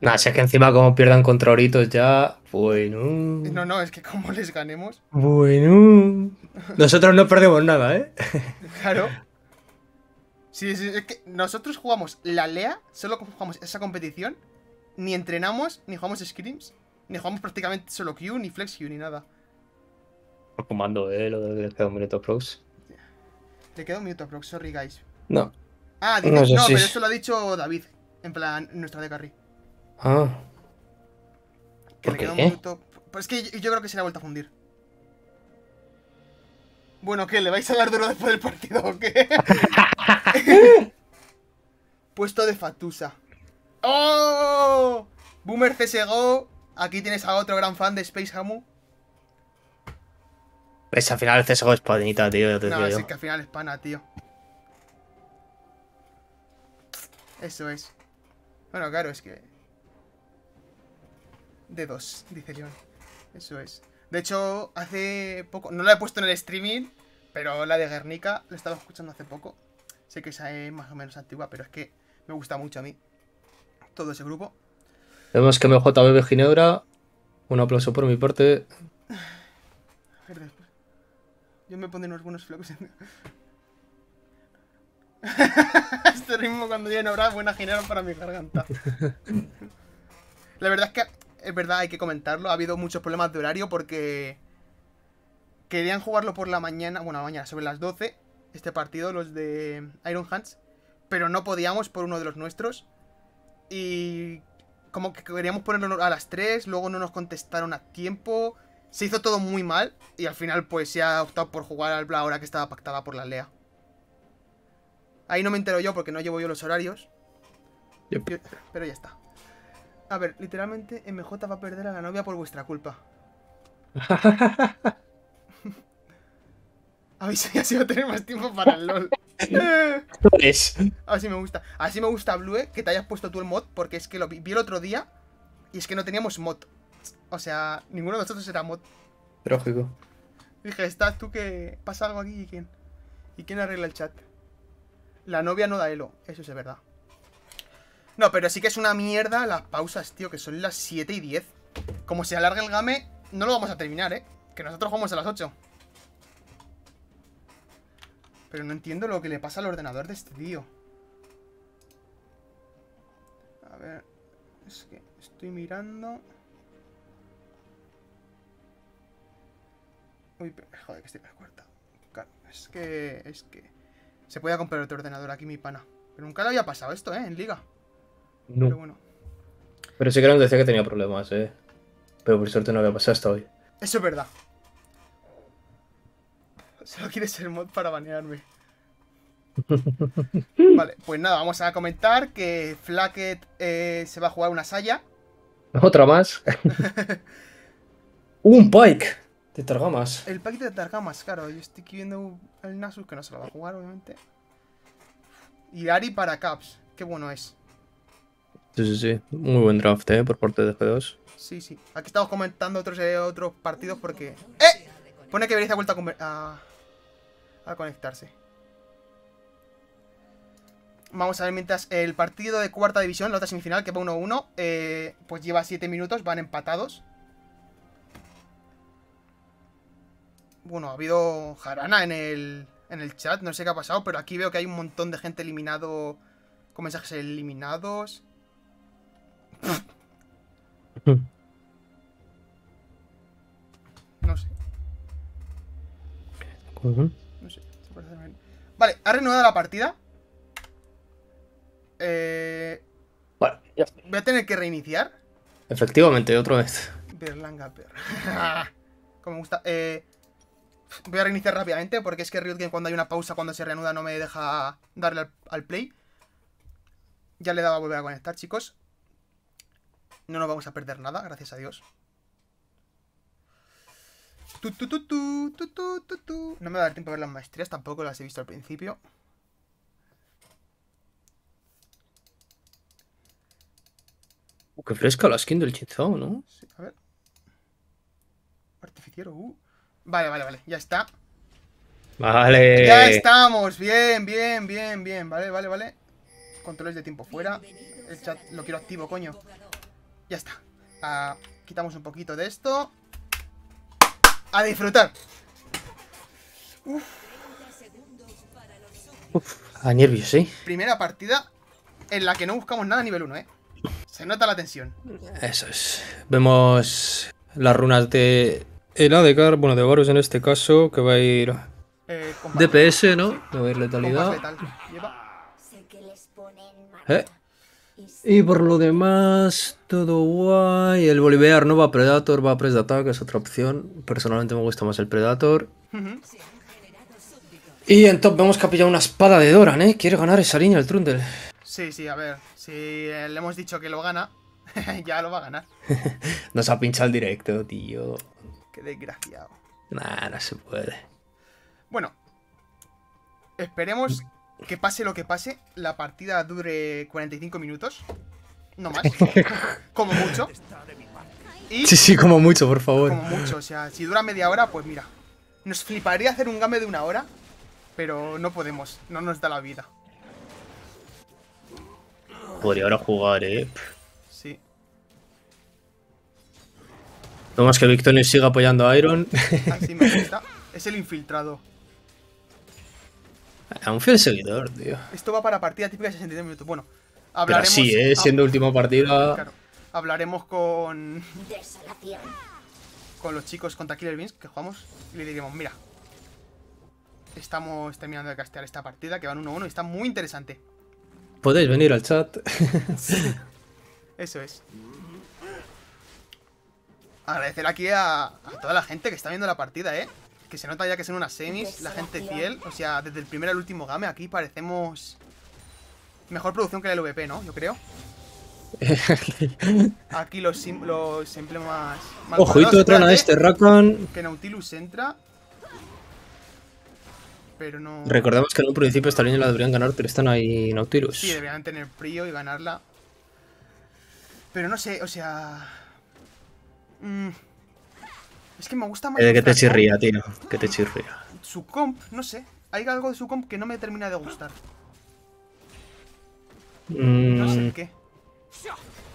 Nah, si es que encima como pierdan contra Oritos ya. Bueno. No, no, es que como les ganemos. Bueno. Nosotros no perdemos nada, ¿eh? Claro. Sí, sí, es que nosotros jugamos la LEA, solo jugamos esa competición. Ni entrenamos, ni jugamos scrims, ni jugamos prácticamente solo Q, ni flex Q, ni nada. Comando, ¿eh? Lo de que queda un minuto pros. Le queda un minuto, pero sorry, guys. No. Ah, No no, si pero es- eso lo ha dicho David. En plan, nuestra de carry. Ah. Que ¿Por le queda un minuto. Pues es que yo, yo creo que se le ha vuelto a fundir. Bueno, ¿qué? ¿Le vais a dar duro después del partido o qué? Puesto de Fatusa. ¡Oh! Boomer CSGO. Aquí tienes a otro gran fan de Space Hamu. Pues al final el CSGO es panita, tío, te No, yo. que al final es pana, tío. Eso es. Bueno, claro, es que... De dos, dice Leon. Eso es. De hecho, hace poco... No la he puesto en el streaming, pero la de Guernica la estaba escuchando hace poco. Sé que esa es más o menos antigua, pero es que me gusta mucho a mí. Todo ese grupo. Vemos que MJBB Ginebra. Un aplauso por mi parte. A ver después. Yo me pondré unos buenos flocos en... este ritmo cuando ya no habrá buena ginebra para mi garganta. La verdad es que, es verdad, hay que comentarlo. Ha habido muchos problemas de horario porque querían jugarlo por la mañana, bueno, mañana, sobre las 12, este partido, los de Iron Hands, pero no podíamos por uno de los nuestros. Y como que queríamos ponerlo a las 3, luego no nos contestaron a tiempo. Se hizo todo muy mal y al final pues se ha optado por jugar a la hora que estaba pactada por la LEA. Ahí no me entero yo porque no llevo yo los horarios. Yep. Yo- pero ya está. A ver, literalmente MJ va a perder a la novia por vuestra culpa. Habéis así va a tener más tiempo para el LOL. Es. Así me gusta. Así me gusta, Blue, que te hayas puesto tú el mod, porque es que lo vi, vi el otro día y es que no teníamos mod. O sea, ninguno de nosotros era mod. Lógico. Dije, estás tú que pasa algo aquí y quién. ¿Y quién arregla el chat? La novia no da elo, eso es verdad. No, pero sí que es una mierda las pausas, tío, que son las 7 y 10. Como se alarga el game, no lo vamos a terminar, ¿eh? Que nosotros jugamos a las 8. Pero no entiendo lo que le pasa al ordenador de este tío. A ver, es que estoy mirando... Uy, pero- joder, que estoy cortado. Claro, Es que. Es que. Se podía comprar otro ordenador aquí, mi pana. Pero nunca le había pasado esto, ¿eh? En liga. Pero No. bueno. Pero sí que nos decía que tenía problemas, eh. Pero por suerte no había pasado hasta hoy. Eso es verdad. Solo quiere ser mod para banearme. Vale, pues nada, vamos a comentar que Flacket eh, se va a jugar una saya. Otra más. Un Pike de Targamas. El paquete de Targamas, claro. Yo estoy viendo el Nasus que no se lo va a jugar, obviamente. Y Ari para Caps. Qué bueno es. Sí, sí, sí. Muy buen draft, eh, por parte de G2. Sí, sí. Aquí estamos comentando otros, eh, otros partidos porque... ¡Eh! Pone que Berizzo ha vuelto a, a conectarse. Vamos a ver mientras el partido de cuarta división, la otra semifinal, que va 1-1, eh, pues lleva 7 minutos, van empatados. Bueno, ha habido jarana en el, en el chat, no sé qué ha pasado, pero aquí veo que hay un montón de gente eliminado, con mensajes eliminados. No sé. No sé, se parece bien. Vale, ha reanudado la partida. Eh, Bueno, ya está. voy a tener que reiniciar. Efectivamente, otra vez. Berlanga per. Como me gusta. Eh, voy a reiniciar rápidamente porque es que Riot Game cuando hay una pausa, cuando se reanuda, no me deja darle al, al play. Ya le daba a volver a conectar, chicos. No nos vamos a perder nada, gracias a Dios. Tu, tu. No me va a dar tiempo a ver las maestrías, tampoco las he visto al principio. Uh, qué fresca la skin del Chinzao, ¿no? Sí, a ver. Artificiero, uh. Vale, vale, vale, ya está. Vale. Ya estamos, bien, bien, bien, bien, vale, vale, vale. Controles de tiempo fuera. El chat lo quiero activo, coño. Ya está. Ah, quitamos un poquito de esto. A disfrutar. A nervios, ¿eh? Primera partida en la que no buscamos nada a nivel 1, ¿eh? Se nota la tensión. Eso es. Vemos las runas de el ADK, bueno, de Varus en este caso, que va a ir Eh. DPS, ¿no? No va a ir letalidad. letal. Lleva. ¿Eh? Y por lo demás, todo guay. El Bolivar no va a Predator, va a Press de ataque, es otra opción. Personalmente me gusta más el Predator. Y en top vemos que ha pillado una espada de Doran, ¿eh? Quiere ganar esa línea el Trundle. Sí, sí, a ver. Si eh, le hemos dicho que lo gana, ya lo va a ganar. Nos ha pinchado el directo, tío. Qué desgraciado. Nah, no se puede. Bueno, esperemos que pase lo que pase, la partida dure 45 minutos. No más. como mucho. Y Sí, sí, como mucho, por favor. como mucho, o sea, si dura media hora, pues mira. Nos fliparía hacer un game de una hora, pero no podemos, no nos da la vida. Podría ahora jugar, eh. Sí. No más que Victorio siga apoyando a Iron. Así me gusta. Es el infiltrado. A un fiel seguidor, tío. Esto va para partida típica de 63 minutos. Bueno, Pero hablaremos. así, eh. ah, Siendo última partida. claro. Hablaremos con, Desolación. con los chicos contra Killer Beans que jugamos y le diremos: Mira, estamos terminando de castear esta partida que van 1-1 y está muy interesante. Podéis venir al chat. Eso es. Agradecer aquí a, a toda la gente que está viendo la partida, ¿eh? Que se nota ya que son unas semis, la gente fiel. O sea, desde el primer al último game aquí parecemos... Mejor producción que el LVP, ¿no? Yo creo. Aquí los, sim- los emblemas... mal Ojito, trona Espérate, este Rakan. Que Nautilus entra. Pero no... Recordemos que en un principio esta línea la deberían ganar Tristan y Nautilus. Sí, deberían tener frío y ganarla. Pero no sé, o sea. mm, es que me gusta más. Eh, que te chirría, tío. Que te chirría. Su comp, no sé. Hay algo de su comp que no me termina de gustar. No sé Mm, qué.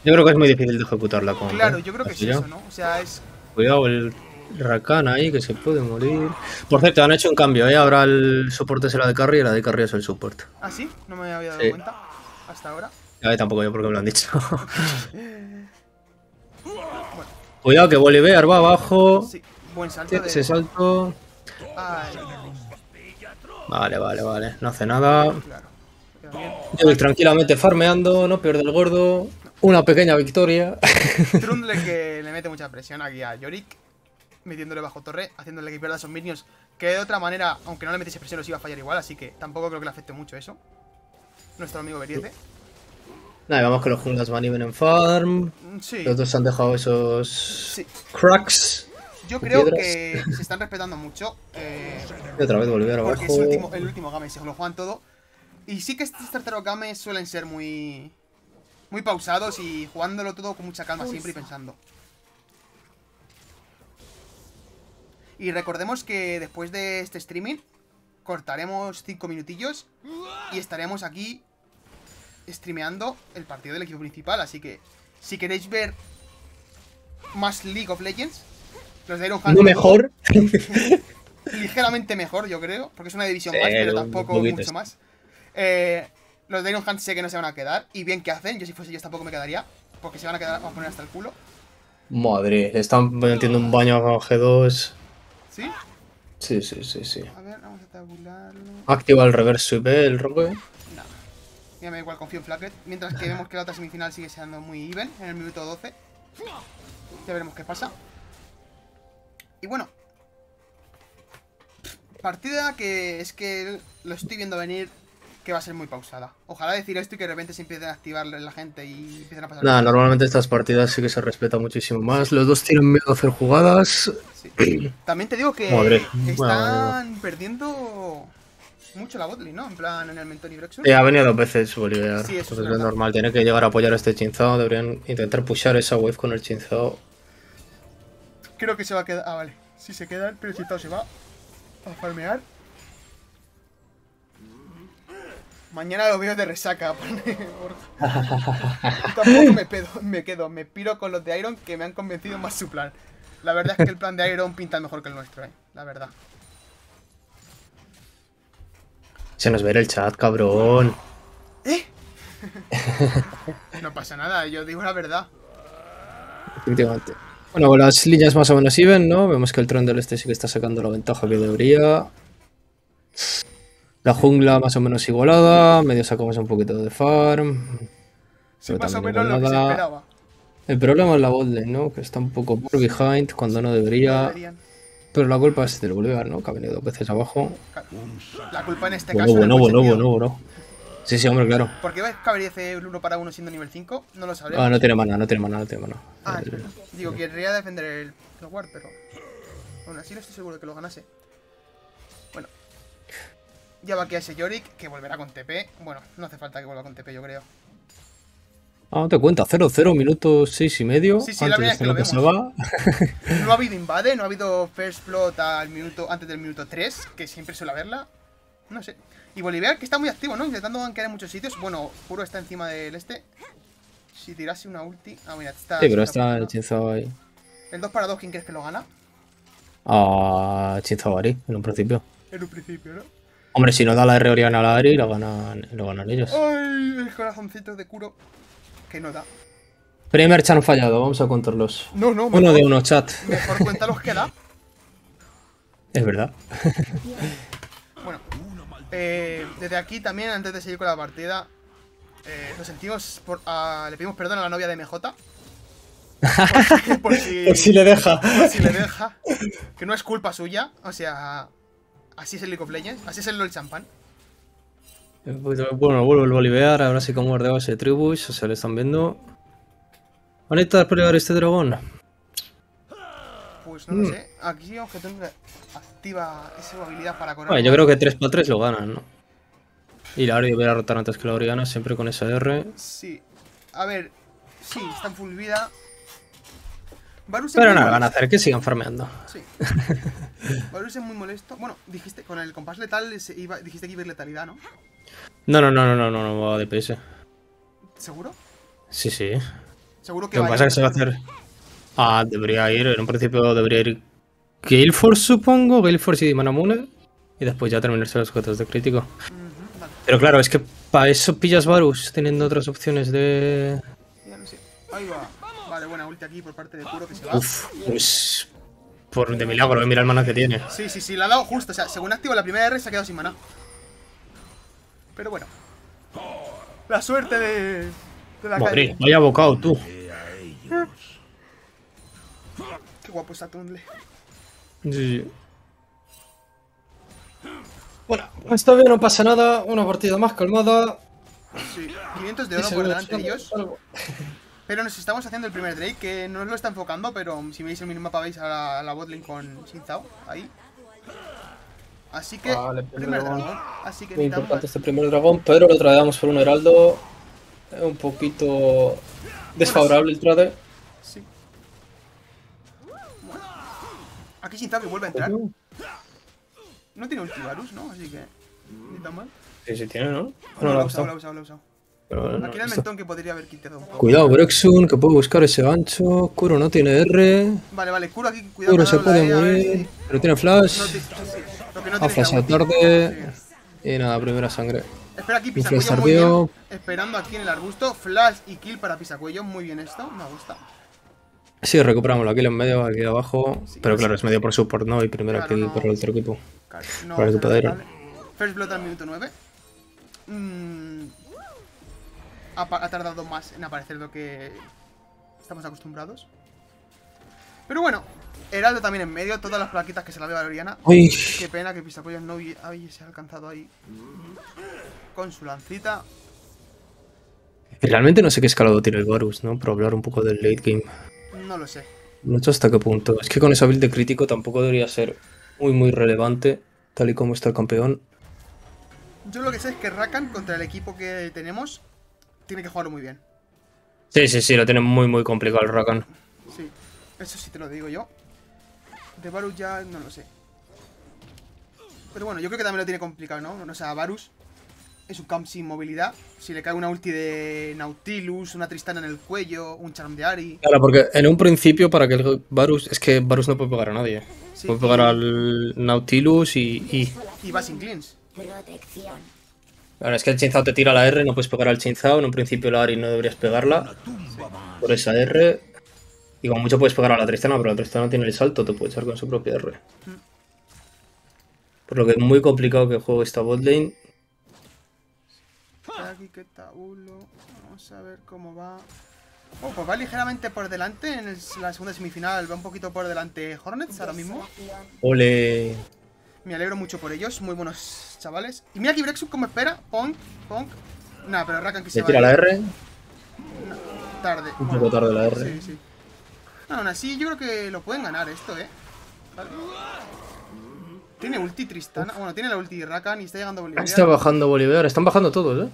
yo creo que es muy difícil de ejecutarla con. Claro, yo creo que es ya. eso, ¿no? O sea, es. Cuidado el Rakan ahí que se puede morir. Por cierto, han hecho un cambio, ¿eh? Ahora el soporte será de carry y la de carry es el support. ¿Ah, sí? No me había dado Sí. cuenta. Hasta ahora. A tampoco yo porque me lo han dicho. Cuidado que Bolivar va abajo. Sí, buen salto de. ese salto. Ay, Vale, vale, vale. No hace nada. claro. Yorick tranquilamente farmeando, no pierde el gordo. Una pequeña victoria. Trundle que le mete mucha presión aquí a Yorick, metiéndole bajo torre, haciéndole que pierda esos minions, que de otra manera, aunque no le metiese presión, los iba a fallar igual, así que tampoco creo que le afecte mucho eso. Nuestro amigo Beriete. Nada, vamos que los junglas van y ven en farm. Mm, Sí, Los dos han dejado esos sí. cracks. Yo creo piedras. que se están respetando mucho, eh, Y otra vez Bolivar abajo. porque es el último, el último game, se lo juegan todo. Y sí que estos terceros games suelen ser muy, muy pausados y jugándolo todo con mucha calma siempre y pensando. Y recordemos que después de este streaming cortaremos 5 minutillos y estaremos aquí streameando el partido del equipo principal. Así que si queréis ver más League of Legends, los de Iron Hand No mejor. ligeramente mejor, yo creo, porque es una división Sí, más, pero tampoco mucho más. Eh, los de Iron Hand sé que no se van a quedar, y bien que hacen, yo si fuese ellos tampoco me quedaría, porque se van a quedar a poner hasta el culo. Madre, le están metiendo un baño a G2. ¿Sí? Sí, sí, sí, sí. A ver, vamos a tabularlo. Activa el reverse sweep, ¿eh? el rogue. Ya me da igual, confío en Flacket. Mientras que vemos que la otra semifinal sigue siendo muy even en el minuto 12. Ya veremos qué pasa. Y bueno. Partida que es que lo estoy viendo venir que va a ser muy pausada. Ojalá decir esto y que de repente se empiecen a activar la gente y empiecen a pasar. Nada, cosas. normalmente estas partidas sí que se respeta muchísimo más. Los dos tienen miedo a hacer jugadas. Sí. También te digo que Madre. están perdiendo mucho la botlane, ¿no? En plan en el Mentor y Brexur. Eh, ha venido dos veces Bolívar. Sí, eso Entonces es normal, tiene que llegar a apoyar a este Chinzao. Deberían intentar pushar esa wave con el Chinzao. Creo que se va a quedar. Ah, vale. Si se queda, el Chitao se va a farmear. Mañana lo veo de resaca. Tampoco me, pedo, me quedo, me piro con los de Iron que me han convencido más su plan. La verdad es que el plan de Iron pinta mejor que el nuestro, eh. La verdad. Se nos ve el chat, cabrón. ¿Eh? no pasa nada, yo digo la verdad. Efectivamente. Bueno, con las líneas más o menos even, ¿no? Vemos que el tron del este sí que está sacando la ventaja que debería. La jungla más o menos igualada. Medio sacamos un poquito de farm. Sí, Pero más o menos lo que se igualada. esperaba. El problema es la botlane, ¿no? Que está un poco por behind cuando no debería. Deberían. Pero la culpa es del Bolívar, ¿no? Que ha venido dos veces abajo. La culpa en este Bueno, caso. bueno, no bueno, bueno, bueno. Sí, sí, hombre, claro. ¿Por qué que habría hace uno para uno siendo nivel 5? No lo sabremos. Ah, no tiene mana, no tiene mana, no tiene mana. Ah, El-. Digo, querría defender el, el ward, pero. Aún así no estoy seguro de que lo ganase. Bueno. Ya va aquí a ese Yorick, que volverá con TP. Bueno, no hace falta que vuelva con TP, yo creo. Ah, no te cuenta, 0-0, minutos 6 y medio. Sí, sí, la antes de es que lo va. No ha habido invade, no ha habido first blood al minuto, antes del minuto 3, que siempre suele haberla. No sé. Y Bolívar, que está muy activo, ¿no? Intentando gankear en muchos sitios. Bueno, Puro está encima del este. Si tirase una ulti. Ah, mira, está. Sí, pero está el. Chinzao ahí. El 2 para 2, ¿quién crees que lo gana? A Chinzao Ari, en un principio. En un principio, ¿no? Hombre, si no da la R Oriana a la Ari, lo ganan, lo ganan ellos. Ay, el corazoncito de Kuro. Que no da. Primer chan fallado, vamos a contarlos. No, no, Uno de uno, chat. Mejor cuéntalos que da. Es verdad. Bueno, eh, desde aquí también, antes de seguir con la partida, eh, nos sentimos. Por, ah, le pedimos perdón a la novia de MJ. Por si, por si- Por si le deja. por si le deja. Que no es culpa suya. O sea, así es el League of Legends. Así es el LOL Champán. Bueno, vuelve el Bolivar, ahora sí como de base de tribus, se le están viendo. ¿Van a intentar pelear este dragón? Pues no lo sé. Aquí objeto activa esa habilidad para correr. Bueno, yo creo que 3 para 3 lo ganan, ¿no? Y la Ari debería rotar antes que la Oriana, siempre con esa R. Sí. A ver. Sí, está en full vida. Varus Pero nada, van a hacer que sigan farmeando. Sí. Varus es muy molesto. Bueno, dijiste, con el compás letal iba, dijiste que iba a ir letalidad, ¿no? No, no, no, no, no, no, no va a DPS. ¿Seguro? Sí, sí. Seguro que Lo que pasa es que se va a hacer. Ah, debería ir, en un principio debería ir Gale Force, supongo. Gale Force y Manamune. Y después ya terminarse los objetos de crítico. Vale, Pero claro, es que para eso pillas Varus, teniendo otras opciones de. Ahí va. Vale, buena ulti aquí por parte de Kuro que se va. Uf, pues. Por de milagro, eh, mira el mana que tiene. Sí, sí, sí, la ha dado justo. O sea, según activo la primera R se ha quedado sin maná. Pero bueno. La suerte de. de la Madre, calle. vaya bocado tú. Qué guapo está Tundle. Sí, sí. Bueno, está bien, no pasa nada. Una partida más calmada. Sí, 500 de oro por delante de ellos. Pero nos estamos haciendo el primer Drake, que no nos lo está enfocando, pero si veis el minimapa veis a la, a la botlane con Shinzao, ahí. Así que, Vale, primer dragón. dragón. Así que Muy importante este primer dragón, pero lo tradeamos por un heraldo. Es Un poquito desfavorable el trade. Sí. Bueno. Aquí Shinzao que vuelve a entrar. No tiene ultivarus, ¿no? Así que, ni tan mal. Sí, sí tiene, ¿no? No, No, lo ha usado, lo ha usado, lo ha usado. Pero bueno, Aquí era el mentón que podría haber quitado un poco. Cuidado, Brexun, que puede buscar ese gancho. Kuro no tiene R. Vale, vale, Kuro aquí, cuidado. Kuro se puede morir. Pero tiene No flash. No tarde. Sí. Y nada, primera sangre. Espera aquí, Pisacuello muy bien. Esperando aquí en el arbusto. Flash y kill para Pisacuello. Muy bien esto, me gusta. Sí, recuperamos la kill en medio, aquí abajo. Sí, pero sí. claro, es medio por support, ¿no? Y primero Claro, kill no. por el otro equipo. Claro, no Para ir. rentable. First Blood al minuto 9. Mm, ha, ha tardado más en aparecer lo que estamos acostumbrados. Pero bueno, Heraldo también en medio. Todas las plaquitas que se la ve Valeriana. Uy, Qué pena que Pisacuello no hubi- hubiese alcanzado ahí. Con su lancita. realmente no sé qué escalado tiene el Varus, ¿no? Por hablar un poco del late game. No lo sé. No sé hasta qué punto. Es que con esa build de crítico tampoco debería ser muy, muy relevante, tal y como está el campeón. Yo lo que sé es que Rakan contra el equipo que tenemos tiene que jugarlo muy bien. Sí, sí, sí, lo tiene muy, muy complicado el Rakan. Sí, eso sí te lo digo yo. De Varus ya no lo sé. Pero bueno, yo creo que también lo tiene complicado, ¿no? O sea, Varus es un camp sin movilidad. Si le cae una ulti de Nautilus, una Tristana en el cuello, un Charm de Ari. Claro, porque en un principio para que el Varus... Es que Varus no puede pegar a nadie. Sí, Puede pegar y- al Nautilus y... y... Y va sin cleans. Protección. Claro, es que el Chinzao te tira la R, no puedes pegar al Chinzao. En un principio la Ari no deberías pegarla. Por esa R. Y como mucho puedes pegar a la Tristana, pero la Tristana tiene el salto, te puede echar con su propia R. Por lo que es muy complicado que juegue esta botlane. Aquí que tabulo. Vamos a ver cómo va. Oh, pues va ligeramente por delante en el- la segunda semifinal. Va un poquito por delante Hornets ahora mismo. Ole. Me alegro mucho por ellos, muy buenos chavales. Y mira aquí Brexuk como espera. Punk, Punk. Nah, pero Rakan que se Se va tira la R. tarde. Un poco tarde la R. Sí, sí. No, aún así yo creo que lo pueden ganar esto, eh. Vale. Tiene ulti Tristana. Bueno, tiene la ulti Rakan y está llegando Bolivia. Está bajando Bolívar, están bajando todos, eh.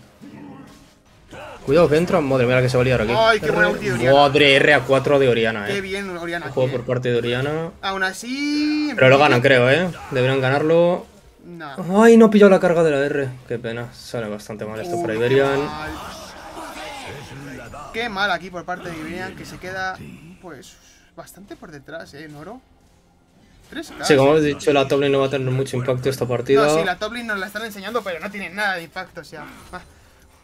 Cuidado que entran. Madre mía, que se va a liar aquí. Ay, qué buena ulti de Oriana. Madre, R a 4 de Oriana, Qué eh. bien, Oriana. Juego por parte de Oriana. Aún así. Pero lo ganan, creo, eh. Deberían ganarlo. No. Ay, no ha pillado la carga de la R. Qué pena. Sale bastante mal esto para Iberian. Qué mal. Qué mal aquí por parte de Iberian que se queda, pues, bastante por detrás, ¿eh, Noro? 3K. Sí, como hemos dicho, la top lane no va a tener mucho impacto esta partida. No, sí, la top lane nos la están enseñando, pero no tiene nada de impacto, o sea.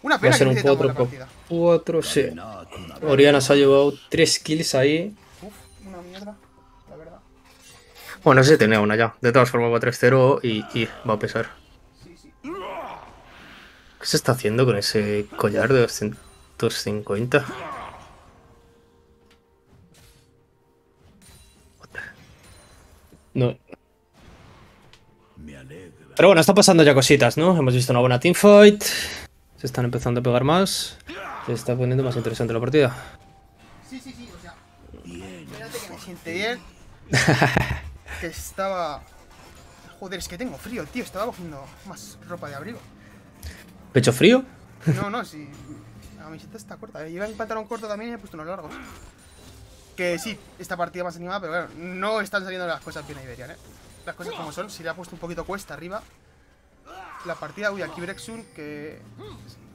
Una Va a pena que ser un no tan 4 la por partida. 4, sí. Oriana se ha llevado 3 kills ahí. Uf, una mierda, la verdad. Bueno, sí tenía una ya. De todas formas va 3-0 y, y va a pesar. ¿Qué se está haciendo con ese collar de 250? No. Pero bueno, está pasando ya cositas, ¿no? Hemos visto una buena teamfight. Se están empezando a pegar más. Se está poniendo más interesante la partida. Sí, sí, sí, o sea. Espérate que me siente bien. que estaba. Joder, es que tengo frío, tío. Estaba cogiendo más ropa de abrigo. ¿Pecho frío? No, no, sí. La camiseta está corta. Lleva en pantalón corto también y he puesto unos largos. Que sí, esta partida más animada, pero bueno, no están saliendo las cosas bien a Iberian, ¿eh? Las cosas como son. Si le ha puesto un poquito cuesta arriba. La partida, uy, aquí Brexun, que.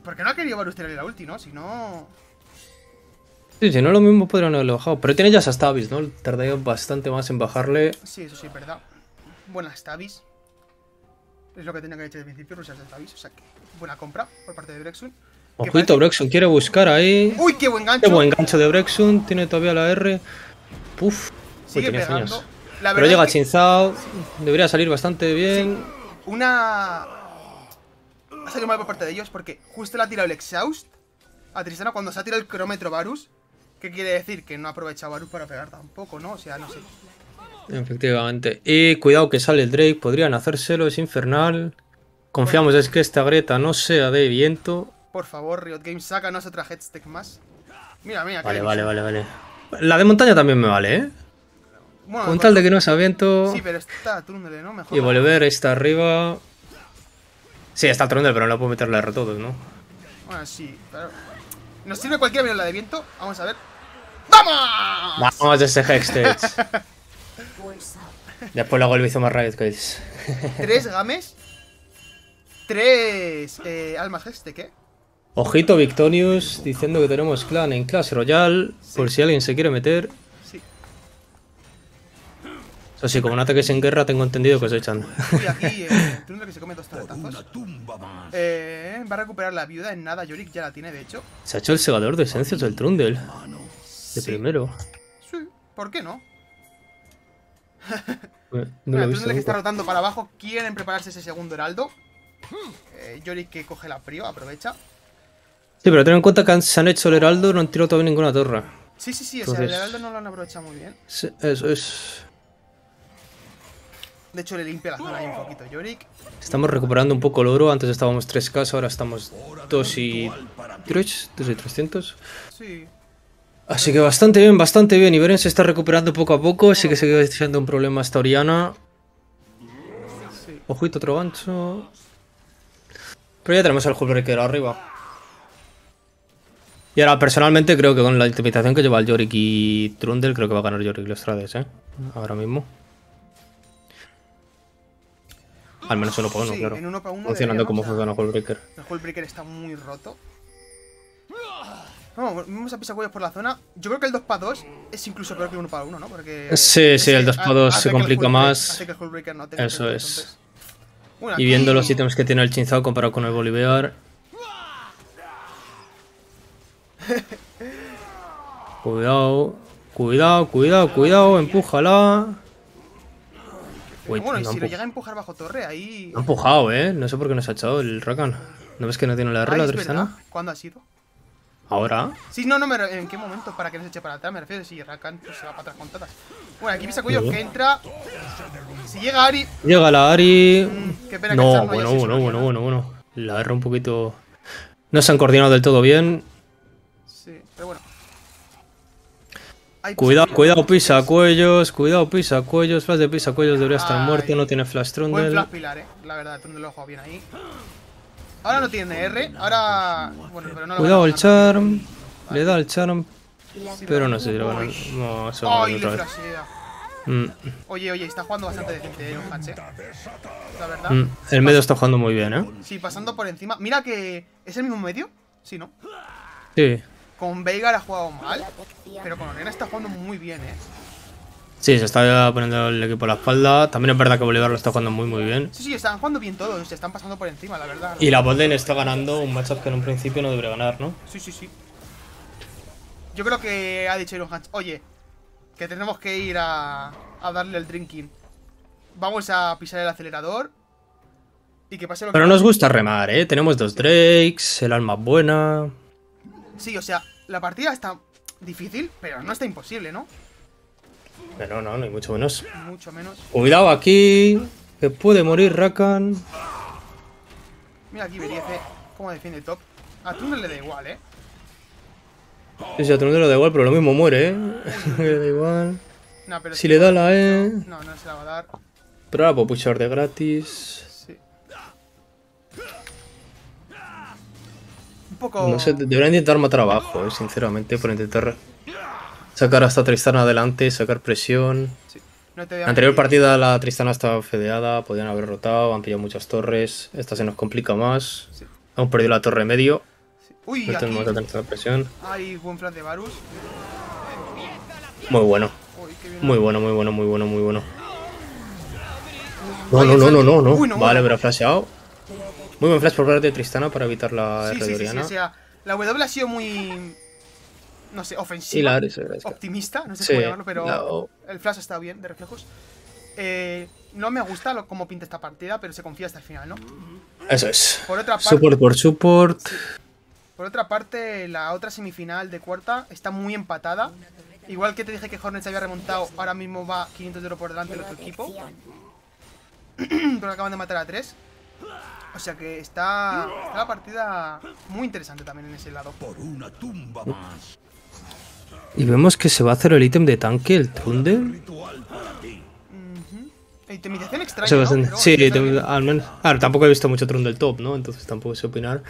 Porque no ha querido tirarle la ulti, ¿no? Si no. Sí, si no lo mismo podrían haberlo bajado. Pero tiene ya esas tabis, ¿no? Tardaría bastante más en bajarle. Sí, eso sí, es verdad. Buenas tabis. Es lo que tenía que haber hecho desde el principio, rusas de. O sea que, buena compra por parte de Brexun. Ojito, Brexun quiere buscar ahí. ¡Uy, qué buen gancho! Qué buen gancho de Brexun. Tiene todavía la R. Puf. Uy, tenía. La Pero llega que Chinzao. Debería salir bastante bien. una. Ha salido mal por parte de ellos porque justo le ha tirado el exhaust a Tristana cuando se ha tirado el cronómetro Varus. ¿Qué quiere decir? Que no ha aprovechado Varus para pegar tampoco, ¿no? O sea, no sé. Efectivamente. Y cuidado que sale el Drake. Podrían hacérselo. Es infernal. Confiamos es que esta Greta no sea de viento. Por favor, Riot Games, sácanos otra headstack más. Mira, mira. Vale, vale, vale, vale. La de montaña también me vale, ¿eh? Bueno, Con tal de que no sea viento. Sí, pero está Trundle, ¿no? Mejor. Y volver está arriba. Sí, está el Trundle, pero no puedo meterle R a todos, ¿no? Bueno, sí, pero. Nos sirve cualquiera menos la de viento. Vamos a ver. ¡Vamos! Vamos de ese Hextech. Después luego lo hizo más Riot Games. Tres games. Tres eh, almas Hextech, ¿eh? Ojito Victorious diciendo que tenemos clan en Clash Royale. Por si alguien se quiere meter. Sí. Eso sí, como no ataques en guerra, tengo entendido que os echan. Uy, aquí eh, que se come dos. Eh, va a recuperar la viuda en nada. Yorick ya la tiene, de hecho. Se ha hecho el segador de esencias del Trundle. De primero. Sí, ¿por qué no? No he Trundle que está rotando para abajo. Quieren prepararse ese segundo heraldo. Eh, Yorick que coge la prio, aprovecha. Sí, pero ten en cuenta que se han hecho el heraldo, no han tirado todavía ninguna torre. Sí, sí, sí, o sea, el heraldo no lo han aprovechado muy bien. Sí, Eso es. De hecho, le limpia la zona ahí un poquito Yorick. Estamos recuperando un poco el oro. Antes estábamos 3K, ahora estamos 2 y 3, 2 y 300. Sí. Así que bastante bien, bastante bien. Iberian se está recuperando poco a poco. Sí que sigue siendo un problema esta Oriana. Ojito, otro gancho. Pero ya tenemos al Hullbreaker arriba. Y ahora, personalmente, creo que con la intimidación que lleva el Yorick y Trundle, creo que va a ganar Yorick los trades, ¿eh? Ahora mismo. Al menos uno para uno, Sí, claro. en uno para uno Funcionando como funciona Hullbreaker. El Hullbreaker está muy roto. Vamos, vamos a pisar cuellos por la zona. Yo creo que el 2 para 2 es incluso peor que el 1 para 1, ¿no? Porque. Sí, sí, el 2 para ha- 2 hace se complica más. Hace que el Hullbreaker no tenga Eso es. Y viendo los ítems que tiene el Chinzao comparado con el Bolivar. Cuidado, cuidado, cuidado, cuidado, empújala. Uy, Bueno, y no si lo llega a empujar bajo torre, ahí. no ha empujado, eh. No sé por qué no se ha echado el Rakan. ¿No ves que no tiene la R Ay, la es Tristana? ¿Cuándo ha sido? Ahora. Sí, no, no, me ¿en qué momento? Para que no se eche para atrás, me refiero. Si Rakan pues, se va para atrás con todas. Bueno, aquí pisa Sí. que entra. Si llega Ari. Llega la Ari. Mm, qué pena que No, no haya bueno, sido bueno, bueno, solucionado. bueno, bueno. La R un poquito. No se han coordinado del todo bien. Pero bueno. Ay, Cuidado, cuidado, pisa cuellos, cuidado, pisa cuellos. Flash de pisa cuellos debería estar Ay. muerto, no tiene flash Buen trundle. flash pilar, eh. La verdad, tú lo juego bien ahí. Ahora no tiene R, ahora. Bueno, pero no lo Cuidado el charm. Le da el charm, pero no sé si lo van a. Uy. No, a Ay, otra vez. Mm, Oye, oye, está jugando bastante decente, eh, Hans, eh. La verdad. mm. El medio está jugando muy bien, ¿eh? Sí, pasando por encima. Mira que. ¿Es el mismo medio? Sí, ¿no? Sí. Con Veigar ha jugado mal, pero con Orena está jugando muy bien, eh. Sí, se está poniendo el equipo a la espalda. También es verdad que Bolívar lo está jugando muy, muy bien. Sí, sí, están jugando bien todos, se están pasando por encima, la verdad. Y la botlane está ganando un matchup que en un principio no debería ganar, ¿no? Sí, sí, sí. Yo creo que ha dicho Iron Hans, oye, que tenemos que ir a, a darle el drinking. Vamos a pisar el acelerador. Y que pase lo que Pero pase. nos gusta remar, ¿eh? Tenemos dos Drakes, el alma buena. Sí, o sea, la partida está difícil, pero no está imposible, ¿no? Pero no, no hay mucho menos. Mucho menos. Cuidado aquí, que puede morir Rakan. Mira aquí Beriece, cómo defiende el top. A Tunnel le da igual, ¿eh? Sí, sí, a Trundle le da igual, pero lo mismo muere, ¿eh? le da igual. No, pero Si le da la E. No, no se la va a dar. Pero ahora puedo pushar de gratis. Poco... No sé, deberían intentar matar abajo, eh, sinceramente, por intentar sacar hasta Tristana adelante, sacar presión. Sí. No te anterior partida la Tristana estaba fedeada, podían haber rotado, han pillado muchas torres. Esta se nos complica más. Sí. Hemos perdido la torre medio. Sí. Uy, No tenemos que tener presión. hay buen flash de Varus. Muy bueno, Uy, muy bueno, muy bueno, muy bueno, muy bueno. No, no, no, no, no, no. Uy, no, Vale, bueno. pero ha flasheado. Muy buen flash por parte de Tristana para evitar la Sí, sí, sí, sí, Oriana. o sea, la W ha sido muy... No sé, ofensiva. Sí, la optimista, no sé Sí, cómo llamarlo, pero el flash ha estado bien, de reflejos. Eh, no me gusta lo, cómo pinta esta partida, pero se confía hasta el final, ¿no? Eso es. Por otra parte, Support por support. por otra parte, la otra semifinal de cuarta está muy empatada. Igual que te dije que Hornets había remontado, ahora mismo va 500 de oro por delante del otro equipo. Pero acaban de matar a tres. O sea que está, está la partida muy interesante también en ese lado. Por una tumba más. Y vemos que se va a hacer el ítem de tanque, el. E Intimidación extraña, Eso ¿no? Pero Sí, al menos. A ver, tampoco he visto mucho Trundle top, ¿no? Entonces tampoco sé opinar.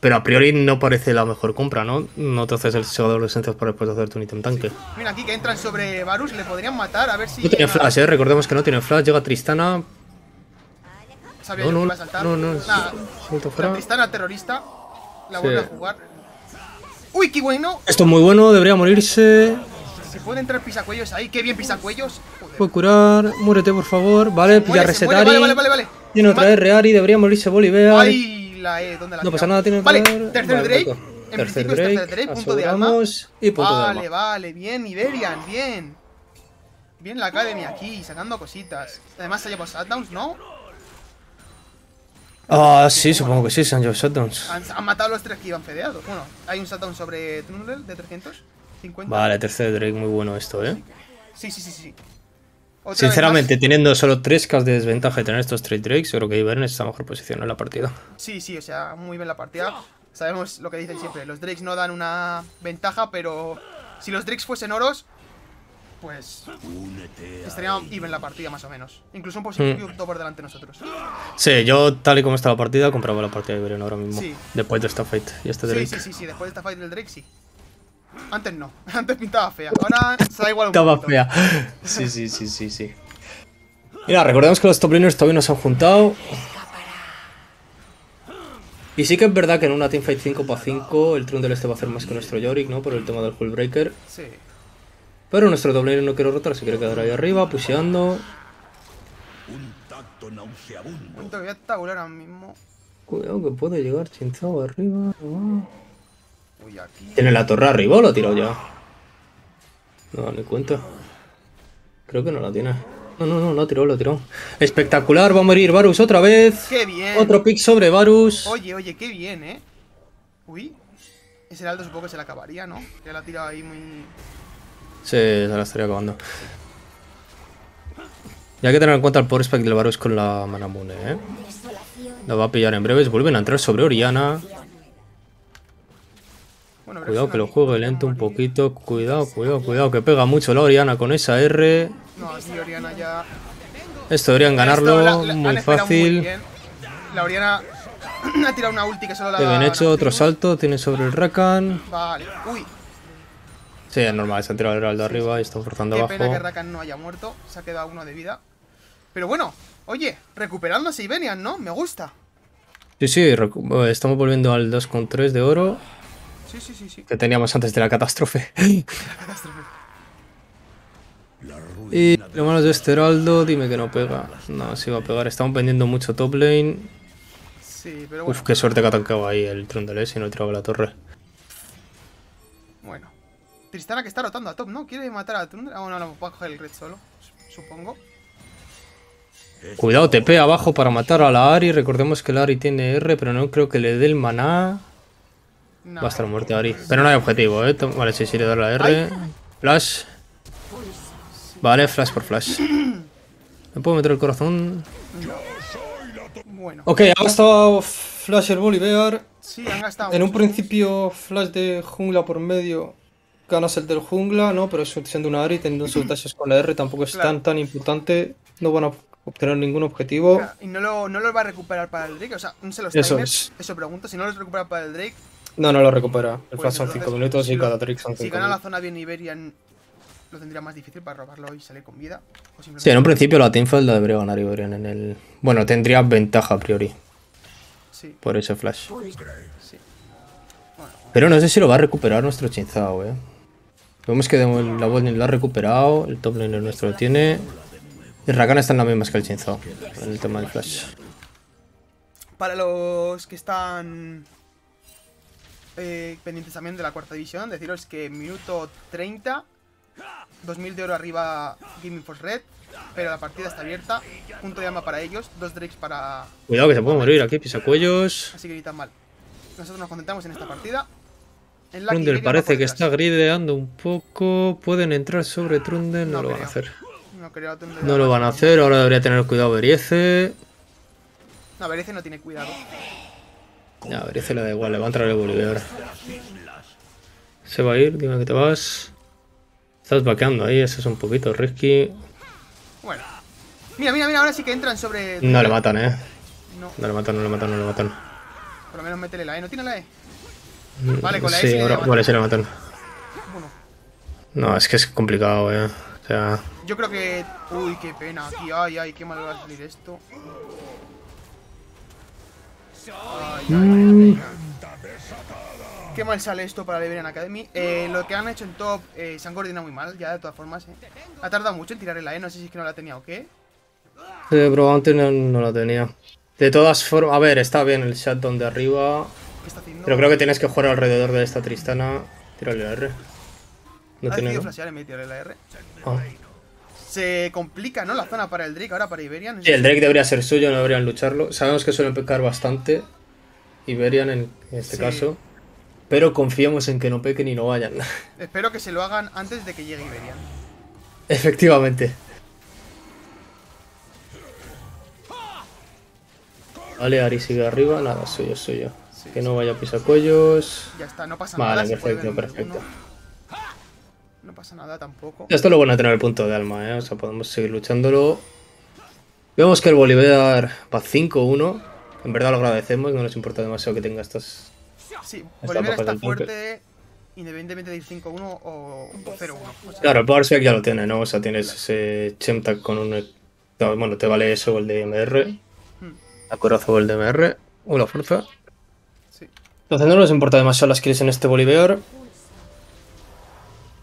Pero a priori no parece la mejor compra, ¿no? No te haces el segador de esencias para después hacerte un ítem tanque. Mira aquí que entran sobre Varus, le podrían matar, a ver si... No tiene flash, eh. Recordemos que no tiene flash. Llega Tristana. Sabía No, yo que no, iba a saltar. no, no. La. Tristana terrorista la Sí. vuelve a jugar. ¡Uy, qué bueno! Esto es muy bueno, debería morirse. Se puede entrar pisacuellos ahí, qué bien pisacuellos. Joder. Puede curar. Muérete, por favor. Vale, pilla Muere, se resetar. muere, Vale, vale, vale, vale. Tiene otra Ma- R, Ari. Debería morirse Bolívar. Ay, la E, ¿dónde la No pasa nada, tiene Vale, tercer Vale, Drake. En Tercer es tercer Drake, Drake, punto de alma. y punto de Vale, alma. vale, bien, Iberian, bien. Bien la Academia aquí, sacando cositas. Además se llevado shutdowns, ¿no? Ah, sí, supongo que sí, se han llevado shutdowns. Han, han matado a los tres que iban fedeados. Bueno, hay un shutdown sobre Tunnel de 350. Vale, tercer Drake, muy bueno esto, ¿eh? Sí, sí, sí, sí. Otra Sinceramente, teniendo solo 3K de desventaja de tener estos tres Drakes, yo creo que Ivern está mejor posición en la partida. Sí, sí, o sea, muy bien la partida. Sabemos lo que dicen siempre. Los Drakes no dan una ventaja, pero si los Drakes fuesen oros, pues estaría even la partida más o menos. Incluso un positivo por delante de nosotros. Sí, yo, tal y como está la partida, compraba la partida de Ivern ahora mismo. Sí. Después de esta fight y este Sí, Drake. sí, sí, sí, después de esta fight del Drake sí. Antes no, antes pintaba fea. Ahora se da igual un Estaba poquito. fea. Sí, sí, sí, sí, sí. Mira, recordemos que los top laners todavía no se han juntado. Y sí que es verdad que en una teamfight 5 para 5 el Trundle este va a hacer más que nuestro Yorick, ¿no? Por el tema del Hullbreaker. Sí. Pero nuestro laner no quiere rotar, se quiere quedar ahí arriba, pusheando. un tacto nauseabundo. Punto que voy a tabular ahora mismo. Cuidado que puede llegar Chinzao arriba. Uy, aquí. ¿Tiene la torre arriba o lo ha tirado ya? No, ni cuenta. Creo que no la tiene. No, no, no, lo ha tirado, lo ha tirado. Espectacular, va a morir Varus otra vez. ¡Qué bien! Otro pick sobre Varus. Oye, oye, qué bien, ¿eh? Uy. Ese Heraldo supongo que se le acabaría, ¿no? Que la ha tirado ahí muy... Sí, se la estaría acabando. Y hay que tener en cuenta el power spec del Varus con la Manamune, ¿eh? Lo va a pillar en breves. Vuelven a entrar sobre Oriana. Cuidado que lo juegue lento un poquito. Cuidado, cuidado, cuidado. Que pega mucho la Oriana con esa R. No, aquí Oriana ya. Esto deberían Esto ganarlo la- la- muy fácil. La Oriana ha tirado una ulti que solo la bien hecho, otro salto. Tiene sobre el Rakan. Vale. Uy, Sí, es normal, se han tirado el heraldo arriba y están forzando qué abajo. pena que Rakan no haya muerto. Se ha quedado uno de vida. Pero bueno, oye, recuperándose Iberian, ¿no? Me gusta. Sí, sí, eh, estamos volviendo al 2,3 de oro Sí, sí, sí, sí. que teníamos antes de la catástrofe. Catástrofe. y lo malo de este heraldo, dime que no pega. No, sí va a pegar. Estamos vendiendo mucho top lane. Sí, pero bueno. Uf, qué suerte que ha tancado ahí el Trundle, eh, si no tiraba la torre. Tristana que está rotando a top, ¿no? ¿Quiere matar a Trundle? Ah, bueno, no, va a coger el red solo. Supongo. Cuidado, TP abajo para matar a la Ari. Recordemos que la Ari tiene R, pero no creo que le dé el maná. No. Va a estar muerta Ari. Pero no hay objetivo, ¿eh? Vale, sí, sí, le da la R. Flash. Vale, flash por flash. ¿Me puedo meter el corazón? Bueno. Ok, ha gastado Flash el Bolivar. Sí, han gastado. En un principio, Flash de jungla por medio. Ganas el del jungla, ¿no? Pero siendo una Ari, teniendo sus dashes con la R, tampoco es Claro. tan tan importante. No van a obtener ningún objetivo. Y no lo, no lo va a recuperar para el Drake. O sea, no se los Eso timers. es. Eso pregunto. Si no los recupera para el Drake, No, no lo recupera. El Pues Flash son entonces, 5 minutos y si lo- cada trick son si 5 gana la zona bien Iberian, lo tendría más difícil para robarlo y salir con vida. O simplemente- Sí, en un principio la teamfight la debería ganar Iberian en el... Bueno, tendría ventaja a priori Sí, por ese flash. sí. Pero no sé si lo va a recuperar nuestro Chinzao, eh. Vemos que la botlane lo ha recuperado, el top laner nuestro lo tiene. Y Rakan está en las mismas que el Chinzao, en el tema del flash. Para los que están eh, pendientes también de la cuarta división, deciros que minuto 30, 2000 de oro arriba Gaming Force Red, pero la partida está abierta, punto de alma para ellos, dos drakes para... Cuidado que se puede morir aquí, pisacuellos. Así que ni tan mal. Nosotros nos concentramos en esta partida. En la Trundle parece que está grideando un poco. Pueden entrar sobre Trundle, no, No lo van a hacer. No, creo Trundle No lo van a hacer, ahora debería tener cuidado Beriece. No, Berece no tiene cuidado. Ya, Beriece le da igual, le va a entrar el Bolívar. Se va a ir, dime que te vas. Estás vaqueando ahí, eso es un poquito risky. Bueno. Mira, mira, mira, ahora sí que entran sobre... No le matan, eh. No, No le matan, no le matan, no le matan. por lo menos métele la E. ¿No tiene la E? Vale, con la Sí, ahora, matan. vale, sí le matan. Bueno, No, es que es complicado, eh. O sea, yo creo que... Uy, qué pena aquí. Ay, ay, qué mal va a salir esto. Ay, ay, ay. Qué mal sale esto para Liberian Academy. Eh, lo que han hecho en top eh, se han coordinado muy mal, ya de todas formas. eh. Ha tardado mucho en tirar la E, no sé si es que no la tenía o qué. eh, pero antes no, no la tenía. De todas formas, a ver, está bien el shutdown de arriba. Pero creo que tienes que jugar alrededor de esta Tristana. Tírale la R. No ha tiene. decidido ¿no? flashear en vez de tirarle la R. Ah. Se complica, ¿no? La zona para el Drake, ahora para Iberian. Sí, el Drake debería ser suyo, no deberían lucharlo. Sabemos que suelen pecar bastante. Iberian en este Sí. caso. Pero confiamos en que no pequen y no vayan. Espero que se lo hagan antes de que llegue Iberian. Efectivamente. Vale, Ari sigue arriba. Nada, suyo, suyo. Que no vaya a pisacuellos. Ya está, no pasa Vale, nada. puede perfecto, perfecto. No pasa nada tampoco. Esto es lo bueno de tener el punto de alma, ¿eh? O sea, podemos seguir luchándolo. Vemos que el Bolívar va 5-1. En verdad lo agradecemos, no nos importa demasiado que tenga estas... Sí, Bolívar está fuerte independientemente de ir 5-1 o, o 0-1. O sea, Claro, el Power ya lo tiene, ¿no? O sea, tienes ese Chemtag con un... no, bueno, te vale eso o el de MR. A corazón o el de MR. O la fuerza. Entonces no nos importa demasiado las kills en este Bolívar.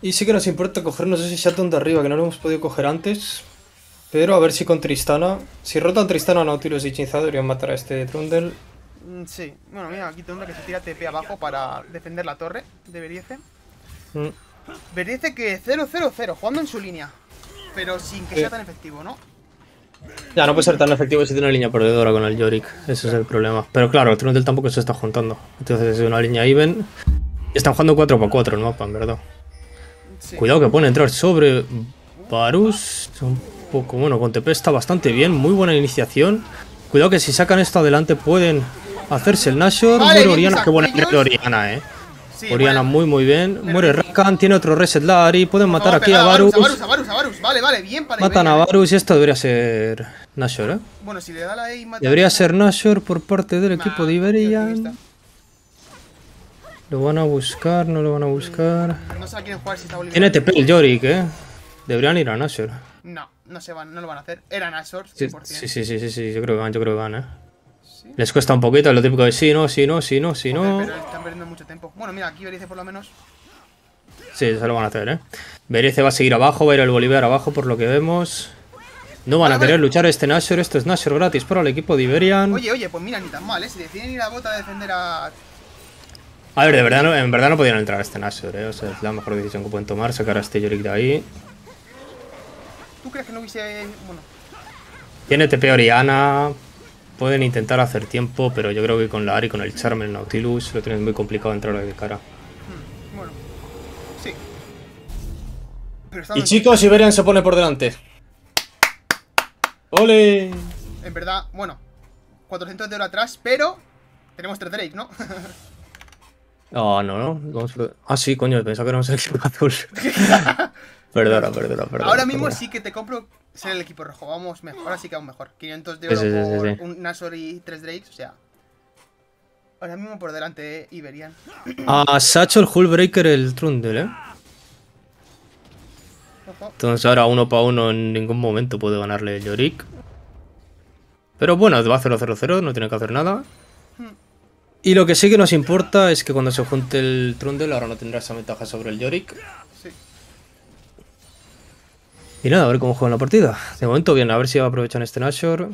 Y sí que nos importa cogernos ese Shutdown de arriba, que no lo hemos podido coger antes. Pero a ver si con Tristana... Si rotan Tristana, Nautilus y Chinzado deberían matar a este Trundle. Mm, Sí, bueno, mira, aquí tengo que se tira TP abajo para defender la torre de Beriece. Mm. Beriece que 0-0-0, jugando en su línea. Pero sin que sea tan efectivo, ¿no? Ya, no puede ser tan efectivo si tiene una línea perdedora con el Yorick. Ese es el problema. Pero claro, el Trundle tampoco se está juntando. Entonces es una línea even. Están jugando 4x4 el mapa, en verdad. Sí. Cuidado que pueden entrar sobre Varus. Un poco, bueno, con TP está bastante bien. Muy buena iniciación. Cuidado que si sacan esto adelante pueden hacerse el Nashor. Vale, bien, Oriana, qué buena Oriana, eh. Sí, Oriana bueno. muy muy bien. Muere Rakan, tiene otro reset Lari. Pueden matar favor, aquí a Varus. A Varus, a Varus, a Varus. Vale, vale, bien para Matan a. Varus y esto debería ser Nashor, ¿eh? Bueno, si le da la E mata Debería ser Nashor por parte del Nah, equipo de Iberian. Lo van a buscar, no lo van a buscar. No jugar si está Bolívar. Tiene TP el Yorick, ¿eh? Deberían ir a Nashor. No, no se van, no lo van a hacer. Eran Azor, Sí, 100%. sí, sí, sí, sí, sí, yo creo que van, yo creo que van, ¿eh? Les cuesta un poquito, lo típico de sí, no, sí, no, sí, no, sí, Joder, no. Pero están perdiendo mucho tiempo. Bueno, mira, aquí Berice por lo menos. Sí, se lo van a hacer, ¿eh? Berice va a seguir abajo, va a ir el Bolívar abajo por lo que vemos. No van a querer luchar este Nashor, esto es Nashor gratis para el equipo de Iberian. Oye, oye, pues mira, ni tan mal, ¿eh? Si deciden ir a bota a defender a. A ver, de verdad, no, en verdad no podían entrar a este Nashor, ¿eh? O sea, es la mejor decisión que pueden tomar, sacar a este Yorick de ahí. ¿Tú crees que no hubiese. Bueno, Tiene TP Oriana. Pueden intentar hacer tiempo, pero yo creo que con la Ari, con el Charme, el Nautilus, lo tienen muy complicado entrar de cara. Y chicos, Iberian se pone por delante. ¡Ole! En verdad, bueno. 400 de oro atrás, pero. Tenemos 3 Drake, ¿no? Ah, no, no. vamos por- Ah, sí, coño, pensaba que éramos el equipo azul. perdona, perdona, perdona. Ahora mismo perdona. sí que te compro ser el equipo rojo. Vamos mejor. Ahora sí que aún mejor. 500 de oro sí, sí, por sí, sí. un Nashor y 3 Drakes, o sea. Ahora mismo por delante, eh, Iberian. Ah, Sacho el Hullbreaker el Trundle, ¿eh? Entonces ahora uno para uno en ningún momento puede ganarle el Yorick. Pero bueno, va 0-0-0, no tiene que hacer nada. Y lo que sí que nos importa es que cuando se junte el Trundle ahora no tendrá esa ventaja sobre el Yorick. Y nada, a ver cómo juegan la partida. De momento bien, a ver si aprovechan este Nashor.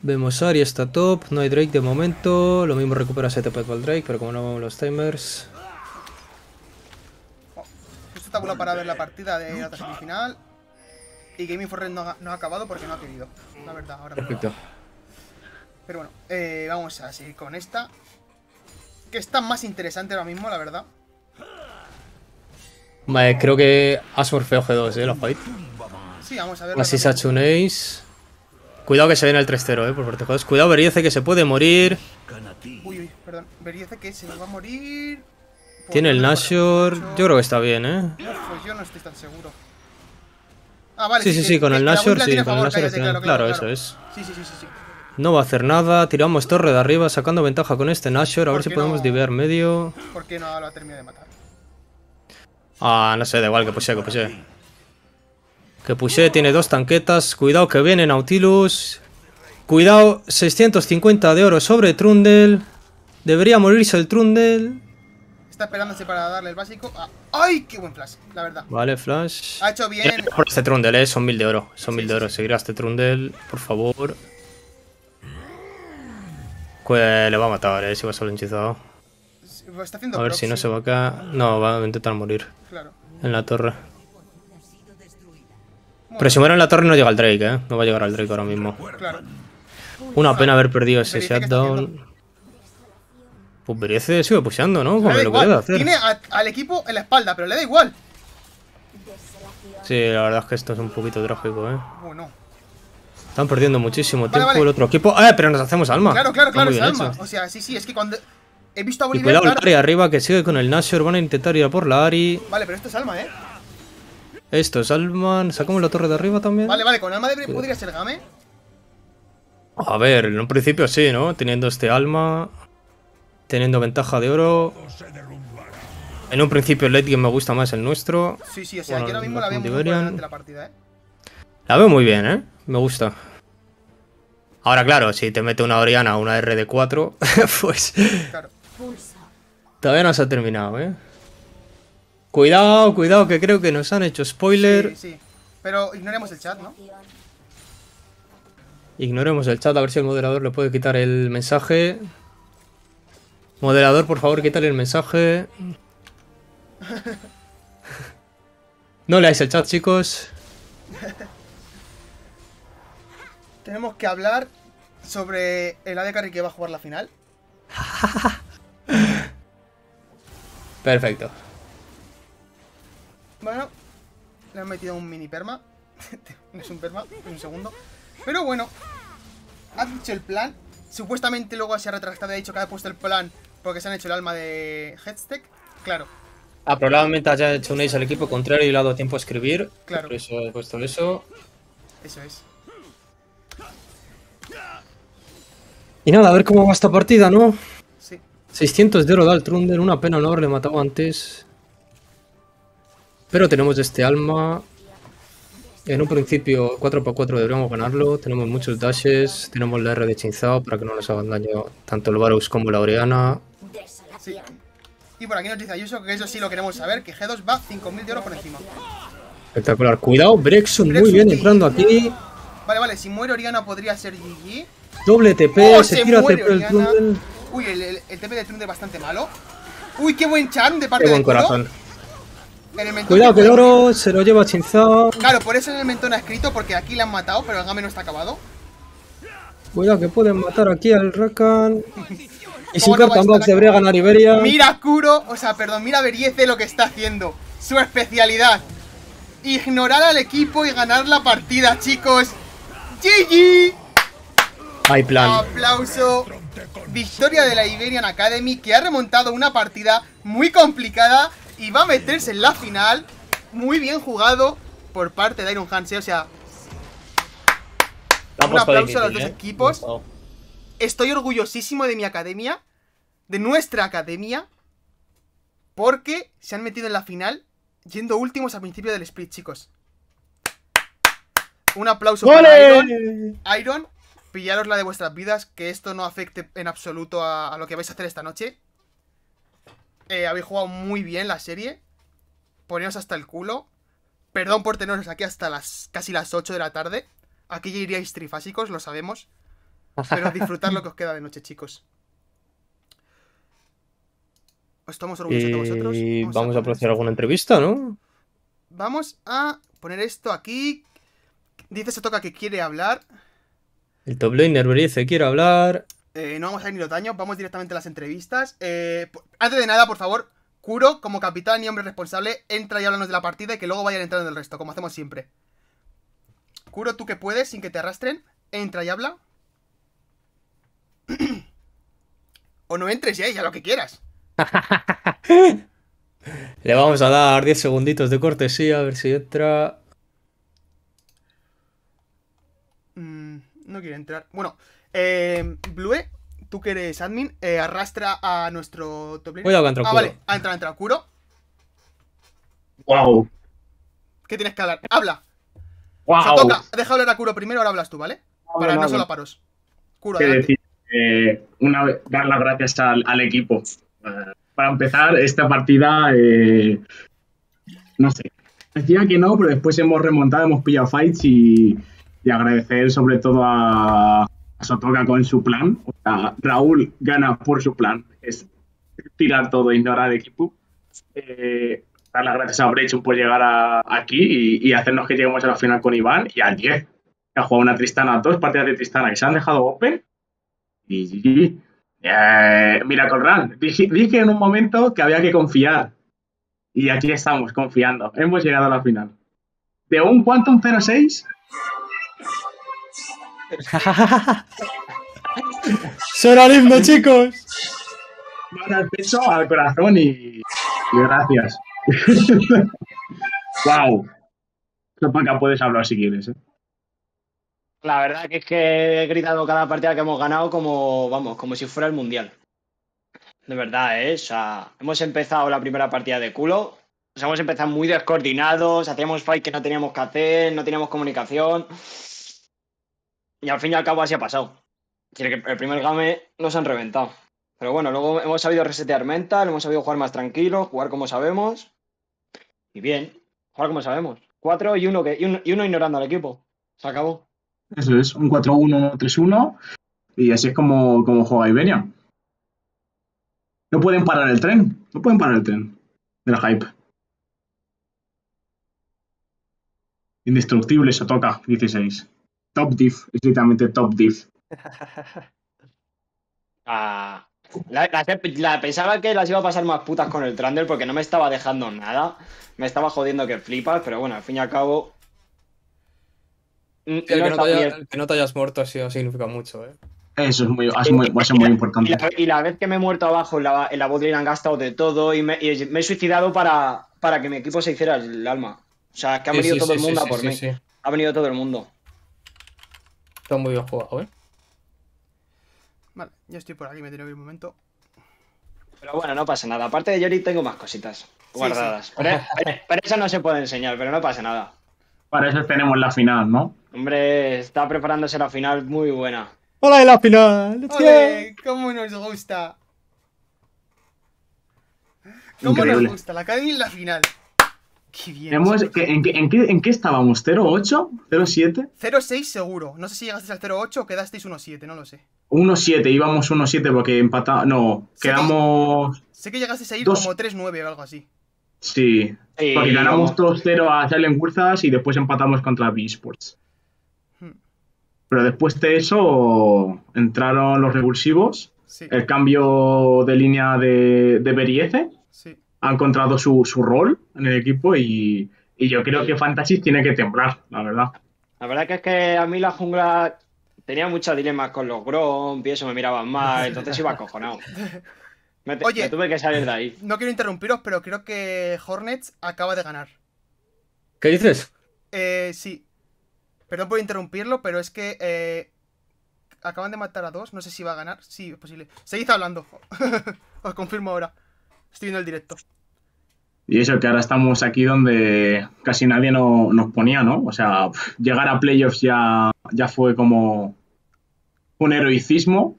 Vemos Ari está top, no hay Drake de momento. Lo mismo recupera ese TP para el Drake, pero como no vemos los timers. Tabula para ver la partida de la semifinal. Y Gaming for Red no ha, no ha acabado porque no ha querido. La verdad, ahora. Perfecto. Pero bueno, eh, vamos a seguir con esta. Que está más interesante ahora mismo, la verdad. Vale, creo que Asmor feo G2, eh, la fight. Sí, vamos a ver. Así Sacho un Ace. Cuidado que se viene el 3-0, eh, por parte. Cuidado, Beriece que se puede morir. Uy, uy, perdón. Veriece que se va a morir. Tiene el Nashor. Yo creo que está bien, eh. Pues yo no estoy tan seguro. Ah, vale. Sí, sí, que- sí, con el Nashor, sí, con el Nashor está- claro, eso es. Sí, sí, sí, sí. sí. No va a hacer nada. Tiramos torre de arriba, sacando ventaja con este Nashor. A ver ¿Por si podemos no? divear medio. ¿Por qué no lo ha terminado de matar? Ah, no sé, da igual, que pushe, que pushe. Que pushe, tiene dos tanquetas. Cuidado que viene Nautilus. Cuidado, 650 de oro sobre Trundle. Debería morirse el Trundle. Está esperándose para darle el básico. Ah, ¡Ay! ¡Qué buen flash! La verdad. Vale, Flash. Ha hecho bien. Por este Trundle, eh, son mil de oro. Son mil Sí, de sí, oro. Seguir a este Trundle, por favor. Pues le va a matar, eh, si va solo hechizado. Está haciendo A ver si no se va acá. No, va a intentar morir Claro. en la torre. Pero si muere en la torre no llega al Drake, eh. No va a llegar al Drake ahora mismo. Claro. Una pena haber perdido ese Beriece, ¿qué está shutdown. Pues Beriece sigue pusheando, ¿no? Como lo que debe hacer. Tiene a- al equipo en la espalda, pero le da igual. Sí, la verdad es que esto es un poquito trágico, ¿eh? Bueno. Están perdiendo muchísimo Vale, tiempo vale. el otro equipo. ¡Eh! Pero nos hacemos alma. Claro, claro, claro, es alma. hecho. O sea, sí, sí, es que cuando he visto a Y Bolívar. cuidado el claro- Ari arriba que sigue con el Nashor. Van a intentar ir a por la Ari. Vale, pero esto es alma, ¿eh? Esto es Alman. ¿Sacamos la torre de arriba también? Vale, vale, con alma de podría ser Game. A ver, en un principio sí, ¿no? Teniendo este alma. Teniendo ventaja de oro. En un principio el late game me gusta más el nuestro. Sí, sí, o sea, Bueno, que ahora mismo la veo muy delante la partida, ¿eh? La veo muy bien, ¿eh? Me gusta. Ahora, claro, si te mete una Oriana o una R de 4, pues Claro. Todavía no se ha terminado, ¿eh? Cuidado, cuidado, que creo que nos han hecho spoiler. Sí, sí. Pero ignoremos el chat, ¿no? Ignoremos el chat, a ver si el moderador le puede quitar el mensaje. Moderador, por favor, quítale el mensaje. No leáis el chat, chicos. Tenemos que hablar sobre el AD Carry que va a jugar la final. Perfecto. Bueno, le han metido un mini perma. no es un perma, un segundo. Pero bueno, ha dicho el plan. Supuestamente luego se ha retractado y ha dicho que ha puesto el plan Porque se han hecho el alma de Headstack. Claro, Ah, probablemente haya hecho un ace al equipo contrario y le ha dado tiempo a escribir. Claro. Por eso he puesto eso. eso es. Y nada, a ver cómo va esta partida, ¿no? Sí. 600 de oro da el Trunder, una pena no haberle matado antes. Pero tenemos este alma. En un principio 4x4 deberíamos ganarlo. Tenemos muchos dashes. Tenemos la R de Chinzao para que no nos hagan daño tanto el Varus como la Oriana. Y por aquí nos dice Ayuso que eso sí lo queremos saber, que G2 va 5.000 de oro por encima. Espectacular. Cuidado, Brexon muy bien entrando aquí. Vale, vale, si muere Oriana podría ser GG. Doble TP, ¡Oh, se se tira TP el! Trunder. Uy, el, el, el TP de Trunde es bastante malo. Uy, qué buen charm de parte Qué de buen Kuro. corazón. Cuidado que el oro se lo lleva Chinzao. Claro, por eso en el mentón ha escrito, porque aquí le han matado, pero el game no está acabado. Cuidado que pueden matar aquí al Rakan. Y sin ¿Cómo no va a Cartan estar Box aquí? debería ganar Iberia. Mira Kuro, o sea, perdón, mira Beriece lo que está haciendo. Su especialidad. Ignorar al equipo y ganar la partida, chicos. GG. Hay plan. Aplauso. Victoria de la Iberian Academy que ha remontado una partida muy complicada y va a meterse en la final. Muy bien jugado por parte de Iron Hands, eh, o sea, un aplauso a los dos ¿eh? equipos. Estoy orgullosísimo de mi academia, de nuestra academia, porque se han metido en la final yendo últimos al principio del split, chicos. Un aplauso para Iron. Iron, pillaros la de vuestras vidas, que esto no afecte en absoluto a, a lo que vais a hacer esta noche. Eh, habéis jugado muy bien la serie. Poneos hasta el culo. Perdón por teneros aquí hasta las casi las 8 de la tarde. Aquí ya iríais trifásicos, lo sabemos. Pero disfrutad lo que os queda de noche, chicos. Estamos orgullosos de vosotros. Y vamos a apreciar esto. alguna entrevista, ¿no? Vamos a poner esto aquí. Dice se toca que quiere hablar. El top laner Berice quiere hablar. Eh, no vamos a ir ni los daños, vamos directamente a las entrevistas. Eh, antes de nada, por favor, Kuro, como capitán y hombre responsable, entra y háblanos de la partida y que luego vayan entrando el resto, como hacemos siempre. Kuro, tú que puedes, sin que te arrastren, entra y habla. O no entres ya, ya lo que quieras. Le vamos a dar 10 segunditos de cortesía a ver si entra. Mm, no quiere entrar. Bueno, eh, Blue, tú que eres admin, eh, arrastra a nuestro top. Cuidado que entra Ah, vale, ha entrado, ha entrado. Kuro, Wow. ¿qué tienes que hablar? Habla. Wow. Sotoka, deja hablar a Kuro primero, ahora hablas tú, ¿vale? Para no solo paros. Kuro, adelante. Eh, una dar las gracias al, al equipo. Eh, para empezar, esta partida, eh, no sé, decía que no, pero después hemos remontado, hemos pillado fights y, y agradecer sobre todo a, a Sotoka con su plan. O sea, Raúl gana por su plan, es tirar todo, ignorar al equipo. Eh, dar las gracias a Brechun por llegar a- aquí y, y hacernos que lleguemos a la final con Iván y al 10 que ha jugado una Tristana, dos partidas de Tristana que se han dejado open. GG. Eh, mira, Corran, dije, dije en un momento que había que confiar. Y aquí estamos, confiando. Hemos llegado a la final. De un Quantum 06, ¡Será lindo, chicos! van al pecho, al corazón y, y gracias. wow. Puedes hablar si quieres. ¿eh? La verdad que es que he gritado cada partida que hemos ganado como, vamos, como si fuera el mundial. De verdad, ¿eh? O sea, hemos empezado la primera partida de culo. O sea, hemos empezado muy descoordinados, hacíamos fight que no teníamos que hacer, no teníamos comunicación. Y al fin y al cabo así ha pasado. El primer game nos han reventado. Pero bueno, luego hemos sabido resetear mental, hemos sabido jugar más tranquilo, jugar como sabemos. Y bien, jugar como sabemos. Cuatro y uno, que, y uno, y uno ignorando al equipo. Se acabó. Eso es, un 4-1-3-1. Y así es como, como juega Iberia. No pueden parar el tren. No pueden parar el tren. De la hype. Indestructible, eso toca. 16. Top div. Es literalmente top div. Ah, la- pensaba que las iba a pasar más putas con el Trundle porque no me estaba dejando nada. Me estaba jodiendo que flipas, pero bueno, al fin y al cabo. Mm, El que, no te muy- haya- el que no te hayas muerto sí significa mucho, ¿eh? Eso es muy, es muy, Y importante. la, y la vez que me he muerto abajo en la, en la botlane han gastado de todo y me, y me he suicidado para, para que mi equipo se hiciera el alma. O sea, que ha Sí, venido sí, todo sí, el mundo sí, a por sí, mí. sí. Ha venido todo el mundo. Está muy bien jugado, ¿eh? Vale, ya estoy por aquí, me tengo que ir un momento. Pero bueno, no pasa nada. Aparte de Yori tengo más cositas guardadas. Pero, pero- pero eso no se puede enseñar, pero no pasa nada. Para eso tenemos la final, ¿no? Hombre, está preparándose la final muy buena. ¡Hola de la final! let's go. ¡Ole! ¿Cómo nos gusta? ¿Cómo Increíble. nos gusta? La Academy en la final. Qué bien. Hemos, ¿qué- en, qué, en, qué, ¿En qué estábamos? ¿0-8? ¿0-7? 0-6 seguro. No sé si llegasteis al 0-8 o quedasteis 1-7, no lo sé. 1-7, íbamos 1-7 porque empatamos. No, Sí, quedamos. Sé que llegasteis a ir Dos. como 3-9 o algo así. Sí, Sí, porque ganamos vamos. 2-0 a Silent Wurzas y después empatamos contra B-Sports. Hmm. Pero después de eso entraron los revulsivos, Sí, el cambio de línea de, de Beriece, sí. ha encontrado su, su rol en el equipo y, y yo creo que Fantasy tiene que temblar, la verdad. La verdad que es que a mí la jungla tenía muchos dilemas con los Gromp y eso me miraban mal, entonces iba acojonado. Me, te- Oye. me tuve que salir de ahí. No quiero interrumpiros, pero creo que Hornets acaba de ganar. ¿Qué dices? Eh, sí. Perdón por interrumpirlo, pero es que eh, acaban de matar a dos. No sé si va a ganar. Sí, es posible. Seguid hablando. Os confirmo ahora. Estoy viendo el directo. Y eso que ahora estamos aquí donde casi nadie no- nos ponía, ¿no? O sea, llegar a playoffs ya, ya fue como un heroicismo.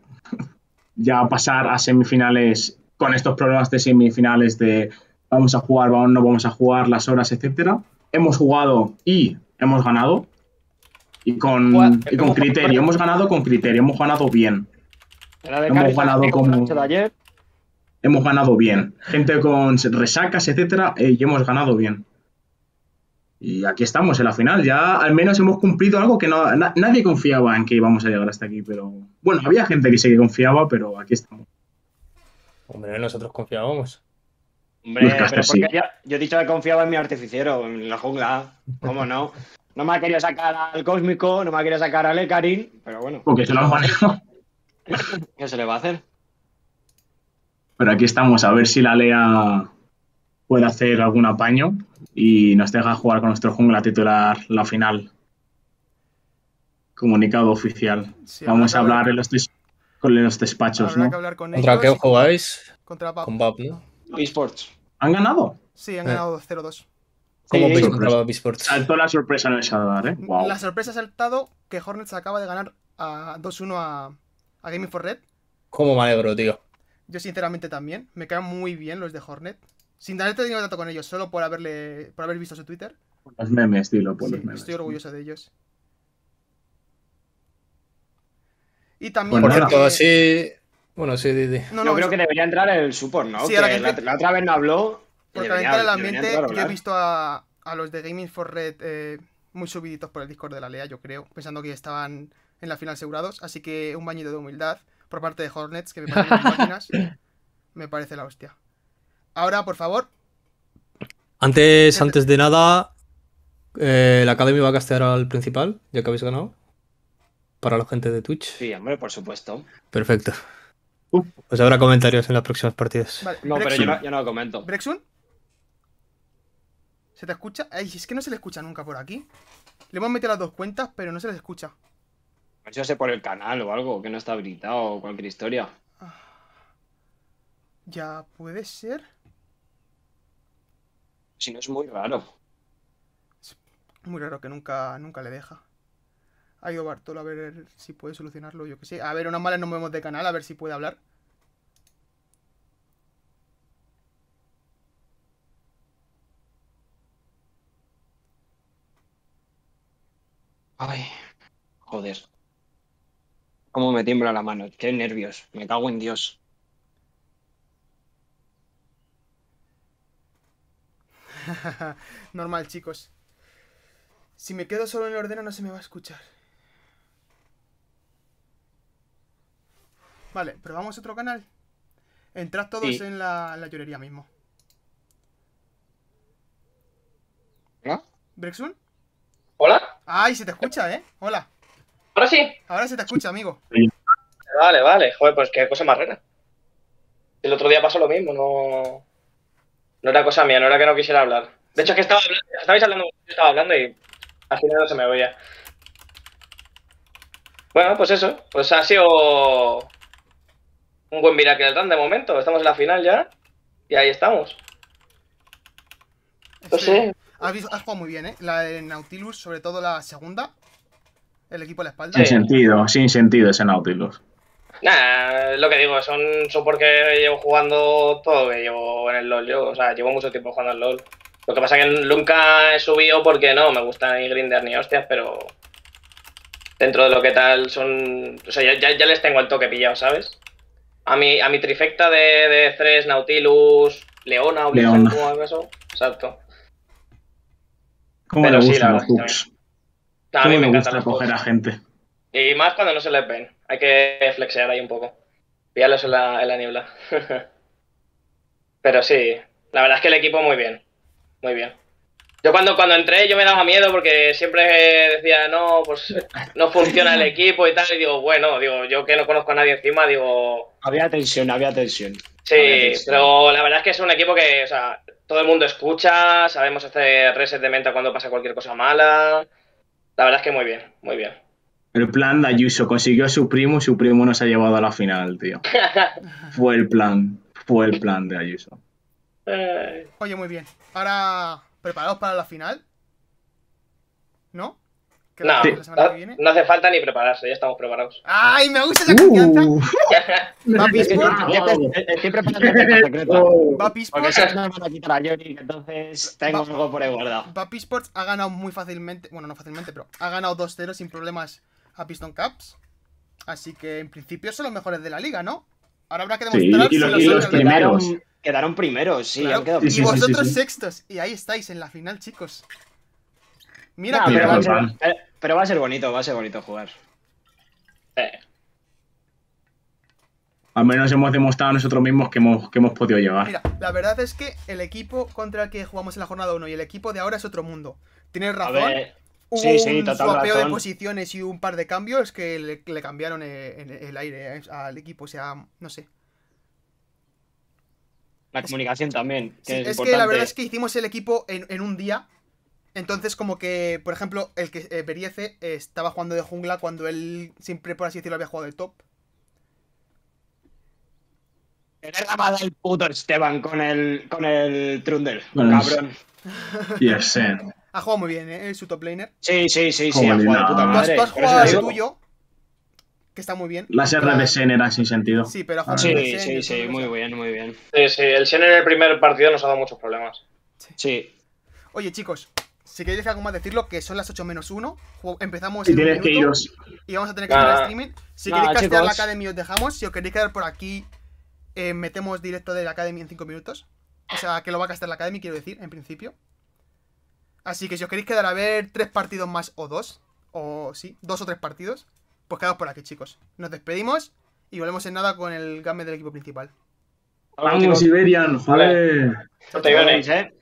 Ya pasar a semifinales con estos problemas de semifinales de vamos a jugar, vamos, no vamos a jugar, las horas, etcétera. Hemos jugado y hemos ganado. Y con, y con criterio, hemos ganado con criterio, hemos ganado bien. Hemos ganado como- hemos ganado bien. Gente con resacas, etcétera, eh, y hemos ganado bien. Y aquí estamos en la final. Ya al menos hemos cumplido algo que no, na- nadie confiaba en que íbamos a llegar hasta aquí. Pero bueno, había gente que sí que confiaba, pero aquí estamos. Hombre, nosotros confiábamos. Hombre, pero porque sí. yo, yo he dicho que confiaba en mi artificiero, en la jungla. ¿Cómo no? No me ha querido sacar al Cósmico, no me ha querido sacar al Ekarin, pero bueno, Porque se lo han manejado. ¿qué se le va a hacer? Pero aquí estamos, a ver si la Lea puede hacer algún apaño y nos deja jugar con nuestro jungla titular la final. Comunicado oficial. Sí, Vamos a hablar en los, des- con los despachos, ¿no? que con ¿Contra qué jugáis? Contra Pau. Con Bab, ¿no? eSports. ¿Han ganado? Sí, han Eh. ganado 0-2. ¿Cómo Sí. veis Sorpresa. contra Bab Esports? Saltó la sorpresa en el Sadar, ¿eh? Wow. La sorpresa ha saltado que Hornets acaba de ganar a 2-1 a, a Gaming for Red. ¿Cómo me alegro, tío? Yo sinceramente también. Me caen muy bien los de Hornet. Sin haber tenido trato con ellos, solo por haberle por haber visto su Twitter. Los memes, dilo, por Sí, los memes. estoy orgulloso de ellos. Y también Bueno, Por porque- así... Bueno, sí, di, di. No, Yo creo eso- que debería entrar el support, ¿no? Sí, que ahora que- la, la otra vez no habló. Por debería- calentar el ambiente, yo he visto a, a los de Gaming for Red eh, muy subiditos por el Discord de la Lea, yo creo, pensando que estaban en la final asegurados. Así que un bañito de humildad por parte de Hornets, que me parecen unas máquinas, me parece la hostia. Ahora, por favor, Antes, antes de nada, eh, la Academy va a castear al principal, ya que habéis ganado. Para la gente de Twitch. Sí, hombre, por supuesto. Perfecto. Uh. Pues habrá comentarios en las próximas partidas. vale, No, pero yo no, yo no lo comento. Brexun, ¿se te escucha? Ay, es que no se le escucha nunca por aquí. Le hemos metido las dos cuentas, pero no se les escucha. Ver si sé por el canal o algo, que no está habilitado o cualquier historia. Ya puede ser. Si no es muy raro. Muy raro que nunca, nunca le deja. Ha ido Bartolo a ver si puede solucionarlo, yo que sé. A ver, unas malas nos movemos de canal, a ver si puede hablar. Ay, joder. Cómo me tiembla la mano. Qué nervios. Me cago en Dios. Normal, chicos. Si me quedo solo en el ordeno no se me va a escuchar. Vale, probamos otro canal. Entrad todos Sí. en la, llorería mismo. ¿No? ¿Brexun? Hola, ¡Ay, se te escucha, eh! Hola. ahora sí. Ahora se te escucha, amigo. vale, vale. Joder, pues qué cosa más rara. El otro día pasó lo mismo, no. No era cosa mía, no era que no quisiera hablar. De hecho, es que estaba hablando, estabais hablando, estaba hablando y al final no se me oía. Bueno, pues eso. Pues ha sido un buen Miracle Run de momento. Estamos en la final ya. Y ahí estamos. No Sí. sé. Has, visto- has jugado muy bien, ¿eh? La de Nautilus, sobre todo la segunda. El equipo a la espalda. Sin sentido, sin sentido ese Nautilus. Nah, lo que digo, son, son porque llevo jugando todo lo que llevo en el LoL. Yo, o sea, llevo mucho tiempo jugando al LoL. Lo que pasa es que nunca he subido porque no, me gusta ni grinder ni hostias, pero dentro de lo que tal son... O sea, ya, ya- les tengo el toque pillado, ¿sabes? A mi, a mi trifecta de, de Thresh, Nautilus, Leona o Leona. ¿cómo hago eso? Exacto. ¿Cómo Pero le sí, gustan la los hooks? A ¿Cómo mí me encantan gusta coger a gente? Y más cuando no se les ven. Hay que flexear ahí un poco. Pillarlos en la, en la niebla. Pero sí, la verdad es que el equipo muy bien. Muy bien. Yo cuando, cuando entré yo me daba miedo porque siempre decía, no, pues no funciona el equipo y tal. Y digo, bueno, digo, yo que no conozco a nadie encima, digo, Había tensión, había tensión. sí, Había tensión. pero la verdad es que es un equipo que, o sea, todo el mundo escucha, sabemos hacer reset de menta cuando pasa cualquier cosa mala. La verdad es que muy bien, muy bien. El plan de Ayuso consiguió a su primo y su primo nos ha llevado a la final, tío. Fue el plan. Fue el plan de Ayuso. Eh, Oye, muy bien. Ahora, ¿preparados para la final? ¿No? No, la semana que no, viene. no hace falta ni prepararse, ya estamos preparados. ¡Ay, me gusta esa confianza! Uh, ¿Va Es que Pisport? estoy- estoy preparando una secreta. ¿Va Pisport? Porque si no me van a quitar a Yorick, entonces tengo Va- algo por ahí guardado. Ha ganado muy fácilmente, bueno, no fácilmente, pero ha ganado 2-0 sin problemas a Piston Cups. Así que en principio son los mejores de la liga, ¿no? Ahora habrá que Sí, demostrar si los- lo y los primeros. Quedaron, quedaron primeros, sí, Claro. han quedado Y Sí, sí, sí, vosotros sí. sextos. Y ahí estáis en la final, chicos. Mira que pero, va a ser, pero va a ser bonito, va a ser bonito jugar. Eh, al menos hemos demostrado nosotros mismos que hemos, que hemos podido llegar. Mira, la verdad es que el equipo contra el que jugamos en la jornada 1 y el equipo de ahora es otro mundo. Tienes A razón. Ver, Hubo sí, sí, un total swapeo de posiciones y un par de cambios que le, le cambiaron en el aire eh, al equipo. O sea, no sé. la comunicación también. Sí, es, es, que la verdad es que hicimos el equipo en, en un día. Entonces, como que, por ejemplo, el que eh, Beriece eh, estaba jugando de jungla cuando él siempre, por así decirlo, había jugado de top. Tener la el puto Esteban con el, con el Trundle, Con el- cabrón. Yes, eh. Ha jugado muy bien, ¿eh? Es su top laner. Sí, sí, sí, sí, ha jugado de Tú has, tú has el tuyo, que está muy bien. Las R de Sen eran sin sentido. Sí, pero ha jugado Sí, sí, sí, Trundle, muy bien, muy bien. Sí, sí, el Shen en el primer partido nos ha dado muchos problemas. Sí. Oye, chicos, si queréis decir algo más, decirlo, que son las 8 menos 1. Empezamos Y en un tienes que iros. y vamos a tener que hacer el streaming. Si queréis castear la. Academy, os dejamos. Si os queréis quedar por aquí, eh, metemos directo de la Academy en 5 minutos. O sea, que lo va a castear la Academy, quiero decir, en principio. Así que si os queréis quedar a ver tres partidos más o dos, o sí, dos o tres partidos, pues quedaos por aquí, chicos. Nos despedimos y volvemos en nada con el game del equipo principal. Vamos. Siberian, joder. No te ganes. ¿eh?